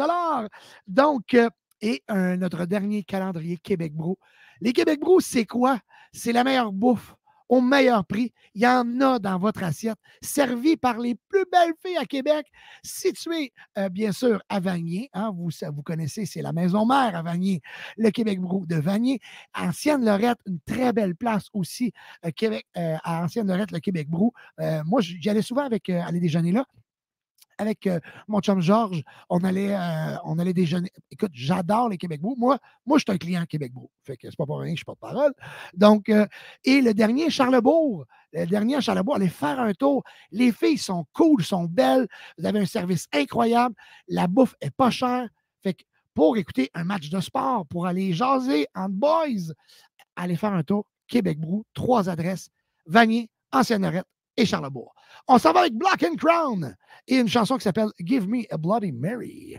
Donc, euh, et notre dernier calendrier Québec Brou. Les Québec Brou, c'est quoi? C'est la meilleure bouffe au meilleur prix. Il y en a dans votre assiette, servi par les plus belles filles à Québec, situé euh, bien sûr à Vanier. hein, vous, vous connaissez, c'est la maison mère à Vanier, le Québec Brou de Vanier. Ancienne Lorette, une très belle place aussi, euh, Québec, euh, à Ancienne Lorette, le Québec Brou. Euh, moi, j'y allais souvent avec aller déjeuner là avec euh, mon chum Georges, on allait, euh, on allait déjeuner. Écoute, j'adore les Québec Brou. Moi, moi, je suis un client Québec Brou. Fait que c'est pas pour rien que je porte parole. Donc, euh, et le dernier, Charlebourg. Le dernier Charlebourg, allez faire un tour. Les filles sont cool, sont belles. Vous avez un service incroyable. La bouffe est pas chère. Fait que pour écouter un match de sport, pour aller jaser en boys, allez faire un tour. Québec Brou, trois adresses. Vanier, Ancienne Lorette et Charlebourg. On s'en va avec Black and Crown et une chanson qui s'appelle Give Me a Bloody Mary.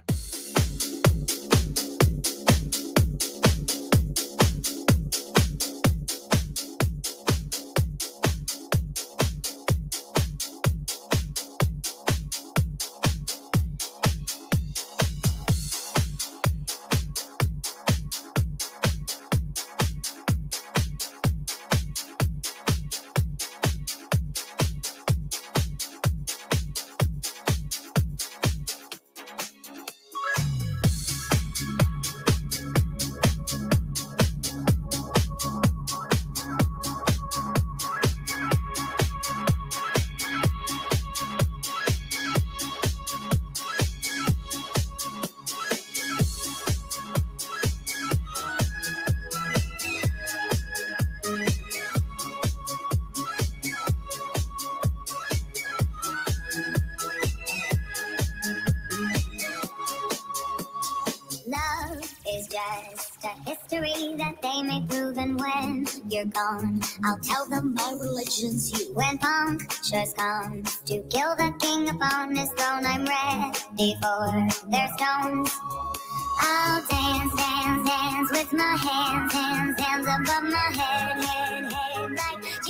vengeance you and Punk come to kill the king upon his throne. I'm ready for their stones. I'll dance, dance, dance with my hands, hands, hands above my head, head, head, like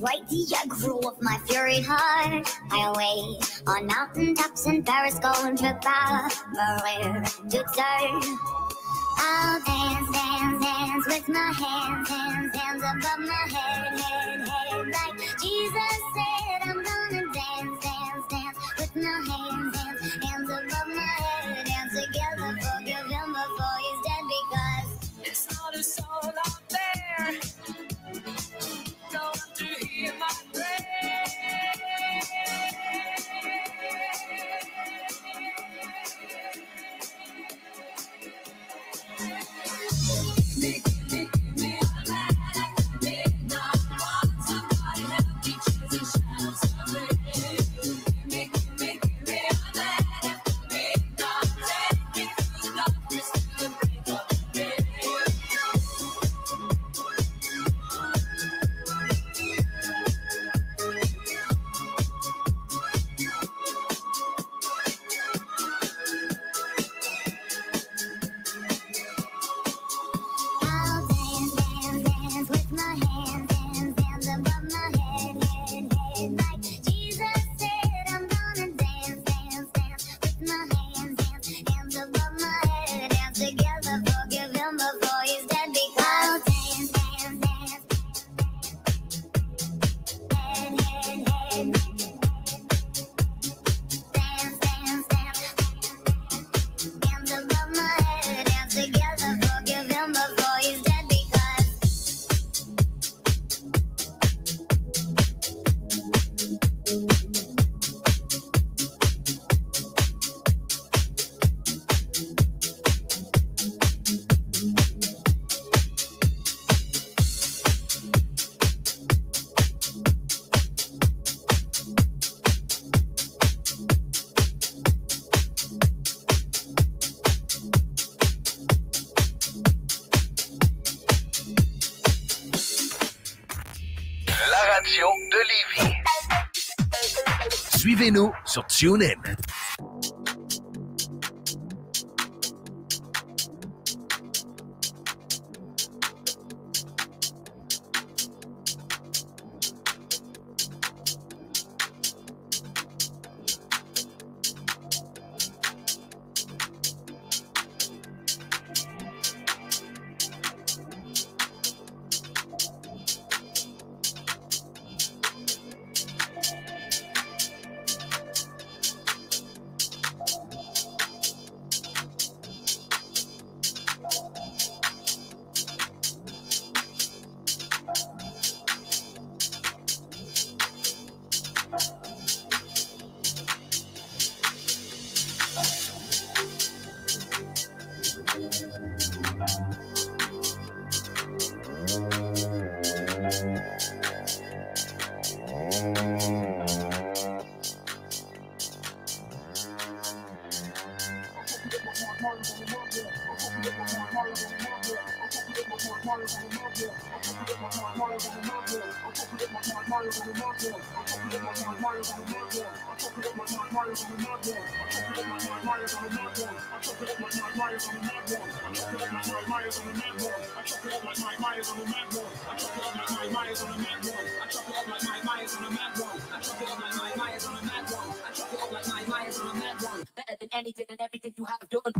Write the aggro of my fury heart. I away on mountain tops in Paris, going to Maria to turn. I'll dance, dance, dance with my hands, hands, hands above my head, head, head. Like Jesus said, I'm gonna dance, dance, dance with my hands. So tune in. on the one. I chop it up like on the one. I chop it up like on the one. I chop it up like on the one. I chop it up like on the one. I chop it up like on the one. Better than anything and everything you have done.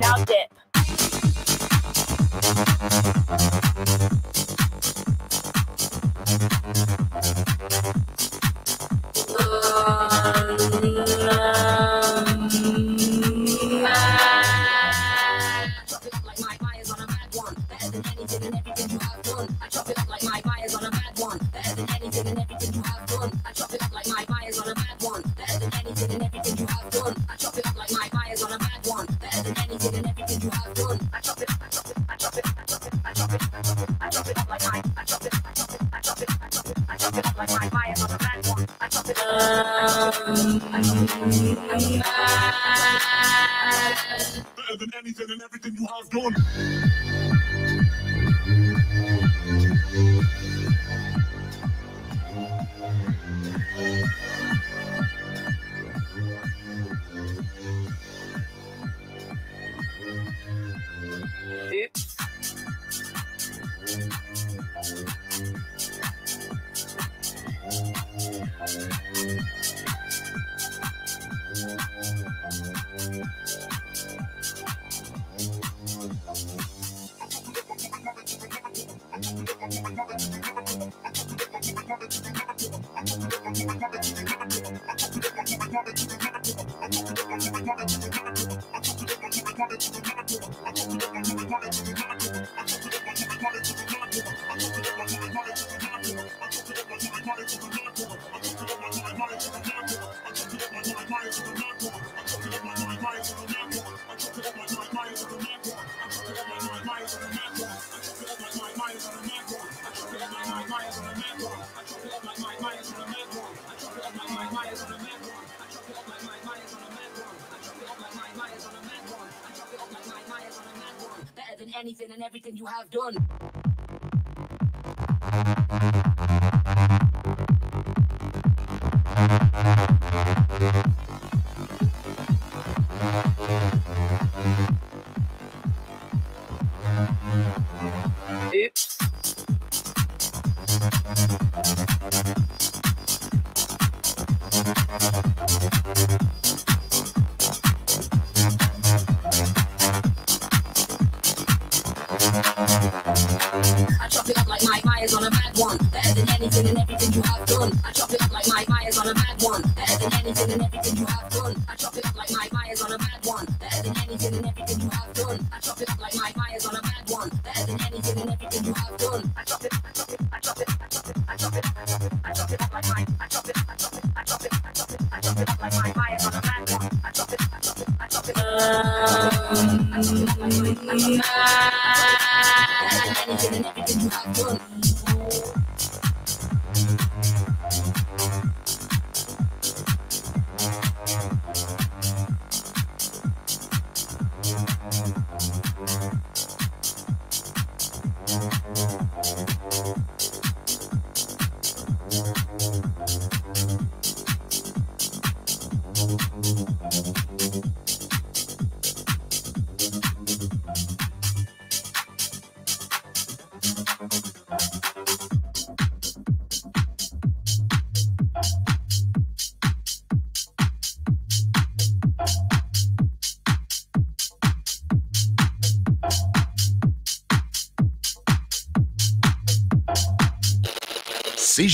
Now dip. Um, uh... better than everything you have done. Thank. Better and everything you have done. I chop it up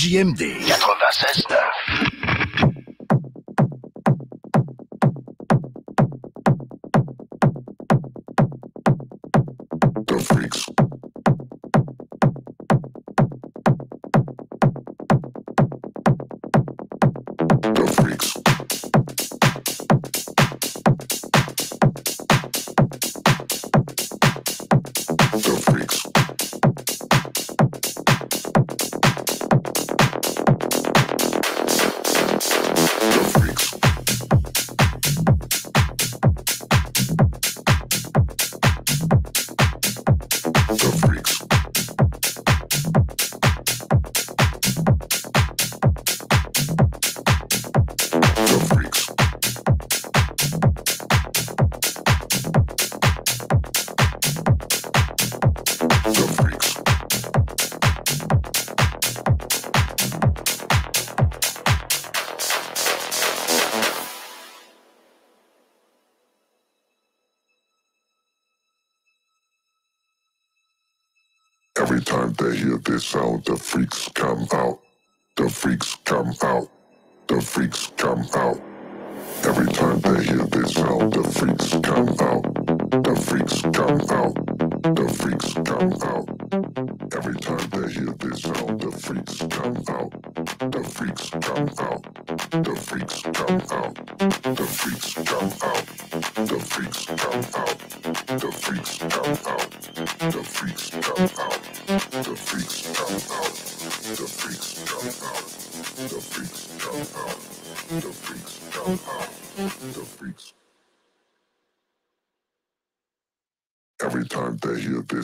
CJMD 96.9.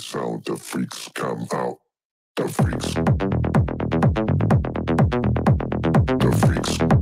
sound, the freaks come out. The freaks. The freaks.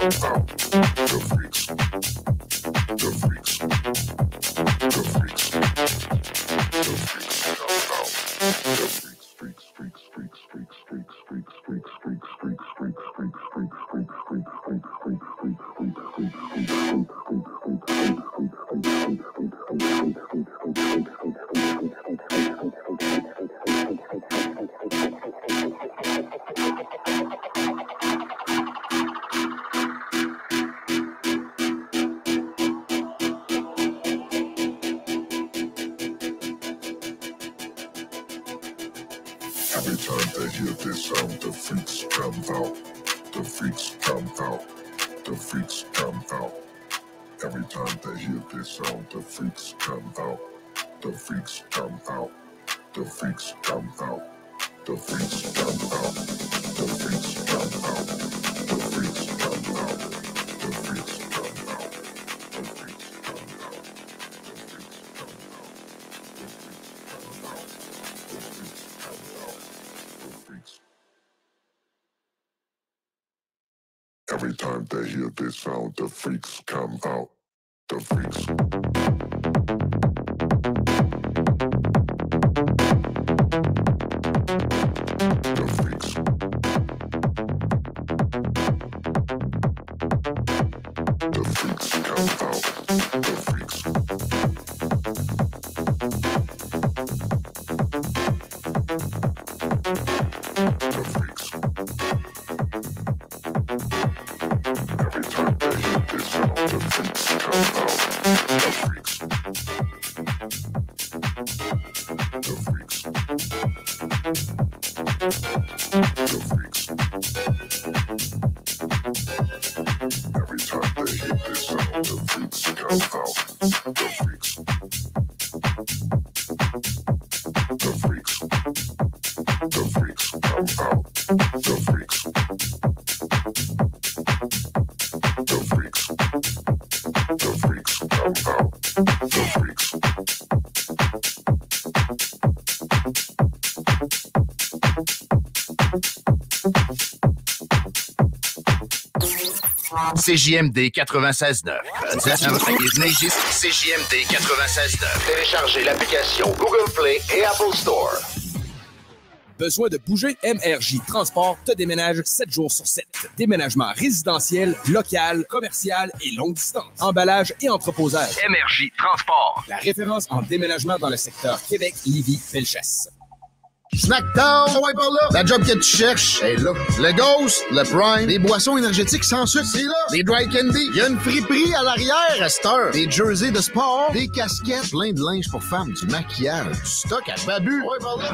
Downtown, the freaks. CJMD 96.9. CJMD 96.9. Téléchargez l'application Google Play et Apple Store. Besoin de bouger? MRJ Transport te déménage 7 jours sur 7. Déménagement résidentiel, local, commercial et longue distance. Emballage et entreposage. MRJ Transport. La référence en déménagement dans le secteur Québec, Lévis, Felchasse. Snackdown, ouais, par là. La job que tu cherches est là. Le Ghost, le Prime, les boissons énergétiques sans sucre, c'est là. Les dry candy, il y a une friperie à l'arrière à cette heure. Des jerseys de sport, des casquettes, plein de linge pour femmes, du maquillage, du stock à babu. Ouais, par là.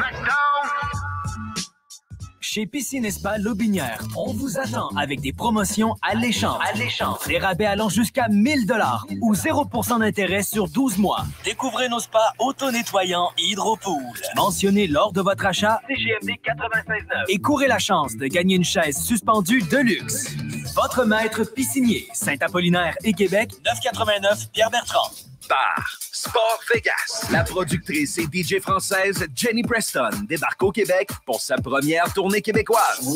Chez Piscine Spa Lobinière, on vous attend avec des promotions alléchantes. Alléchantes. Des rabais allant jusqu'à 1000 dollars ou 0% d'intérêt sur 12 mois. Découvrez nos spas auto-nettoyants Hydropool. Mentionnez lors de votre achat CGMD 96.9 et courez la chance de gagner une chaise suspendue de luxe. Votre maître piscinier, Saint-Apollinaire et Québec, 989 Pierre-Bertrand. Bar Sport Vegas. La productrice et DJ française Jenny Preston débarque au Québec pour sa première tournée québécoise.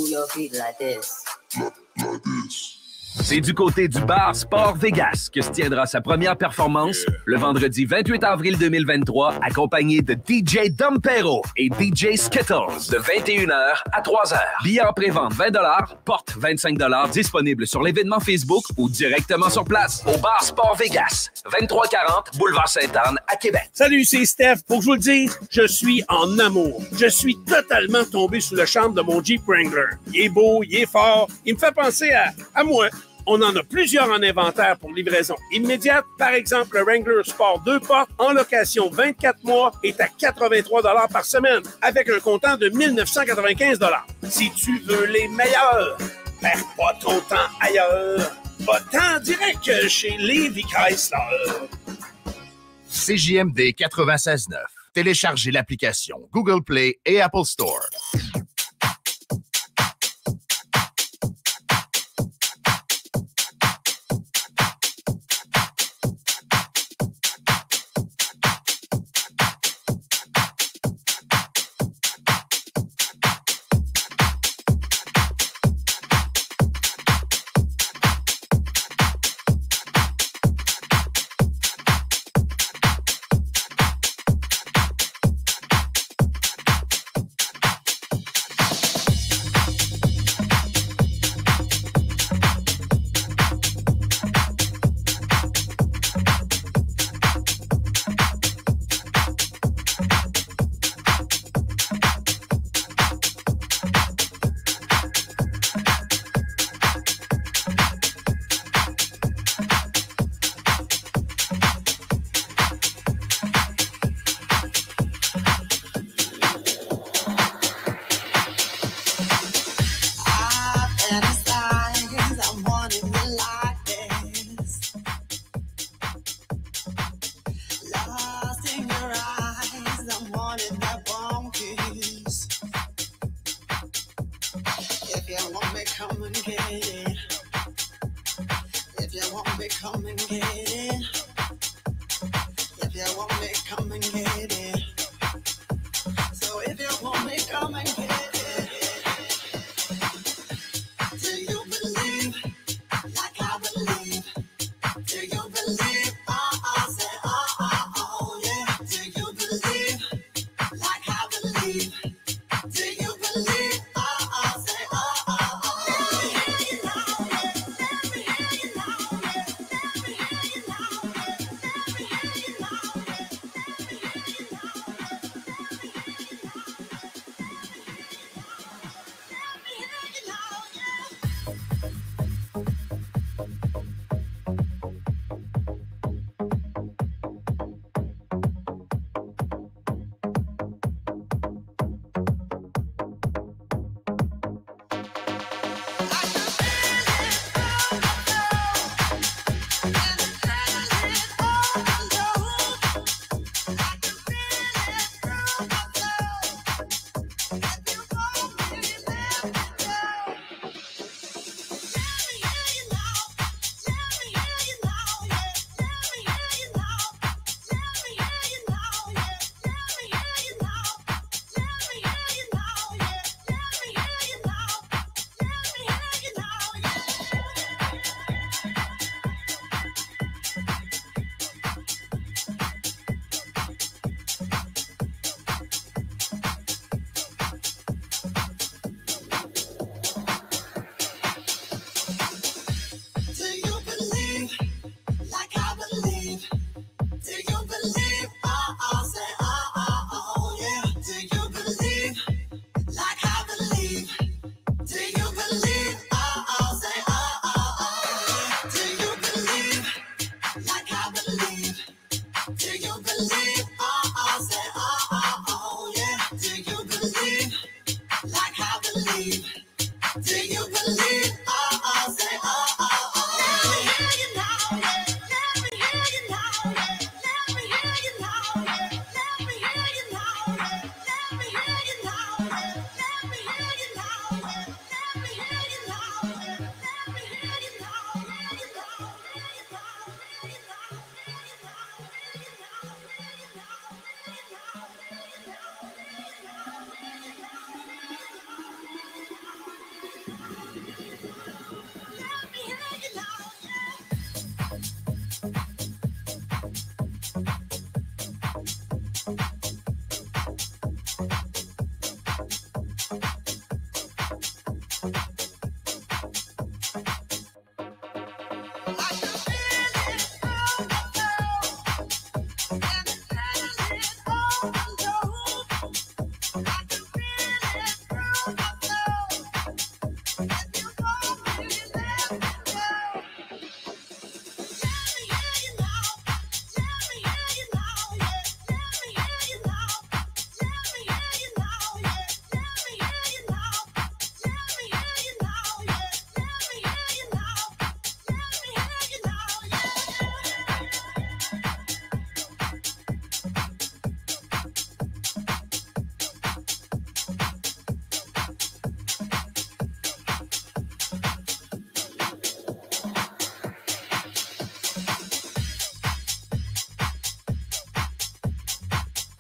C'est du côté du bar Sport Vegas que se tiendra sa première performance le vendredi 28 avril 2023, accompagné de DJ Dompero et DJ Skittles de 21h à 3h. Billets en pré-vente 20 porte 25 disponible sur l'événement Facebook ou directement sur place au bar Sport Vegas, 2340 Boulevard Sainte-Anne à Québec. Salut, c'est Steph. Pour vous le dise, je suis en amour. Je suis totalement tombé sous le charme de mon Jeep Wrangler. Il est beau, il est fort. Il me fait penser à, à moi. On en a plusieurs en inventaire pour livraison immédiate. Par exemple, le Wrangler Sport 2 portes en location 24 mois est à 83 par semaine avec un comptant de 1995 Si tu veux les meilleurs, perds pas ton temps ailleurs. Va-t'en direct chez Levi Chrysler. CJMD 96.9. Téléchargez l'application Google Play et Apple Store.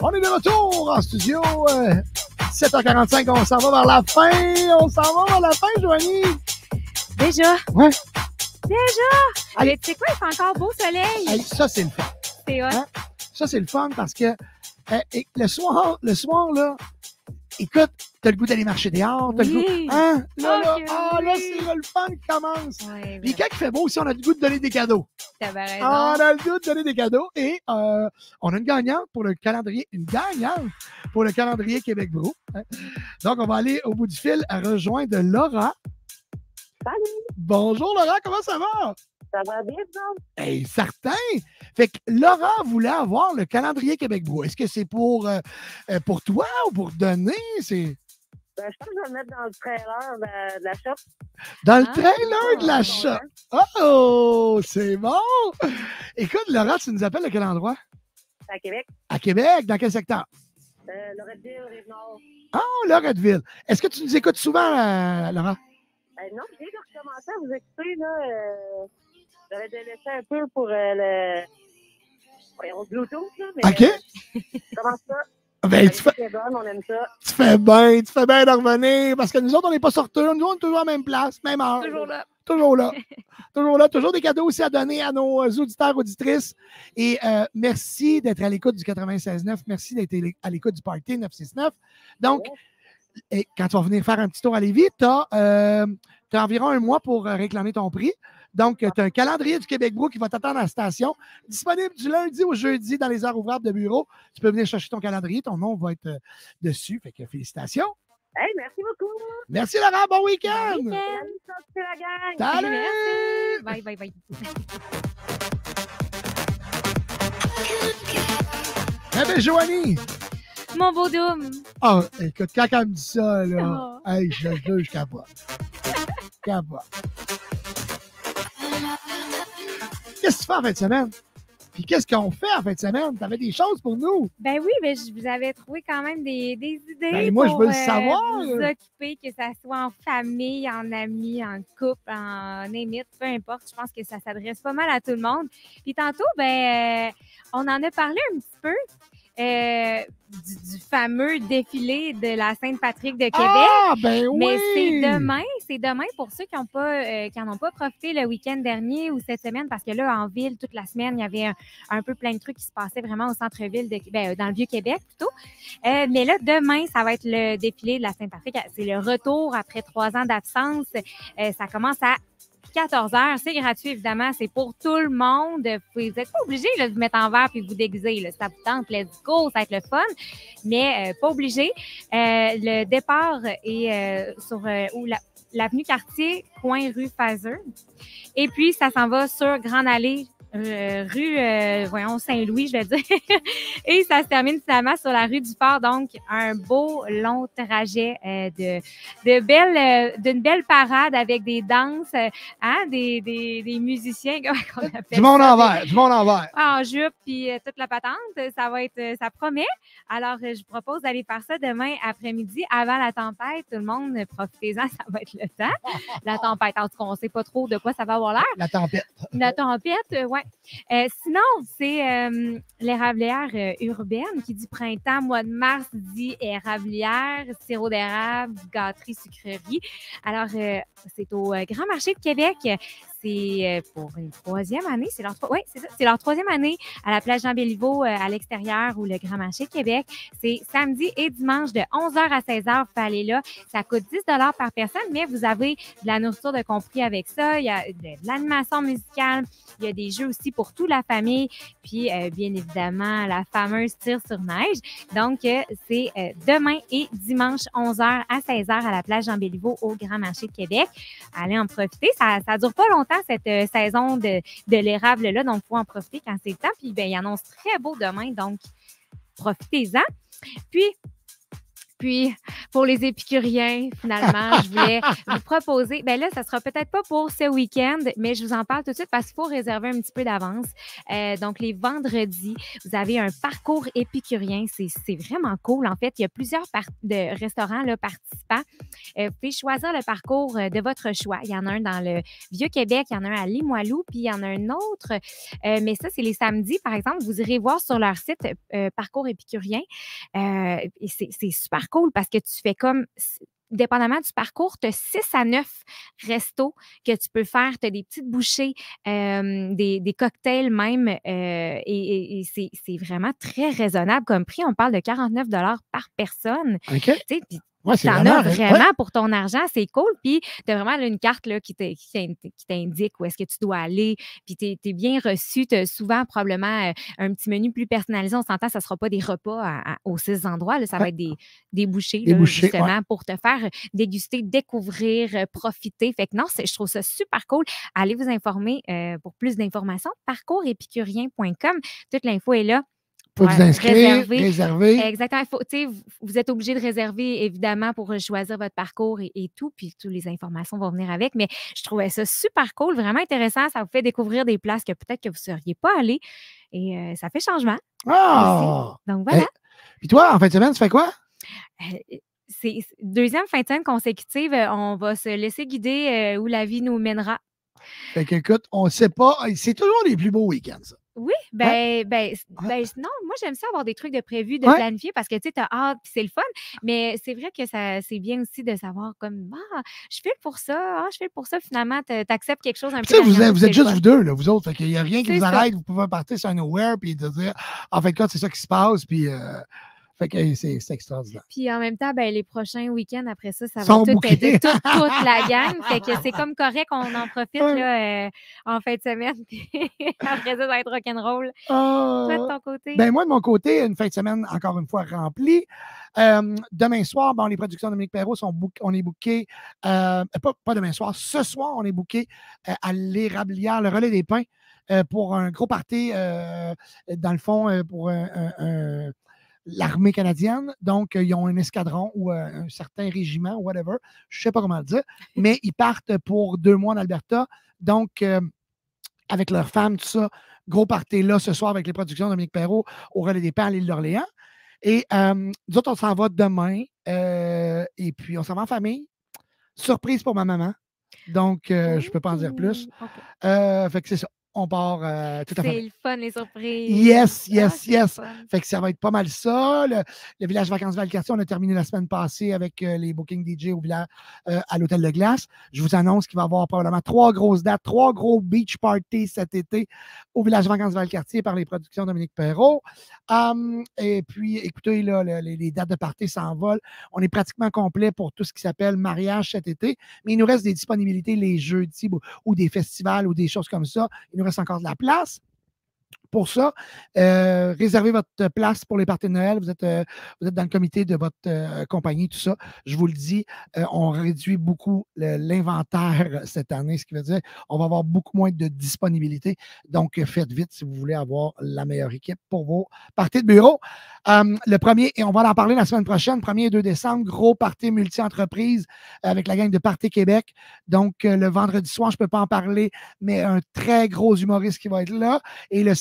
On est de retour en studio. euh, 7h45, on s'en va vers la fin. On s'en va vers la fin, Joanie. Déjà? Ouais. Déjà? Mais tu sais quoi, il fait encore beau soleil? Hey, ça, c'est le fun. C'est. Hein? Ça, c'est le fun parce que euh, et le soir, le soir, là, écoute, t'as le goût d'aller marcher dehors, t'as le goût. Oui. Hein? Là, là, Oh, que ah, là, oui. c'est là, le fun qui commence. Ouais, Puis quand il fait beau aussi, on a le goût de donner des cadeaux. Ah, on a le goût de donner des cadeaux et euh, on a une gagnante pour le calendrier, une gagnante pour le calendrier Québec Brou. Donc, on va aller au bout du fil à rejoindre Laura. Salut! Bonjour Laura, comment ça va? Ça va bien, non? Hey, certain! Fait que Laura voulait avoir le calendrier Québec Brou. Est-ce que c'est pour, euh, euh, pour toi ou pour donner? C'est Ben, je pense que je vais le mettre dans le trailer de, de la shop. dans le Ah, trailer de la bon, shop? Oh, c'est bon! Écoute, Laura, tu nous appelles de quel endroit? À Québec. À Québec, dans quel secteur? Euh, Loretteville, Rive-Nord. Ah, Loretteville. Est-ce que tu nous écoutes souvent, euh, Laura? Euh, non, de recommencer à vous écouter, là. Euh, J'avais délaissé un peu pour euh, le. Voyons, Bluetooth, là. Mais, OK. euh, comment ça? Ben, tu fais, musique est bonne, on aime ça. tu fais bien, tu fais bien de revenir parce que nous autres, on n'est pas sortis. Nous, on est toujours à la même place, même heure. Toujours là. Toujours là. toujours là. Toujours des cadeaux aussi à donner à nos euh, auditeurs, auditrices. Et euh, merci d'être à l'écoute du 96.9. Merci d'être à l'écoute du Party 969. Donc, et quand tu vas venir faire un petit tour à Lévis, tu as, environ un mois pour euh, réclamer ton prix. Donc, tu as un calendrier du Québec Brou qui va t'attendre à la station, disponible du lundi au jeudi dans les heures ouvrables de bureau. Tu peux venir chercher ton calendrier, ton nom va être euh, dessus. Fait que félicitations. Hey, merci beaucoup. Merci Laurent, bon week-end. Salut, c'est la gang. Salut. Merci. Bye, bye, bye. Eh bien, Joanie. Mon beau Doom. Ah, écoute, quand elle me dit ça, là, hey, je te jure, je capote. Je capote. Qu'est-ce que tu fais en fin de semaine? Puis qu'est-ce qu'on fait en fin de semaine? T'avais des choses pour nous? Ben oui, ben je vous avais trouvé quand même des, des idées. Ben, moi, je veux le euh, savoir, Vous là. occuper, que ça soit en famille, en amis, en couple, en émite, peu importe. Je pense que ça s'adresse pas mal à tout le monde. Puis tantôt, ben, euh, on en a parlé un petit peu. Euh, du, du fameux défilé de la Sainte-Patrick de Québec. Ah, ben Mais c'est demain, c'est demain pour ceux qui n'ont pas, euh, qui en ont pas profité le week-end dernier ou cette semaine, parce que là, en ville, toute la semaine, il y avait un, un peu plein de trucs qui se passaient vraiment au centre-ville, de, ben, euh, dans le Vieux-Québec plutôt. Euh, mais là, demain, ça va être le défilé de la Sainte-Patrick. C'est le retour après trois ans d'absence. Euh, ça commence à 14 heures. C'est gratuit, évidemment. C'est pour tout le monde. Vous n'êtes pas obligé de vous mettre en verre puis vous déguiser. Là. Ça vous tente, let's go, ça va être le fun. Mais euh, pas obligé. Euh, le départ est euh, sur euh, où la- l'avenue Cartier, coin rue Pfizer. Et puis, ça s'en va sur Grande Allée euh, rue, euh, voyons, Saint-Louis, je vais dire. Et ça se termine finalement sur la rue du Fort. Donc, un beau long trajet euh, de, de belles, d'une belle parade avec des danses, hein, des, des, des musiciens. comment on appelle Du monde ça? en vert, du monde en vert. en jupe puis toute la patente. Ça va être, ça promet. Alors, je vous propose d'aller faire ça demain après-midi avant la tempête. Tout le monde, profitez-en, ça va être le temps. La tempête, en tout cas, on ne sait pas trop de quoi ça va avoir l'air. La tempête. La tempête, euh, Euh, sinon, c'est euh, l'érablière euh, urbaine qui dit printemps, mois de mars dit érablière, sirop d'érable, gâterie, sucrerie. Alors, euh, c'est au euh, Grand Marché de Québec. C'est euh, pour une troisième année. C'est leur, c'est leur troisième année à la plage Jean-Béliveau euh, à l'extérieur ou le Grand Marché de Québec. C'est samedi et dimanche de 11h à 16h. Vous aller là. Ça coûte 10 par personne, mais vous avez de la nourriture de compris avec ça. Il y a de, l'animation musicale. Il y a des jeux aussi pour toute la famille. Puis, euh, bien évidemment, la fameuse tir sur neige. Donc, euh, c'est euh, demain et dimanche 11h à 16h à la plage Jean-Béliveau au Grand Marché de Québec. Allez en profiter. Ça ne dure pas longtemps, cette euh, saison de, de l'érable-là. Donc, il faut en profiter quand c'est le temps. Puis, ben, il annonce très beau demain. Donc, profitez-en. Puis, puis, pour les épicuriens, finalement, je voulais vous proposer. Ben là, ça sera peut-être pas pour ce week-end, mais je vous en parle tout de suite parce qu'il faut réserver un petit peu d'avance. Euh, donc, les vendredis, vous avez un parcours épicurien. C'est vraiment cool. En fait, il y a plusieurs de restaurants là, participants. Euh, vous pouvez choisir le parcours euh, de votre choix. Il y en a un dans le Vieux-Québec, il y en a un à Limoilou, puis il y en a un autre. euh, mais ça, c'est les samedis, par exemple. Vous irez voir sur leur site Parcours épicurien. Et c'est super cool parce que tu fais comme dépendamment du parcours, tu as 6 à 9 restos que tu peux faire. Tu as des petites bouchées, euh, des, des cocktails même. euh, et et- et c'est vraiment très raisonnable comme prix. On parle de 49 par personne. OK. Tu sais, puis Ouais, T'en as vraiment ouais. pour ton argent, c'est cool. Puis, tu as vraiment là, une carte là, qui t'in- qui t'in- qui t'indique où est-ce que tu dois aller. Puis, tu es, bien reçu. Tu as souvent probablement euh, un petit menu plus personnalisé. On s'entend, ça ne sera pas des repas à- à- aux six endroits. là. Ça va être des, des bouchées, Des là, bouchées, justement, pour te faire déguster, découvrir, euh, profiter. Fait que non, je trouve ça super cool. Allez vous informer euh, pour plus d'informations. Parcoursépicurien.com. Toute l'info est là. Faut pour vous inscrire, réserver. Exactement. Faut- tu sais, vous, êtes obligé de réserver, évidemment, pour euh, choisir votre parcours et, et tout. Puis, toutes les informations vont venir avec. Mais je trouvais ça super cool, vraiment intéressant. Ça vous fait découvrir des places que peut-être que vous ne seriez pas allé. Et euh, ça fait changement. Ah! aussi. Donc, voilà. Eh, Puis toi, en fin de semaine, tu fais quoi? Euh, c'est deuxième fin de semaine consécutive. On va se laisser guider euh, où la vie nous mènera. Fait qu'écoute, on ne sait pas. C'est toujours les plus beaux week-ends, ça. Oui, ben, ben, ben, non, moi j'aime ça avoir des trucs de prévu, de Ouais. planifier parce que tu sais, t'as hâte, puis c'est le fun. Mais c'est vrai que ça, c'est bien aussi de savoir comme ah, je fais pour ça, ah, je fais pour ça. Finalement, t'a- t'acceptes quelque chose un peu. Tu sais, vous, vous êtes juste fun. vous deux, là, vous autres. Fait qu'il n'y a rien qui vous ça. arrête. Vous pouvez partir sur un nowhere puis de dire en fait, c'est ça qui se passe. Puis, euh, fait que hey, c'est extraordinaire. Puis en même temps, ben, les prochains week-ends après ça, ça va tout aider toute, toute la gang. Fait que c'est comme correct qu'on en profite là, euh, en fin de semaine. Après ça, ça va être rock'n'roll. Toi, de ton côté? Ben moi, de mon côté, une fin de semaine encore une fois remplie. Euh, demain soir, bon, les productions de Dominique Perrault sont book- on est booké, euh, pas, pas demain soir, ce soir, on est booké à l'érablière, le relais des pins, pour un gros party, dans le fond, pour un- un- un- l'armée canadienne. Donc, euh, ils ont un escadron ou euh, un certain régiment, whatever, je ne sais pas comment le dire, mais ils partent pour deux mois en Alberta. Donc, euh, avec leurs femmes, tout ça. Gros party là ce soir avec les productions de Dominique Perrault au Relais des Pins à l'île d'Orléans. Et euh, nous autres, on s'en va demain. euh, et puis, on s'en va en famille. Surprise pour ma maman. Donc, euh, je ne peux pas en dire plus. Euh, fait que c'est ça. On part euh, tout à C'est fait. le fun, les surprises. Yes, Ah, yes, c'est yes. Fait que ça va être pas mal ça. Le, le village vacances Valcartier, on a terminé la semaine passée avec euh, les bookings DJ au village, euh, à l'hôtel de glace. Je vous annonce qu'il va y avoir probablement trois grosses dates, trois gros beach parties cet été au village vacances Valcartier par les productions Dominique Perrault. Hum, et puis, écoutez, là, le- les, les dates de parties s'envolent. On est pratiquement complet pour tout ce qui s'appelle mariage cet été, mais il nous reste des disponibilités les jeudis ou, ou des festivals ou des choses comme ça. Il nous reste encore de la place. Pour ça. Euh, réservez votre place pour les parties de Noël. Vous êtes, euh, vous êtes dans le comité de votre euh, compagnie, tout ça. Je vous le dis, on réduit beaucoup l'inventaire cette année, ce qui veut dire on va avoir beaucoup moins de disponibilité. Donc, faites vite si vous voulez avoir la meilleure équipe pour vos parties de bureau. Le premier, et on va en parler la semaine prochaine, 1er et 2 décembre, gros party multi-entreprise avec la gang de Party Québec. Donc, le vendredi soir, je ne peux pas en parler, mais un très gros humoriste qui va être là. Et le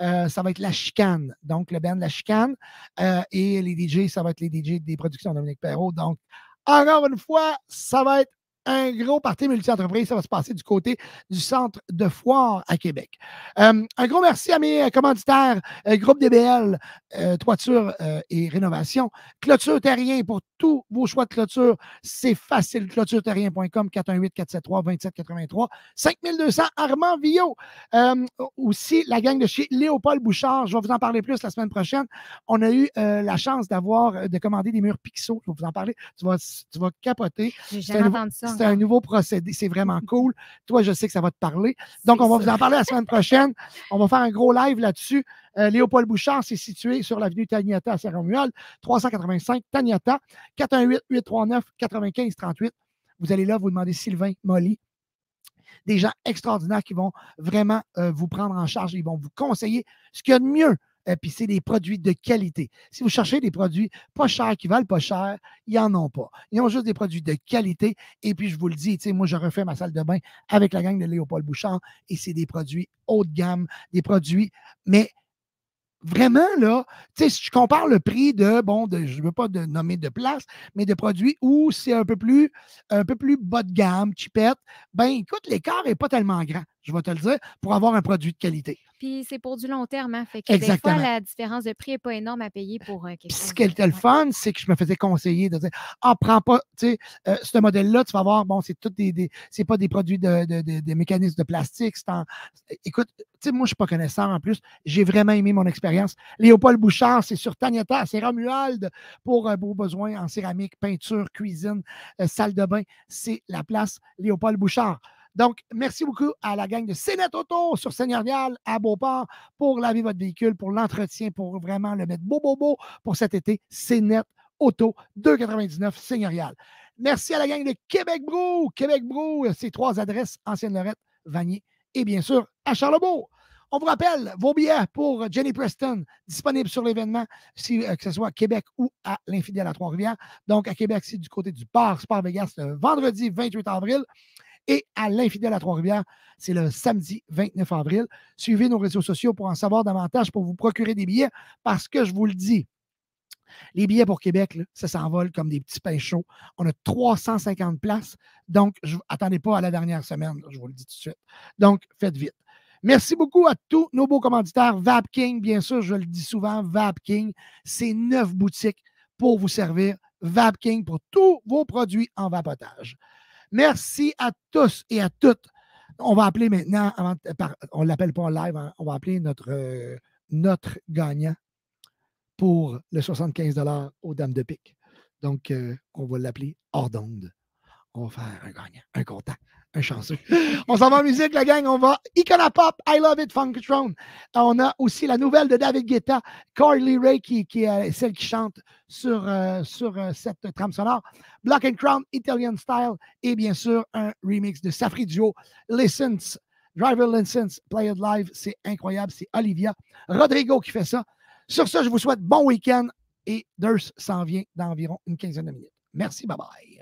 euh, ça va être La Chicane. Donc, le band La Chicane. Euh, et les DJ, ça va être les DJ des productions Dominique Perrault. Donc, encore une fois, ça va être un gros party multi-entreprise. Ça va se passer du côté du centre de foire à Québec. Euh, un gros merci à mes euh, commanditaires, euh, Groupe DBL, euh, Toiture et Rénovation, Clôture Terrien pour tous vos choix de clôture. C'est facile. ClôtureTerrien.com, 418-473-2783, 5200 Armand Villot. Aussi, la gang de chez Léopold Bouchard. Je vais vous en parler plus la semaine prochaine. On a eu la chance d'avoir, de commander des murs Pixo. Je vais vous en parler. Tu vas, tu vas capoter. J'ai jamais entendu ça C'est un nouveau procédé. C'est vraiment cool. Toi, je sais que ça va te parler. Donc, on va vous en parler la semaine prochaine. On va faire un gros live là-dessus. Euh, Léopold Bouchard, c'est situé sur l'avenue Taniata à Saint-Romuald, 385 Taniata, 418-839-9538. Vous allez là, vous demandez Sylvain Molly. Des gens extraordinaires qui vont vraiment euh, vous prendre en charge. Ils vont vous conseiller ce qu'il y a de mieux. Euh, Puis c'est des produits de qualité. Si vous cherchez des produits pas chers, qui valent pas cher, ils n'en ont pas. Ils ont juste des produits de qualité. Et puis, je vous le dis, moi, je refais ma salle de bain avec la gang de Léopold Bouchard et c'est des produits haut de gamme, des produits, mais vraiment, là, tu sais, si je compare le prix de, bon, je ne veux pas nommer de place, mais de produits où c'est un peu plus, un peu plus bas de gamme, chipette, ben écoute, l'écart n'est pas tellement grand, je vais te le dire, pour avoir un produit de qualité. Puis c'est pour du long terme, hein, fait que des fois, la différence de prix n'est pas énorme à payer pour euh, quelque chose. ce qui était le fun, c'est que je me faisais conseiller de dire Ah, prends pas, tu sais, euh, ce modèle-là, tu vas voir, bon, c'est tout des, des- c'est pas des produits de, de- de- des mécanismes de plastique. en- Écoute, tu sais, moi, je suis pas connaisseur en plus. J'ai vraiment aimé mon expérience. Léopold Bouchard, c'est sur Tagnata, c'est Romuald pour euh, vos besoins en céramique, peinture, cuisine, euh, salle de bain. C'est la place Léopold Bouchard. Donc, merci beaucoup à la gang de Cénet Auto sur Seigneurial à Beauport pour laver votre véhicule, pour l'entretien, pour vraiment le mettre beau, beau, beau pour cet été. Cénet Auto 2,99 Seigneurial. Merci à la gang de Québec Brou. Québec Brou, ces trois adresses, Ancienne Lorette, Vanier et bien sûr à Charlebourg. On vous rappelle vos billets pour Jenny Preston, disponibles sur l'événement, si, euh, que ce soit à Québec ou à l'Infidèle à Trois-Rivières. Donc, à Québec, c'est du côté du bar Sport Vegas le vendredi 28 avril. Et à l'Infidèle à Trois-Rivières, c'est le samedi 29 avril. Suivez nos réseaux sociaux pour en savoir davantage, pour vous procurer des billets, parce que je vous le dis, les billets pour Québec, ça s'envole comme des petits pains chauds. On a 350 places. Donc, attendez pas à la dernière semaine, je vous le dis tout de suite. Donc, faites vite. Merci beaucoup à tous nos beaux commanditaires. Vapking, bien sûr, je le dis souvent, Vapking, c'est neuf boutiques pour vous servir. Vapking pour tous vos produits en vapotage. Merci à tous et à toutes. On va appeler maintenant, on ne l'appelle pas en live, hein, on va appeler notre, euh, notre gagnant pour le 75 aux dames de pique. Donc, euh, on va l'appeler hors d'onde. On va faire un gagnant, un content, un chanceux. On s'en va en musique, la gang. On va Icona Pop, I Love It, Funkatron. On a aussi la nouvelle de David Guetta, Carly Ray, qui, est celle qui chante sur, euh, sur euh, cette trame sonore. Black and Crown, Italian Style. Et bien sûr, un remix de Safri Duo, License. Driver License, Play It Live, c'est incroyable, c'est Olivia Rodrigo qui fait ça. Sur ce, je vous souhaite bon week-end et Durst s'en vient dans environ une quinzaine de minutes. Merci, bye bye.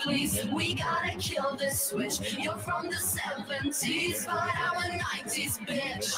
please, we gotta kill this switch. You're from the 70s, but I'm a 90s bitch.